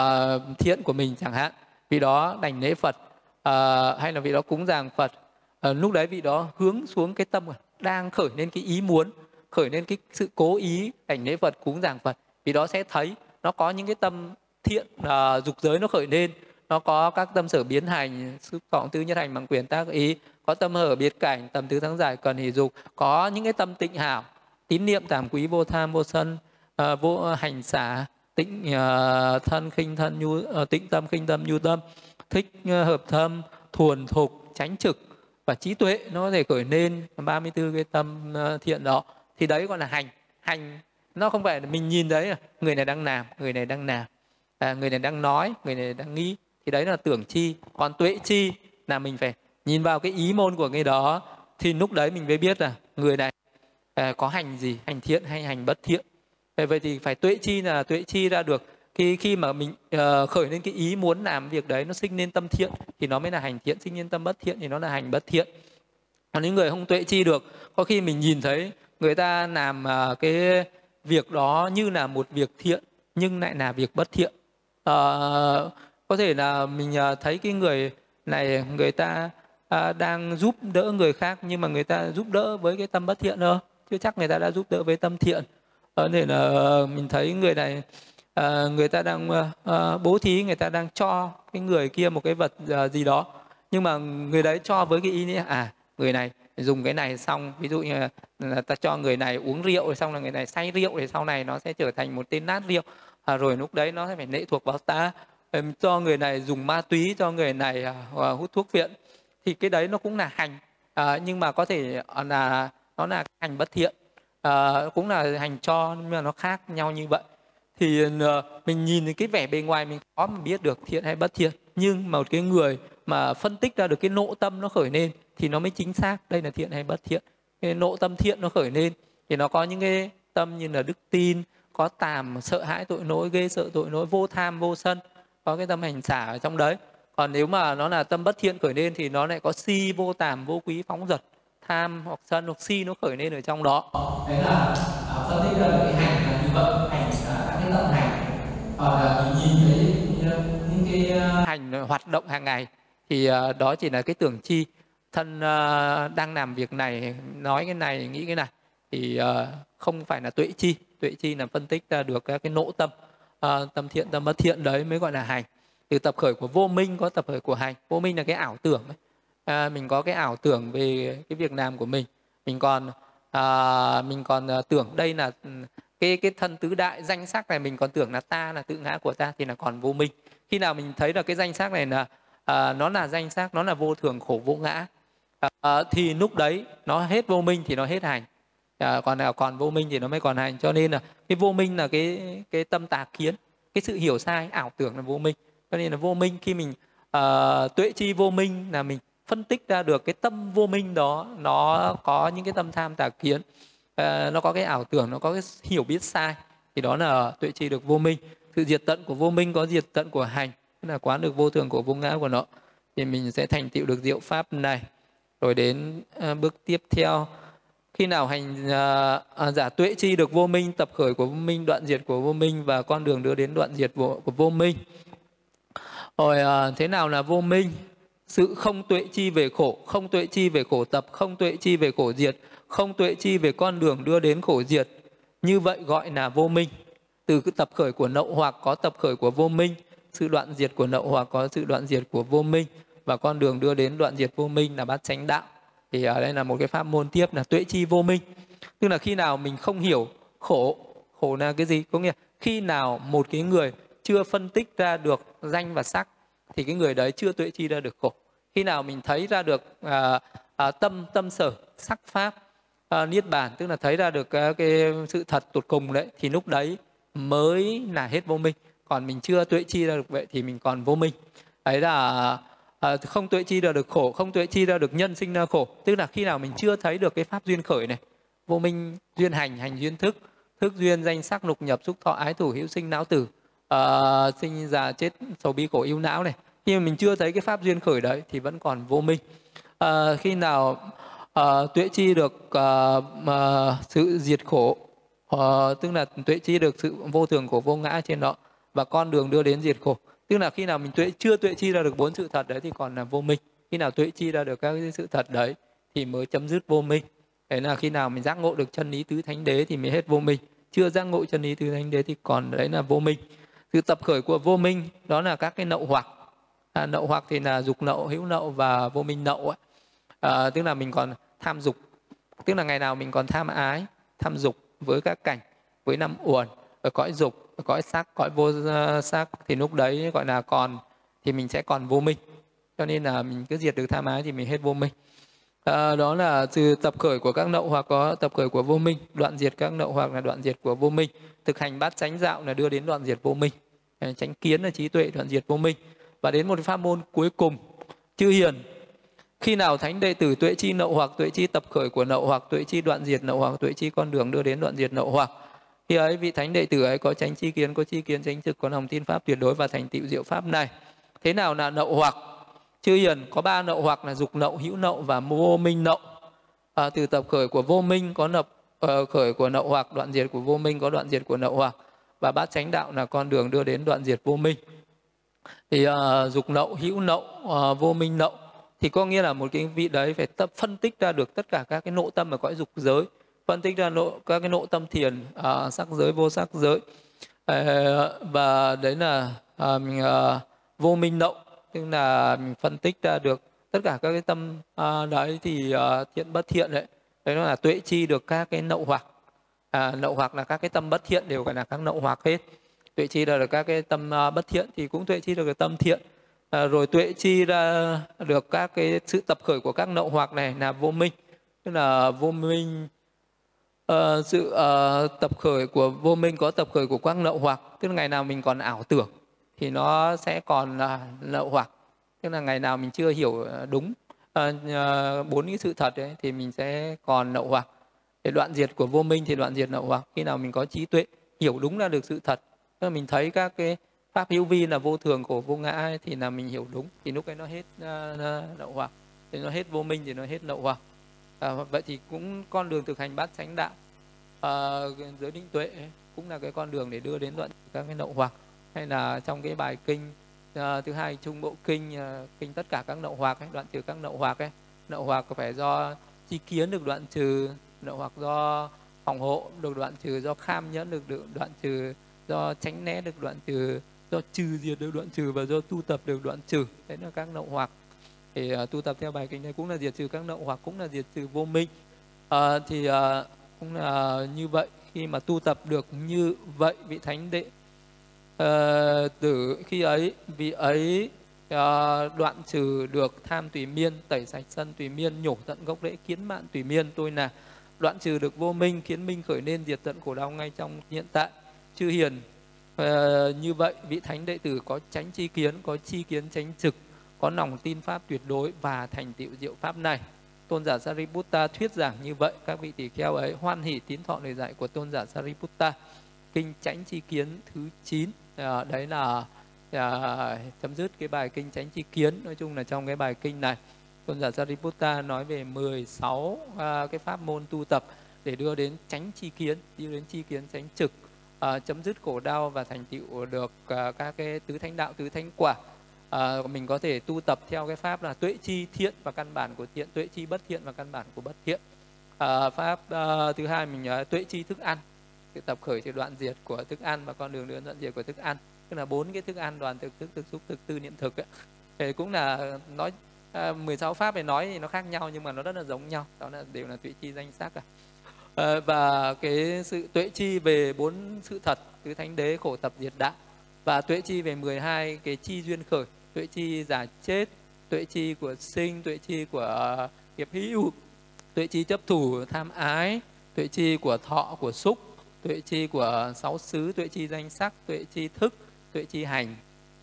thiện của mình chẳng hạn vì đó đành lễ phật à, hay là vì đó cúng dường phật à, lúc đấy vị đó hướng xuống cái tâm đang khởi lên cái ý muốn khởi lên cái sự cố ý đảnh lễ phật cúng dường phật vì đó sẽ thấy nó có những cái tâm thiện à, dục giới nó khởi lên nó có các tâm sở biến hành xúc vọng tư nhất hành bằng quyền tác ý có tâm hở biệt cảnh tầm tứ thắng giải cần hỷ dục có những cái tâm tịnh hảo tín niệm giảm quý vô tham vô sân uh, vô hành xả tịnh uh, thân khinh thân nhu uh, tịnh tâm khinh tâm nhu tâm thích uh, hợp thâm thuần thục tránh trực và trí tuệ nó có thể khởi lên 34 cái tâm uh, thiện đó. Thì đấy gọi là hành. Hành nó không phải là mình nhìn đấy người này đang làm người này đang làm à, người này đang nói người này đang nghĩ thì đấy là tưởng chi còn tuệ chi. Là mình phải nhìn vào cái ý môn của người đó thì lúc đấy mình mới biết là người này à, có hành gì hành thiện hay hành bất thiện. Vậy thì phải tuệ chi là tuệ chi ra được. Khi khi mà mình uh, khởi lên cái ý muốn làm việc đấy nó sinh lên tâm thiện thì nó mới là hành thiện. Sinh lên tâm bất thiện thì nó là hành bất thiện. Còn những người không tuệ chi được có khi mình nhìn thấy người ta làm uh, cái việc đó như là một việc thiện nhưng lại là việc bất thiện. Uh, có thể là mình à, thấy cái người này người ta à, đang giúp đỡ người khác nhưng mà người ta giúp đỡ với cái tâm bất thiện thôi chứ chắc người ta đã giúp đỡ với tâm thiện. Uh, nên là ờ, mình thấy người này ờ, người ta đang bố thí người ta đang cho cái người kia một cái vật gì đó. Nhưng mà người đấy cho với cái ý nghĩa à người này dùng cái này xong ví dụ như là ta cho người này uống rượu xong là người này say rượu thì sau này nó sẽ trở thành một tên nát rượu. À, rồi lúc đấy nó sẽ phải lệ thuộc vào ta cho người này dùng ma túy cho người này à, à, hút thuốc viện. Thì cái đấy nó cũng là hành à, nhưng mà có thể à, là nó là hành bất thiện à, cũng là hành cho nhưng mà nó khác nhau như vậy. Thì à, mình nhìn cái vẻ bề ngoài mình khó mà biết được thiện hay bất thiện. Nhưng mà một cái người mà phân tích ra được cái nộ tâm nó khởi lên thì nó mới chính xác đây là thiện hay bất thiện. Cái nộ tâm thiện nó khởi lên thì nó có những cái tâm như là đức tin có tàm sợ hãi tội lỗi ghê sợ tội lỗi vô tham vô sân có cái tâm hành xả ở trong đấy. Còn nếu mà nó là tâm bất thiện khởi lên thì nó lại có si vô tàm vô quý phóng dật tham hoặc sân hoặc si nó khởi lên ở trong đó. Đấy là à, phân tích ra cái hành là như vậy hành là các cái tâm hành. Hoặc là mình nhìn thấy những cái à, hành hoạt động hàng ngày thì uh, đó chỉ là cái tưởng chi. Thân đang làm việc này nói cái này nghĩ cái này thì không phải là tuệ chi. Tuệ chi là phân tích ra được các cái nỗ tâm Ờ, à, tâm thiện tâm bất thiện đấy mới gọi là hành. Từ tập khởi của vô minh có tập khởi của hành. Vô minh là cái ảo tưởng ấy. À, mình có cái ảo tưởng về cái việc làm của mình. Mình còn à, mình còn tưởng đây là ừ, cái cái thân tứ đại danh sắc này mình còn tưởng là ta là tự ngã của ta thì là còn vô minh. Khi nào mình thấy là cái danh sắc này là à, nó là danh sắc nó là vô thường khổ vô ngã à, thì lúc đấy nó hết vô minh thì nó hết hành à, còn nào còn vô minh thì nó mới còn hành. Cho nên là cái vô minh là cái cái tâm tà kiến cái sự hiểu sai ảo tưởng là vô minh. Cho nên là vô minh khi mình uh, tuệ chi vô minh là mình phân tích ra được cái tâm vô minh đó nó có những cái tâm tham tà kiến. Uh, nó có cái ảo tưởng nó có cái hiểu biết sai thì đó là tuệ chi được vô minh. Sự diệt tận của vô minh có diệt tận của hành tức là quán được vô thường của vô ngã của nó. Thì mình sẽ thành tựu được diệu pháp này. Rồi đến uh, bước tiếp theo khi nào hành à, giả tuệ chi được vô minh tập khởi của vô minh đoạn diệt của vô minh và con đường đưa đến đoạn diệt của, của vô minh. Rồi à, thế nào là vô minh? Sự không tuệ chi về khổ không tuệ chi về khổ tập không tuệ chi về khổ diệt không tuệ chi về con đường đưa đến khổ diệt. Như vậy gọi là vô minh. Từ cái tập khởi của nậu hoặc có tập khởi của vô minh sự đoạn diệt của nậu hoặc có sự đoạn diệt của vô minh và con đường đưa đến đoạn diệt vô minh là bát chánh đạo thì ở đây là một cái pháp môn tiếp là tuệ chi vô minh. Tức là khi nào mình không hiểu khổ khổ là cái gì? Có nghĩa khi nào một cái người chưa phân tích ra được danh và sắc thì cái người đấy chưa tuệ chi ra được khổ. Khi nào mình thấy ra được à, à, tâm tâm sở sắc pháp à, niết bàn tức là thấy ra được cái, cái sự thật tột cùng đấy thì lúc đấy mới là hết vô minh. Còn mình chưa tuệ chi ra được vậy thì mình còn vô minh. Đấy là à, không tuệ chi ra được khổ không tuệ chi ra được nhân sinh ra khổ. Tức là khi nào mình chưa thấy được cái pháp duyên khởi này vô minh duyên hành hành duyên thức thức duyên danh sắc lục nhập xúc thọ ái thủ hữu sinh não tử à, sinh già chết sầu bi khổ yêu não này. Khi mà mình chưa thấy cái pháp duyên khởi đấy thì vẫn còn vô minh. À, khi nào à, tuệ chi được à, à, sự diệt khổ à, tức là tuệ chi được sự vô thường của vô ngã trên đó và con đường đưa đến diệt khổ tức là khi nào mình tuệ chưa tuệ chi ra được bốn sự thật đấy thì còn là vô minh. Khi nào tuệ chi ra được các cái sự thật đấy thì mới chấm dứt vô minh. Đấy là khi nào mình giác ngộ được chân lý tứ thánh đế thì mới hết vô minh. Chưa giác ngộ chân lý tứ thánh đế thì còn đấy là vô minh. Sự tập khởi của vô minh đó là các cái nậu hoặc. À, nậu hoặc thì là dục nậu hữu nậu và vô minh nậu ấy. À, tức là mình còn tham dục. Tức là ngày nào mình còn tham ái tham dục với các cảnh với năm uẩn ở cõi dục ở cõi sắc cõi vô ờ, sắc thì lúc đấy gọi là còn thì mình sẽ còn vô minh. Cho nên là mình cứ diệt được tham ái thì mình hết vô minh. À, đó là từ tập khởi của các nậu hoặc có tập khởi của vô minh. Đoạn diệt các nậu hoặc là đoạn diệt của vô minh. Thực hành bát chánh dạo là đưa đến đoạn diệt vô minh. Ờ, Tránh kiến là trí tuệ đoạn diệt vô minh. Và đến một pháp môn cuối cùng chư hiền. Khi nào thánh đệ tử tuệ chi nậu hoặc tuệ chi tập khởi của nậu hoặc tuệ chi đoạn diệt nậu hoặc tuệ chi con đường đưa đến đoạn diệt nậu hoặc khi ấy vị thánh đệ tử ấy có tránh chi kiến có chi kiến tránh trực có lòng tin pháp tuyệt đối và thành tựu diệu pháp này. Thế nào là nậu hoặc? Chư hiền có ba nậu hoặc là dục nậu hữu nậu và vô minh nậu. À, từ tập khởi của vô minh có nập uh, khởi của nậu hoặc đoạn diệt của vô minh có đoạn diệt của nậu hoặc. Và bát chánh đạo là con đường đưa đến đoạn diệt vô minh. Thì uh, dục nậu hữu nậu uh, vô minh nậu thì có nghĩa là một cái vị đấy phải tập phân tích ra được tất cả các cái nội tâm ở cõi dục giới phân tích ra nội các cái nội tâm thiền à, sắc giới vô sắc giới. À, và đấy là à, mình, à, vô minh động. Tức là mình phân tích ra được tất cả các cái tâm à, đấy thì à, thiện bất thiện đấy. Đấy nó là tuệ chi được các cái nậu hoặc. À, nậu hoặc là các cái tâm bất thiện đều gọi là các nậu hoặc hết. Tuệ chi ra được các cái tâm à, bất thiện thì cũng tuệ chi được cái tâm thiện. À, rồi tuệ chi ra được các cái sự tập khởi của các nậu hoặc này là vô minh. Tức là vô minh uh, sự uh, tập khởi của vô minh có tập khởi của quang lậu hoặc tức là ngày nào mình còn ảo tưởng thì nó sẽ còn là lậu hoặc tức là ngày nào mình chưa hiểu ờ, đúng. Bốn uh, cái sự thật ấy, thì mình sẽ còn lậu hoặc. Để đoạn diệt của vô minh thì đoạn diệt lậu hoặc khi nào mình có trí tuệ hiểu đúng ra được sự thật. Tức là mình thấy các cái pháp hữu vi là vô thường của vô ngã ấy, thì là mình hiểu đúng. Thì lúc ấy nó hết uh, lậu hoặc. Thì nó hết vô minh thì nó hết lậu hoặc à, vậy thì cũng con đường thực hành bát chánh đạo à, giới định tuệ ấy, cũng là cái con đường để đưa đến đoạn các cái nậu hoặc. Hay là trong cái bài kinh à, thứ hai trung bộ kinh à, kinh tất cả các nậu hoặc ấy, đoạn trừ các nậu hoặc ấy nậu hoặc phải do chi kiến được đoạn trừ nậu hoặc do phòng hộ được đoạn trừ do kham nhẫn được, được đoạn trừ do tránh né được đoạn trừ do trừ diệt được đoạn trừ và do tu tập được đoạn trừ. Đấy là các nậu hoặc thì uh, tu tập theo bài kinh này cũng là diệt trừ các nậu hoặc cũng là diệt trừ vô minh. Uh, thì uh, cũng là như vậy. Khi mà tu tập được như vậy vị thánh đệ uh, tử khi ấy vị ấy uh, đoạn trừ được tham tùy miên tẩy sạch sân tùy miên nhổ tận gốc rễ kiến mạng tùy miên. Tôi là đoạn trừ được vô minh khiến minh khởi nên diệt tận khổ đau ngay trong hiện tại. Chư hiền Ờ, như vậy vị thánh đệ tử có tránh chi kiến có chi kiến tránh trực có lòng tin pháp tuyệt đối và thành tựu diệu pháp này. Tôn giả Sariputta thuyết giảng như vậy. Các vị tỷ kheo ấy hoan hỷ tín thọ lời dạy của tôn giả Sariputta. Kinh tránh chi kiến thứ 9 à, ờ, đấy là à, chấm dứt cái bài kinh tránh chi kiến. Nói chung là trong cái bài kinh này tôn giả Sariputta nói về 16 à, ờ, cái pháp môn tu tập để đưa đến tránh chi kiến đi đến chi kiến tránh trực. À, chấm dứt khổ đau và thành tựu được à, các cái tứ thánh đạo tứ thánh quả uh, mình có thể tu tập theo cái pháp là tuệ chi thiện và căn bản của thiện tuệ chi bất thiện và căn bản của bất thiện. Uh, pháp uh, thứ hai mình uh, tuệ chi thức ăn. Cái tập khởi thì đoạn diệt của thức ăn và con đường đến đoạn diệt của thức ăn. Tức là bốn cái thức ăn đoàn thực thức thực xúc thực tư niệm thực ấy. thì cũng là nói uh, 16 pháp này nói thì nó khác nhau nhưng mà nó rất là giống nhau. Đó là đều là tuệ chi danh sắc cả Ờ, và cái sự tuệ chi về bốn sự thật tứ thánh đế khổ tập diệt đạo. Và tuệ chi về 12 cái chi duyên khởi tuệ chi giả chết tuệ chi của sinh tuệ chi của nghiệp hữu tuệ chi chấp thủ tham ái tuệ chi của thọ của xúc tuệ chi của sáu xứ tuệ chi danh sắc tuệ chi thức tuệ chi hành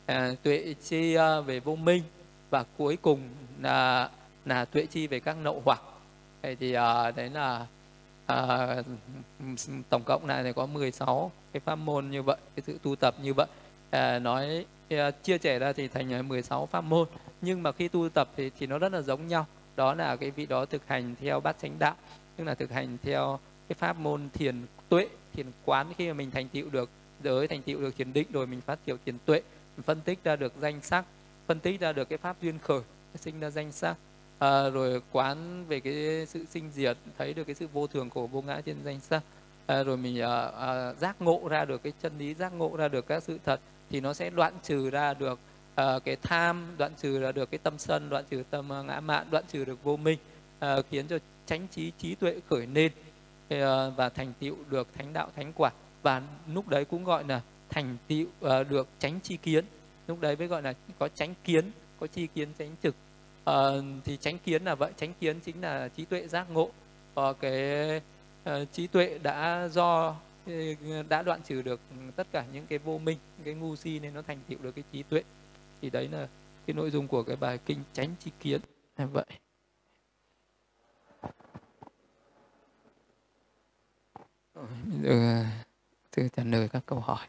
à, tuệ chi về vô minh và cuối cùng là là tuệ chi về các nậu hoặc vậy thì à, đấy là à, tổng cộng này thì có 16 cái pháp môn như vậy cái sự tu tập như vậy à, nói À, chia sẻ ra thì thành 16 pháp môn. Nhưng mà khi tu tập thì thì nó rất là giống nhau. Đó là cái vị đó thực hành theo bát chánh đạo tức là thực hành theo cái pháp môn thiền tuệ thiền quán. Khi mà mình thành tựu được giới thành tựu được thiền định rồi mình phát triển thiền tuệ mình phân tích ra được danh sắc phân tích ra được cái pháp duyên khởi sinh ra danh sắc. À, rồi quán về cái sự sinh diệt thấy được cái sự vô thường của vô ngã trên danh sắc. À, rồi mình à, à, giác ngộ ra được cái chân lý giác ngộ ra được các sự thật thì nó sẽ đoạn trừ ra được uh, cái tham đoạn trừ ra được cái tâm sân đoạn trừ tâm ờ, ngã mạn đoạn trừ được vô minh uh, khiến cho chánh trí trí tuệ khởi lên uh, và thành tựu được thánh đạo thánh quả. Và lúc đấy cũng gọi là thành tựu uh, được tránh chi kiến. Lúc đấy mới gọi là có tránh kiến có chi kiến tránh trực. Uh, thì tránh kiến là vậy. Tránh kiến chính là trí tuệ giác ngộ. Uh, cái uh, trí tuệ đã do đã đoạn trừ được tất cả những cái vô minh cái ngu si nên nó thành tựu được cái trí tuệ thì đấy là cái nội dung của cái bài kinh tránh chi kiến như vậy Rồi, từ trả lời các câu hỏi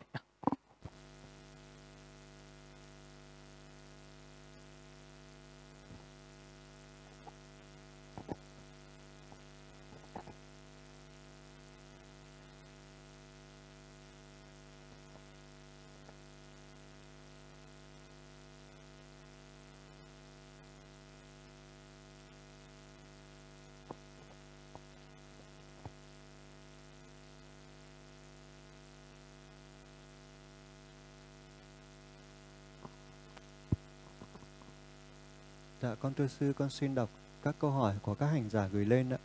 Dạ, con thưa sư, con xin đọc các câu hỏi của các hành giả gửi lên ạ.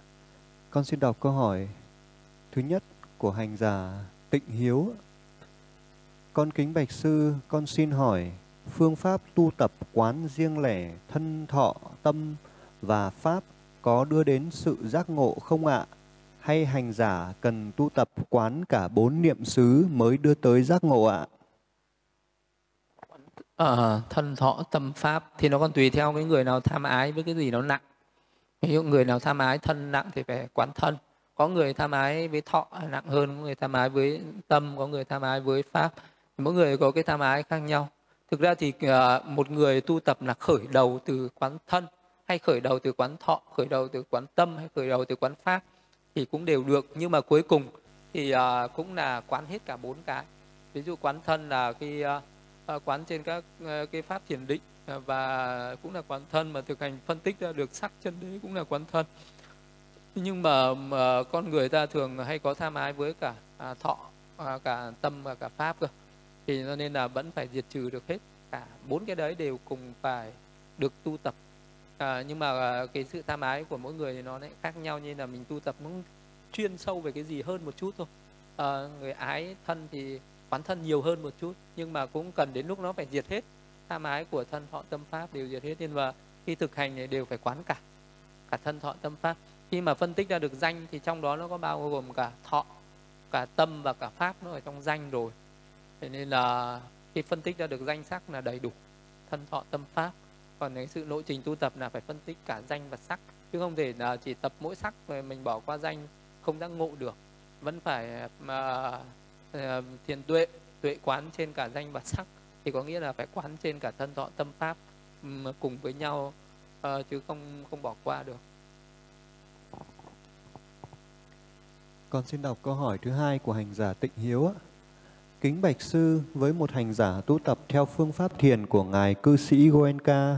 Con xin đọc câu hỏi thứ nhất của hành giả Tịnh Hiếu. Con kính bạch sư, con xin hỏi phương pháp tu tập quán riêng lẻ thân thọ tâm và pháp có đưa đến sự giác ngộ không ạ? Hay hành giả cần tu tập quán cả bốn niệm xứ mới đưa tới giác ngộ ạ? Uh, thân thọ tâm pháp thì nó còn tùy theo cái người nào tham ái với cái gì nó nặng. Ví dụ người nào tham ái thân nặng thì phải quán thân. Có người tham ái với thọ nặng hơn có người tham ái với tâm có người tham ái với pháp. Mỗi người có cái tham ái khác nhau. Thực ra thì uh, một người tu tập là khởi đầu từ quán thân hay khởi đầu từ quán thọ khởi đầu từ quán tâm hay khởi đầu từ quán pháp thì cũng đều được. Nhưng mà cuối cùng thì uh, cũng là quán hết cả bốn cái. Ví dụ quán thân là cái uh, À, quán trên các à, cái pháp thiền định à, và cũng là quán thân mà thực hành phân tích ra được sắc chân đế cũng là quán thân. Nhưng mà, mà con người ta thường hay có tham ái với cả à, thọ à, cả tâm và cả pháp cơ. Thì cho nên là vẫn phải diệt trừ được hết. Cả bốn cái đấy đều cùng phải được tu tập. À, nhưng mà à, cái sự tham ái của mỗi người thì nó lại khác nhau như là mình tu tập nó chuyên sâu về cái gì hơn một chút thôi. À, người ái thân thì quán thân nhiều hơn một chút, nhưng mà cũng cần đến lúc nó phải diệt hết. Tham ái của thân thọ tâm pháp đều diệt hết, nên mà khi thực hành này đều phải quán cả cả thân thọ tâm pháp. Khi mà phân tích ra được danh thì trong đó nó có bao gồm cả thọ, cả tâm và cả pháp nó ở trong danh rồi. Thế nên là khi phân tích ra được danh sắc là đầy đủ, thân thọ tâm pháp. Còn cái sự lộ trình tu tập là phải phân tích cả danh và sắc, chứ không thể là chỉ tập mỗi sắc rồi mình bỏ qua danh, không giác ngộ được. Vẫn phải mà Ờ, thiền tuệ tuệ quán trên cả danh và sắc. Thì có nghĩa là phải quán trên cả thân thọ, tâm pháp cùng với nhau ờ, chứ không không bỏ qua được. Con xin đọc câu hỏi thứ hai của hành giả tịnh hiếu kính bạch sư, với một hành giả tu tập theo phương pháp thiền của ngài cư sĩ Goenka,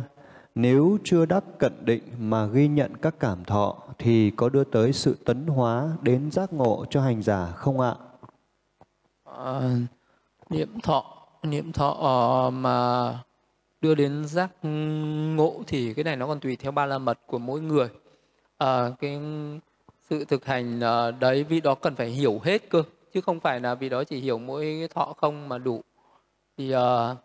nếu chưa đắc cận định mà ghi nhận các cảm thọ, thì có đưa tới sự tấn hóa đến giác ngộ cho hành giả không ạ? Uh, niệm thọ niệm thọ uh, mà đưa đến giác ngộ thì cái này nó còn tùy theo ba la mật của mỗi người. À, cái sự thực hành uh, đấy vì đó cần phải hiểu hết cơ chứ không phải là vì đó chỉ hiểu mỗi thọ không mà đủ. Thì uh,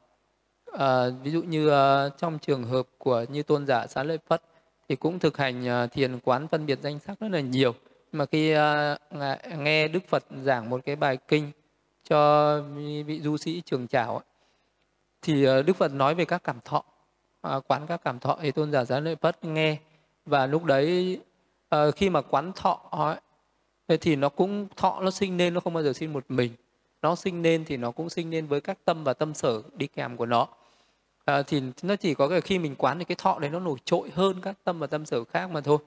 uh, ví dụ như uh, trong trường hợp của như tôn giả xá lợi phất thì cũng thực hành uh, thiền quán phân biệt danh sắc rất là nhiều. Mà khi uh, nghe đức phật giảng một cái bài kinh cho vị du sĩ trường trảo thì ờ, đức phật nói về các cảm thọ à, quán các cảm thọ thì tôn giả giá lợi phất nghe. Và lúc đấy à, khi mà quán thọ ấy, thì nó cũng thọ nó sinh nên nó không bao giờ sinh một mình. Nó sinh nên thì nó cũng sinh nên với các tâm và tâm sở đi kèm của nó. À, thì nó chỉ có cái khi mình quán thì cái thọ đấy nó nổi trội hơn các tâm và tâm sở khác mà thôi.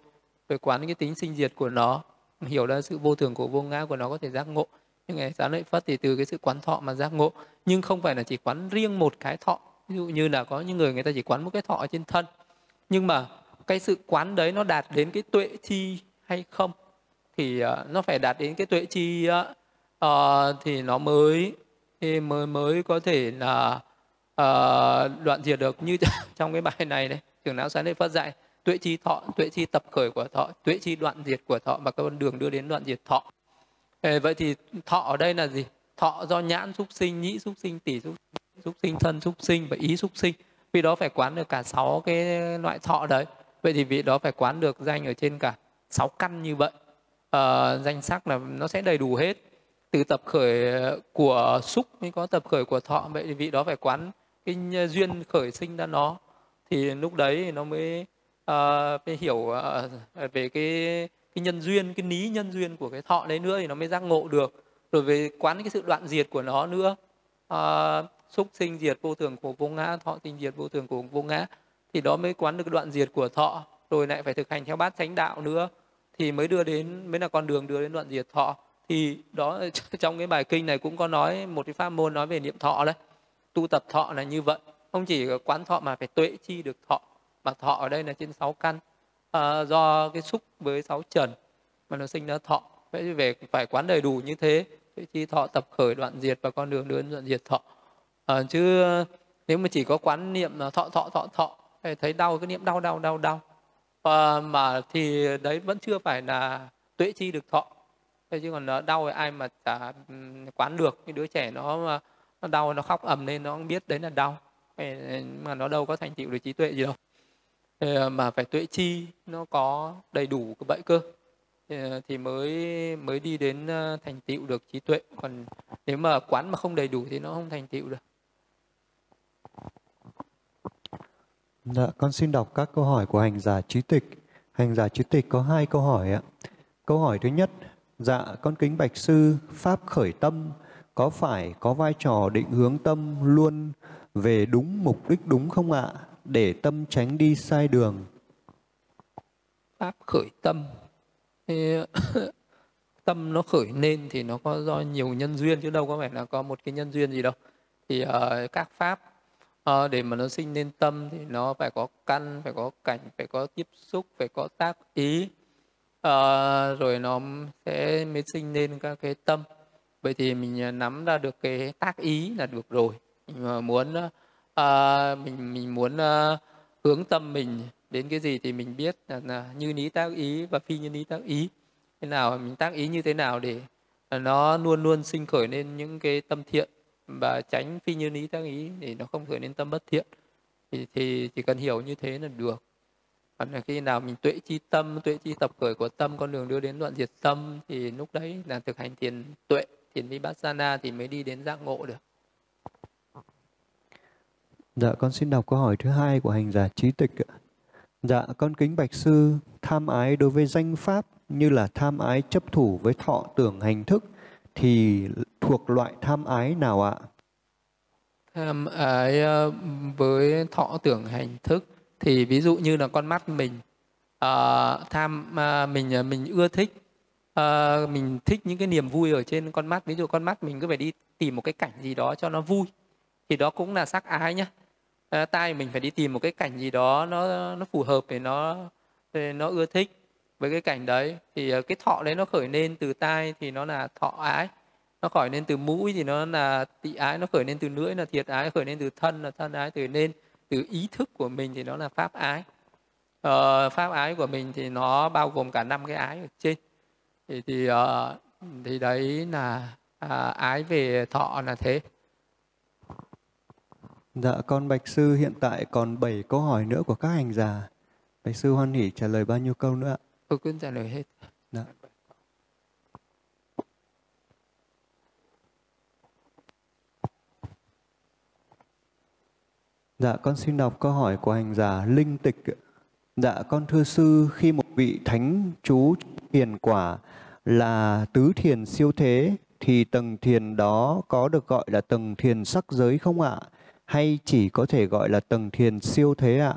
Về quán cái tính sinh diệt của nó hiểu ra sự vô thường của vô ngã của nó có thể giác ngộ những ngày giáo lợi phất thì từ cái sự quán thọ mà giác ngộ nhưng không phải là chỉ quán riêng một cái thọ. Ví dụ như là có những người người ta chỉ quán một cái thọ ở trên thân. Nhưng mà cái sự quán đấy nó đạt đến cái tuệ chi hay không? Thì uh, nó phải đạt đến cái tuệ chi uh, thì nó mới thì mới mới có thể là uh, đoạn diệt được như trong cái bài này đấy trưởng lão sáng lễ phật dạy tuệ chi thọ tuệ chi tập khởi của thọ tuệ chi đoạn diệt của thọ và con đường đưa đến đoạn diệt thọ vậy thì thọ ở đây là gì? Thọ do nhãn xúc sinh nhĩ xúc sinh tỷ xúc xúc sinh thân xúc sinh và ý xúc sinh. Vì đó phải quán được cả sáu cái loại thọ đấy. Vậy thì vị đó phải quán được danh ở trên cả sáu căn như vậy. À, danh sắc là nó sẽ đầy đủ hết. Từ tập khởi ờ, của xúc mới có tập khởi của thọ. Vậy thì vị đó phải quán cái duyên khởi sinh ra nó. Thì lúc đấy nó mới uh, mới hiểu uh, về cái cái nhân duyên cái ní nhân duyên của cái thọ đấy nữa thì nó mới giác ngộ được. Rồi về quán cái sự đoạn diệt của nó nữa. À, xúc sinh diệt vô thường của vô ngã thọ sinh diệt vô thường của vô ngã thì đó mới quán được cái đoạn diệt của thọ. Rồi lại phải thực hành theo bát chánh đạo nữa thì mới đưa đến mới là con đường đưa đến đoạn diệt thọ. Thì đó trong cái bài kinh này cũng có nói một cái pháp môn nói về niệm thọ đấy. Tu tập thọ là như vậy. Không chỉ quán thọ mà phải tuệ chi được thọ mà thọ ở đây là trên sáu căn à, do cái xúc với sáu trần mà nó sinh ra thọ. Vậy về phải quán đầy đủ như thế tuệ chi thọ tập khởi đoạn diệt và con đường đưa đến đoạn diệt thọ. À, chứ nếu mà chỉ có quán niệm là thọ thọ thọ thọ thấy đau cái niệm đau đau đau đau. À, mà thì đấy vẫn chưa phải là tuệ chi được thọ. Thế chứ còn nó đau thì ai mà chả quán được. Cái đứa trẻ nó mà nó đau nó khóc ầm lên nó không biết đấy là đau. Mà nó đâu có thành tựu được trí tuệ gì đâu. Ờ, mà phải tuệ chi nó có đầy đủ cái vậy cơ ờ, thì mới mới đi đến ờ, thành tựu được trí tuệ còn nếu mà quán mà không đầy đủ thì nó không thành tựu được Dạ, con xin đọc các câu hỏi của hành giả trí tịch. Hành giả trí tịch có hai câu hỏi ạ. Câu hỏi thứ nhất, dạ con kính bạch sư, pháp khởi tâm có phải có vai trò định hướng tâm luôn về đúng mục đích đúng không ạ? Để tâm tránh đi sai đường. Pháp khởi tâm. tâm nó khởi nên thì nó có do nhiều nhân duyên chứ đâu có phải là có một cái nhân duyên gì đâu. Thì uh, các pháp uh, để mà nó sinh nên tâm thì nó phải có căn phải có cảnh phải có tiếp xúc phải có tác ý Uh, rồi nó sẽ mới sinh nên các cái tâm vậy thì mình nắm ra được cái tác ý là được rồi mình muốn à, mình mình muốn à, hướng tâm mình đến cái gì thì mình biết là, là như lý tác ý và phi như lý tác ý. Thế nào mình tác ý như thế nào để nó luôn luôn sinh khởi lên những cái tâm thiện và tránh phi như lý tác ý để nó không khởi lên tâm bất thiện? Thì, thì chỉ cần hiểu như thế là được. Còn là khi nào mình tuệ chi tâm tuệ chi tập khởi của tâm con đường đưa đến đoạn diệt tâm thì lúc đấy là thực hành thiền tuệ thiền vipassana thì mới đi đến giác ngộ được. Dạ, con xin đọc câu hỏi thứ hai của hành giả trí tịch ạ. Dạ, con kính bạch sư, tham ái đối với danh pháp như là tham ái chấp thủ với thọ tưởng hành thức thì thuộc loại tham ái nào ạ? Tham ái ờ, với thọ tưởng hành thức thì ví dụ như là con mắt mình uh, tham uh, mình mình ưa thích uh, mình thích những cái niềm vui ở trên con mắt ví dụ con mắt mình cứ phải đi tìm một cái cảnh gì đó cho nó vui thì đó cũng là sắc ái nhá uh, tai mình phải đi tìm một cái cảnh gì đó nó nó phù hợp để nó để nó ưa thích với cái cảnh đấy. Thì ờ, cái thọ đấy nó khởi lên từ tai thì nó là thọ ái nó khởi lên từ mũi thì nó là tị ái nó khởi lên từ lưỡi là thiệt ái khởi lên từ thân là thân ái từ nên từ ý thức của mình thì nó là pháp ái. Ờ, pháp ái của mình thì nó bao gồm cả năm cái ái ở trên. Thì thì uh, thì đấy là uh, ái về thọ là thế. Dạ, con Bạch Sư hiện tại còn 7 câu hỏi nữa của các hành giả. Bạch Sư hoan hỉ trả lời bao nhiêu câu nữa ạ? Tôi cứ trả lời hết. Dạ. Dạ, con xin đọc câu hỏi của hành giả Linh Tịch. Dạ, con thưa sư, khi một vị thánh chú thiền quả là tứ thiền siêu thế, thì tầng thiền đó có được gọi là tầng thiền sắc giới không ạ? Hay chỉ có thể gọi là tầng thiền siêu thế ạ?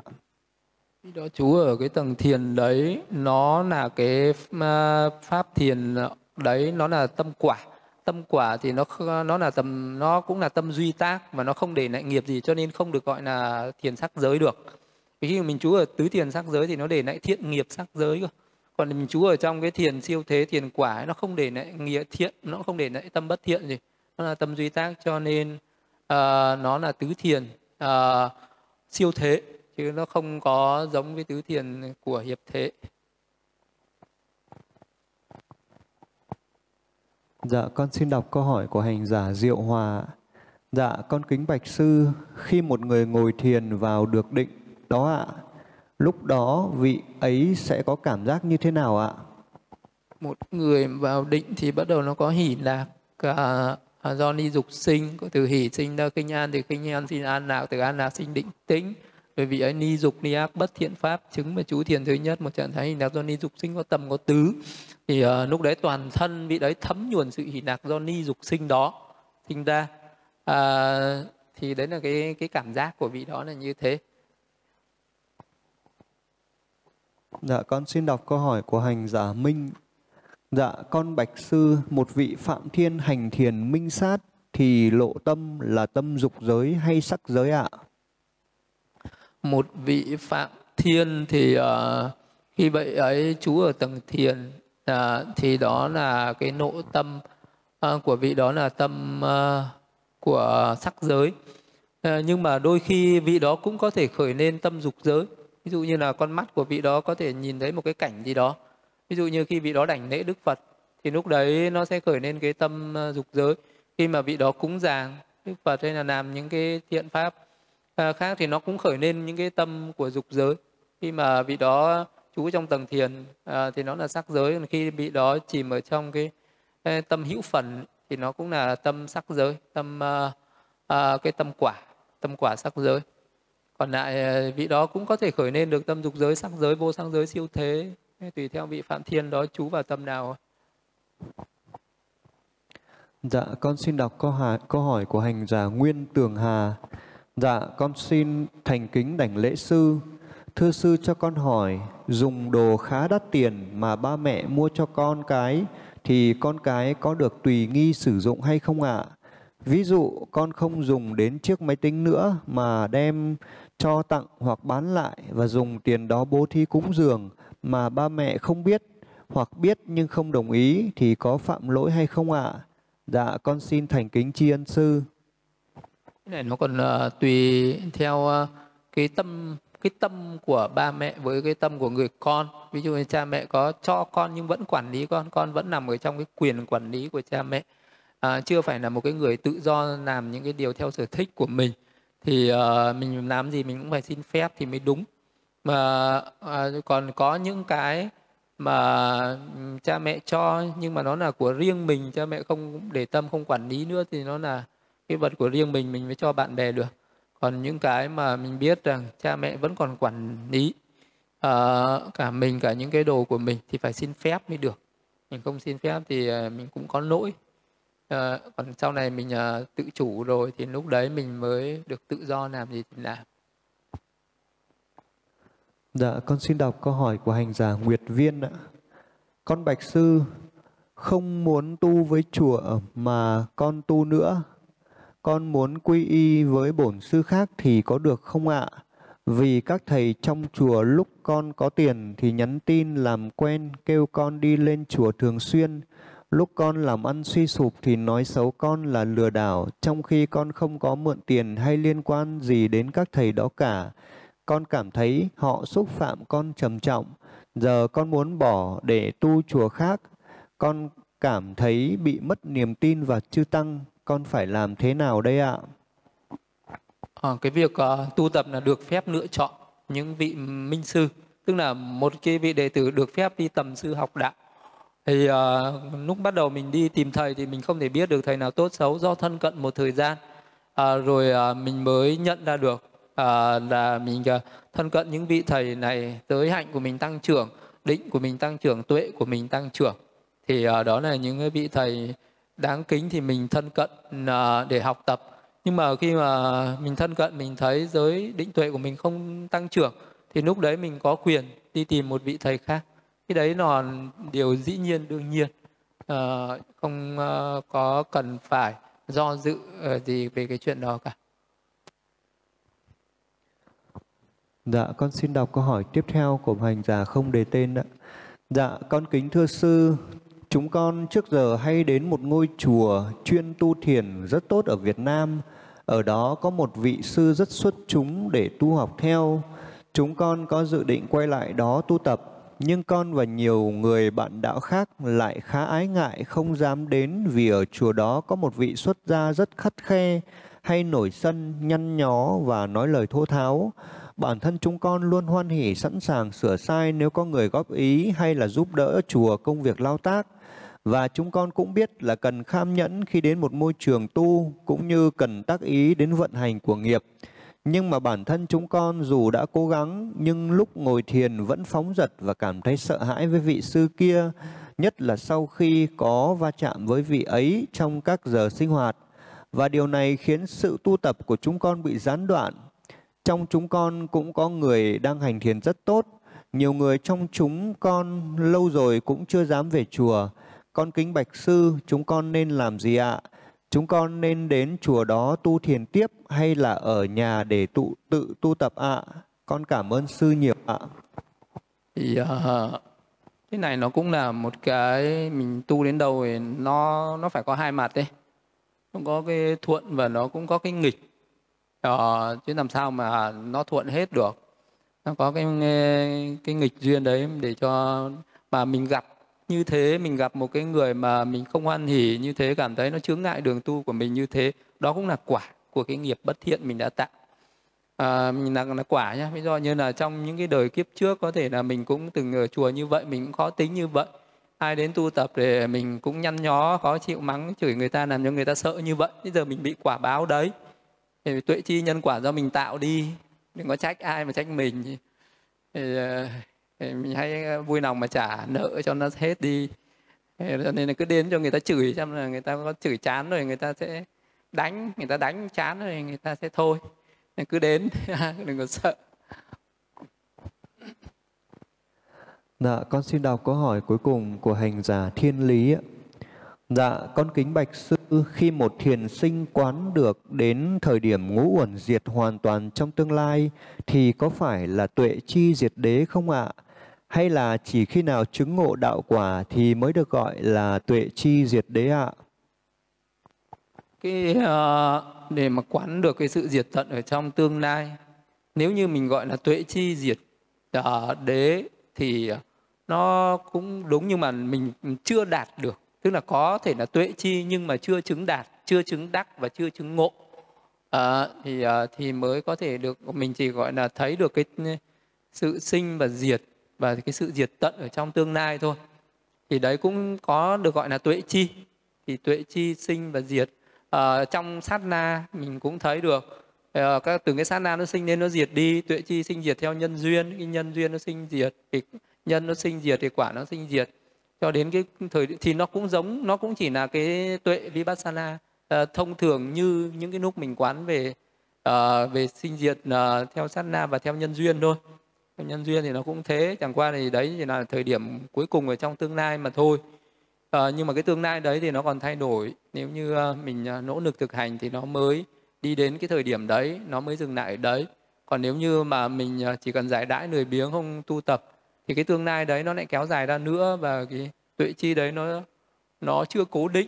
Khi đó chú ở cái tầng thiền đấy, nó là cái à, pháp thiền đấy, nó là tâm quả. Tâm quả thì nó nó là tầm nó cũng là tâm duy tác mà nó không để lại nghiệp gì cho nên không được gọi là thiền sắc giới được. Khi mình chú ở tứ thiền sắc giới thì nó để lại thiện nghiệp sắc giới cơ. Còn mình chú ở trong cái thiền siêu thế thiền quả ấy, nó không để lại nghĩa thiện nó không để lại tâm bất thiện gì. Nó là tâm duy tác cho nên uh, nó là tứ thiền uh, siêu thế chứ nó không có giống với tứ thiền của hiệp thế Dạ, con xin đọc câu hỏi của hành giả Diệu Hòa. Dạ, con kính bạch sư, khi một người ngồi thiền vào được định đó ạ, lúc đó vị ấy sẽ có cảm giác như thế nào ạ? Một người vào định thì bắt đầu nó có hỷ lạc, à, do ni dục sinh, từ hỷ sinh ra kinh an, từ kinh an sinh an lạc, từ an lạc sinh định tĩnh. Bởi vì ấy ni dục ni ác bất thiện pháp chứng mà chú thiền thứ nhất một trạng thái hình lạc do ni dục sinh có tầm có tứ thì uh, lúc đấy toàn thân vị đấy thấm nhuần sự hỷ lạc do ni dục sinh đó sinh ra uh, thì đấy là cái cái cảm giác của vị đó là như thế Dạ, con xin đọc câu hỏi của hành giả Minh. Dạ, con bạch sư, một vị phạm thiên hành thiền minh sát thì lộ tâm là tâm dục giới hay sắc giới ạ? Một vị phạm thiên thì uh, khi vậy ấy chú ở tầng thiền uh, thì đó là cái nộ tâm uh, của vị đó là tâm uh, của sắc giới. Uh, nhưng mà đôi khi vị đó cũng có thể khởi lên tâm dục giới. Ví dụ như là con mắt của vị đó có thể nhìn thấy một cái cảnh gì đó ví dụ như khi vị đó đảnh lễ đức phật thì lúc đấy nó sẽ khởi lên cái tâm ờ, dục giới. Khi mà vị đó cúng dường đức phật hay là làm những cái thiện pháp ờ, khác thì nó cũng khởi lên những cái tâm của dục giới. Khi mà vị đó chú trong tầng thiền à, thì nó là sắc giới. Còn khi bị đó chìm ở trong cái, cái tâm hữu phần thì nó cũng là tâm sắc giới tâm à, à, cái tâm quả tâm quả sắc giới. Còn lại vị đó cũng có thể khởi lên được tâm dục giới sắc giới vô sắc giới siêu thế tùy theo vị phạm thiên đó chú vào tâm nào Dạ, con xin đọc câu hỏi, câu hỏi của hành giả Nguyên Tường Hà. Dạ, con xin thành kính đảnh lễ sư. Thưa sư cho con hỏi, dùng đồ khá đắt tiền mà ba mẹ mua cho con cái thì con cái có được tùy nghi sử dụng hay không ạ? Ví dụ con không dùng đến chiếc máy tính nữa mà đem cho tặng hoặc bán lại và dùng tiền đó bố thí cúng dường mà ba mẹ không biết hoặc biết nhưng không đồng ý thì có phạm lỗi hay không ạ? Dạ con xin thành kính tri ân sư. Cái này nó còn uh, tùy theo uh, cái tâm cái tâm của ba mẹ với cái tâm của người con ví dụ như cha mẹ có cho con nhưng vẫn quản lý con con vẫn nằm ở trong cái quyền quản lý của cha mẹ à, chưa phải là một cái người tự do làm những cái điều theo sở thích của mình thì uh, mình làm gì mình cũng phải xin phép thì mới đúng mà à, còn có những cái mà ừ, cha mẹ cho nhưng mà nó là của riêng mình cha mẹ không để tâm không quản lý nữa thì nó là cái vật của riêng mình mình mới cho bạn bè được. Còn những cái mà mình biết rằng cha mẹ vẫn còn quản lý uh, cả mình cả những cái đồ của mình thì phải xin phép mới được. Mình không xin phép thì uh, mình cũng có lỗi. Uh, còn sau này mình uh, tự chủ rồi thì lúc đấy mình mới được tự do làm gì thì làm. Dạ, con xin đọc câu hỏi của hành giả Nguyệt Viên ạ. Con Bạch Sư không muốn tu với chùa mà con tu nữa con muốn quy y với bổn sư khác thì có được không ạ? Vì các thầy trong chùa lúc con có tiền thì nhắn tin làm quen kêu con đi lên chùa thường xuyên. Lúc con làm ăn suy sụp thì nói xấu con là lừa đảo, trong khi con không có mượn tiền hay liên quan gì đến các thầy đó cả. Con cảm thấy họ xúc phạm con trầm trọng. Giờ con muốn bỏ để tu chùa khác. Con cảm thấy bị mất niềm tin vào chư tăng con phải làm thế nào đây ạ? À, cái việc uh, tu tập là được phép lựa chọn những vị minh sư, tức là một cái vị đệ tử được phép đi tầm sư học đạo. Thì uh, lúc bắt đầu mình đi tìm thầy thì mình không thể biết được thầy nào tốt xấu do thân cận một thời gian, uh, rồi uh, mình mới nhận ra được à, là mình à, thân cận những vị thầy này tới hạnh của mình tăng trưởng định của mình tăng trưởng tuệ của mình tăng trưởng. Thì à, đó là những vị thầy đáng kính thì mình thân cận à, để học tập. Nhưng mà khi mà mình thân cận mình thấy giới định tuệ của mình không tăng trưởng thì lúc đấy mình có quyền đi tìm một vị thầy khác. Cái đấy là điều dĩ nhiên đương nhiên. À, không à, có cần phải do dự gì về cái chuyện đó cả. Dạ, con xin đọc câu hỏi tiếp theo của hành giả không đề tên ạ. Dạ, con kính thưa sư, chúng con trước giờ hay đến một ngôi chùa chuyên tu thiền rất tốt ở Việt Nam. Ở đó có một vị sư rất xuất chúng để tu học theo. Chúng con có dự định quay lại đó tu tập, nhưng con và nhiều người bạn đạo khác lại khá ái ngại không dám đến vì ở chùa đó có một vị xuất gia rất khắt khe, hay nổi sân, nhăn nhó và nói lời thô tháo. Bản thân chúng con luôn hoan hỷ sẵn sàng sửa sai nếu có người góp ý hay là giúp đỡ chùa công việc lao tác. Và chúng con cũng biết là cần kham nhẫn khi đến một môi trường tu cũng như cần tác ý đến vận hành của nghiệp. Nhưng mà bản thân chúng con dù đã cố gắng nhưng lúc ngồi thiền vẫn phóng dật và cảm thấy sợ hãi với vị sư kia, nhất là sau khi có va chạm với vị ấy trong các giờ sinh hoạt. Và điều này khiến sự tu tập của chúng con bị gián đoạn. Trong chúng con cũng có người đang hành thiền rất tốt, nhiều người trong chúng con lâu rồi cũng chưa dám về chùa. Con kính bạch sư, chúng con nên làm gì ạ? Chúng con nên đến chùa đó tu thiền tiếp hay là ở nhà để tụ tự tu tập ạ? Con cảm ơn sư nhiều ạ. Dạ. Thì uh, cái này nó cũng là một cái mình tu đến đâu thì nó nó phải có hai mặt đấy. Nó có cái thuận và nó cũng có cái nghịch ờ, chứ làm sao mà nó thuận hết được. Nó có cái cái nghịch duyên đấy để cho mà mình gặp như thế mình gặp một cái người mà mình không hoan hỉ như thế cảm thấy nó chướng ngại đường tu của mình như thế đó cũng là quả của cái nghiệp bất thiện mình đã tạo. À, mình là, là quả nhá. Ví dụ như là trong những cái đời kiếp trước có thể là mình cũng từng ở chùa như vậy mình cũng khó tính như vậy. Ai đến tu tập để mình cũng nhăn nhó khó chịu mắng chửi người ta làm cho người ta sợ như vậy. Bây giờ mình bị quả báo đấy thì tuệ chi nhân quả do mình tạo đi. Đừng có trách ai mà trách mình. Thì, ờ, thì mình hay ờ, vui lòng mà trả nợ cho nó hết đi. Cho nên là cứ đến cho người ta chửi xem là người ta có chửi chán rồi người ta sẽ đánh người ta đánh chán rồi người ta sẽ thôi. Nên cứ đến đừng có sợ. Dạ, con xin đọc câu hỏi cuối cùng của hành giả Thiên Lý. ạ. Dạ, con kính bạch sư, khi một thiền sinh quán được đến thời điểm ngũ uẩn diệt hoàn toàn trong tương lai, thì có phải là tuệ chi diệt đế không ạ? Hay là chỉ khi nào chứng ngộ đạo quả thì mới được gọi là tuệ chi diệt đế ạ? Cái uh, để mà quán được cái sự diệt tận ở trong tương lai, nếu như mình gọi là tuệ chi diệt uh, đế thì ờ, nó cũng đúng nhưng mà mình chưa đạt được tức là có thể là tuệ chi nhưng mà chưa chứng đạt chưa chứng đắc và chưa chứng ngộ. À, thì à, thì mới có thể được mình chỉ gọi là thấy được cái ừ, sự sinh và diệt và cái sự diệt tận ở trong tương lai thôi. Thì đấy cũng có được gọi là tuệ chi. Thì tuệ chi sinh và diệt. À, trong sát na mình cũng thấy được à, các từng cái sát na nó sinh nên nó diệt đi tuệ chi sinh diệt theo nhân duyên cái nhân duyên nó sinh diệt thì nhân nó sinh diệt thì quả nó sinh diệt cho đến cái thời thì nó cũng giống nó cũng chỉ là cái tuệ vipassana uh, thông thường như những cái lúc mình quán về uh, về sinh diệt uh, theo sát na và theo nhân duyên thôi. Theo nhân duyên thì nó cũng thế chẳng qua thì đấy chỉ là thời điểm cuối cùng ở trong tương lai mà thôi. Uh, nhưng mà cái tương lai đấy thì nó còn thay đổi. Nếu như uh, mình uh, nỗ lực thực hành thì nó mới đi đến cái thời điểm đấy nó mới dừng lại ở đấy. Còn nếu như mà mình chỉ cần giải đãi lười biếng không tu tập thì cái tương lai đấy nó lại kéo dài ra nữa và cái tuệ chi đấy nó nó chưa cố định.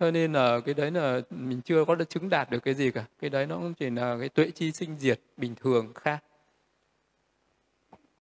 Cho nên là cái đấy là mình chưa có được chứng đạt được cái gì cả. Cái đấy nó cũng chỉ là cái tuệ chi sinh diệt bình thường khác.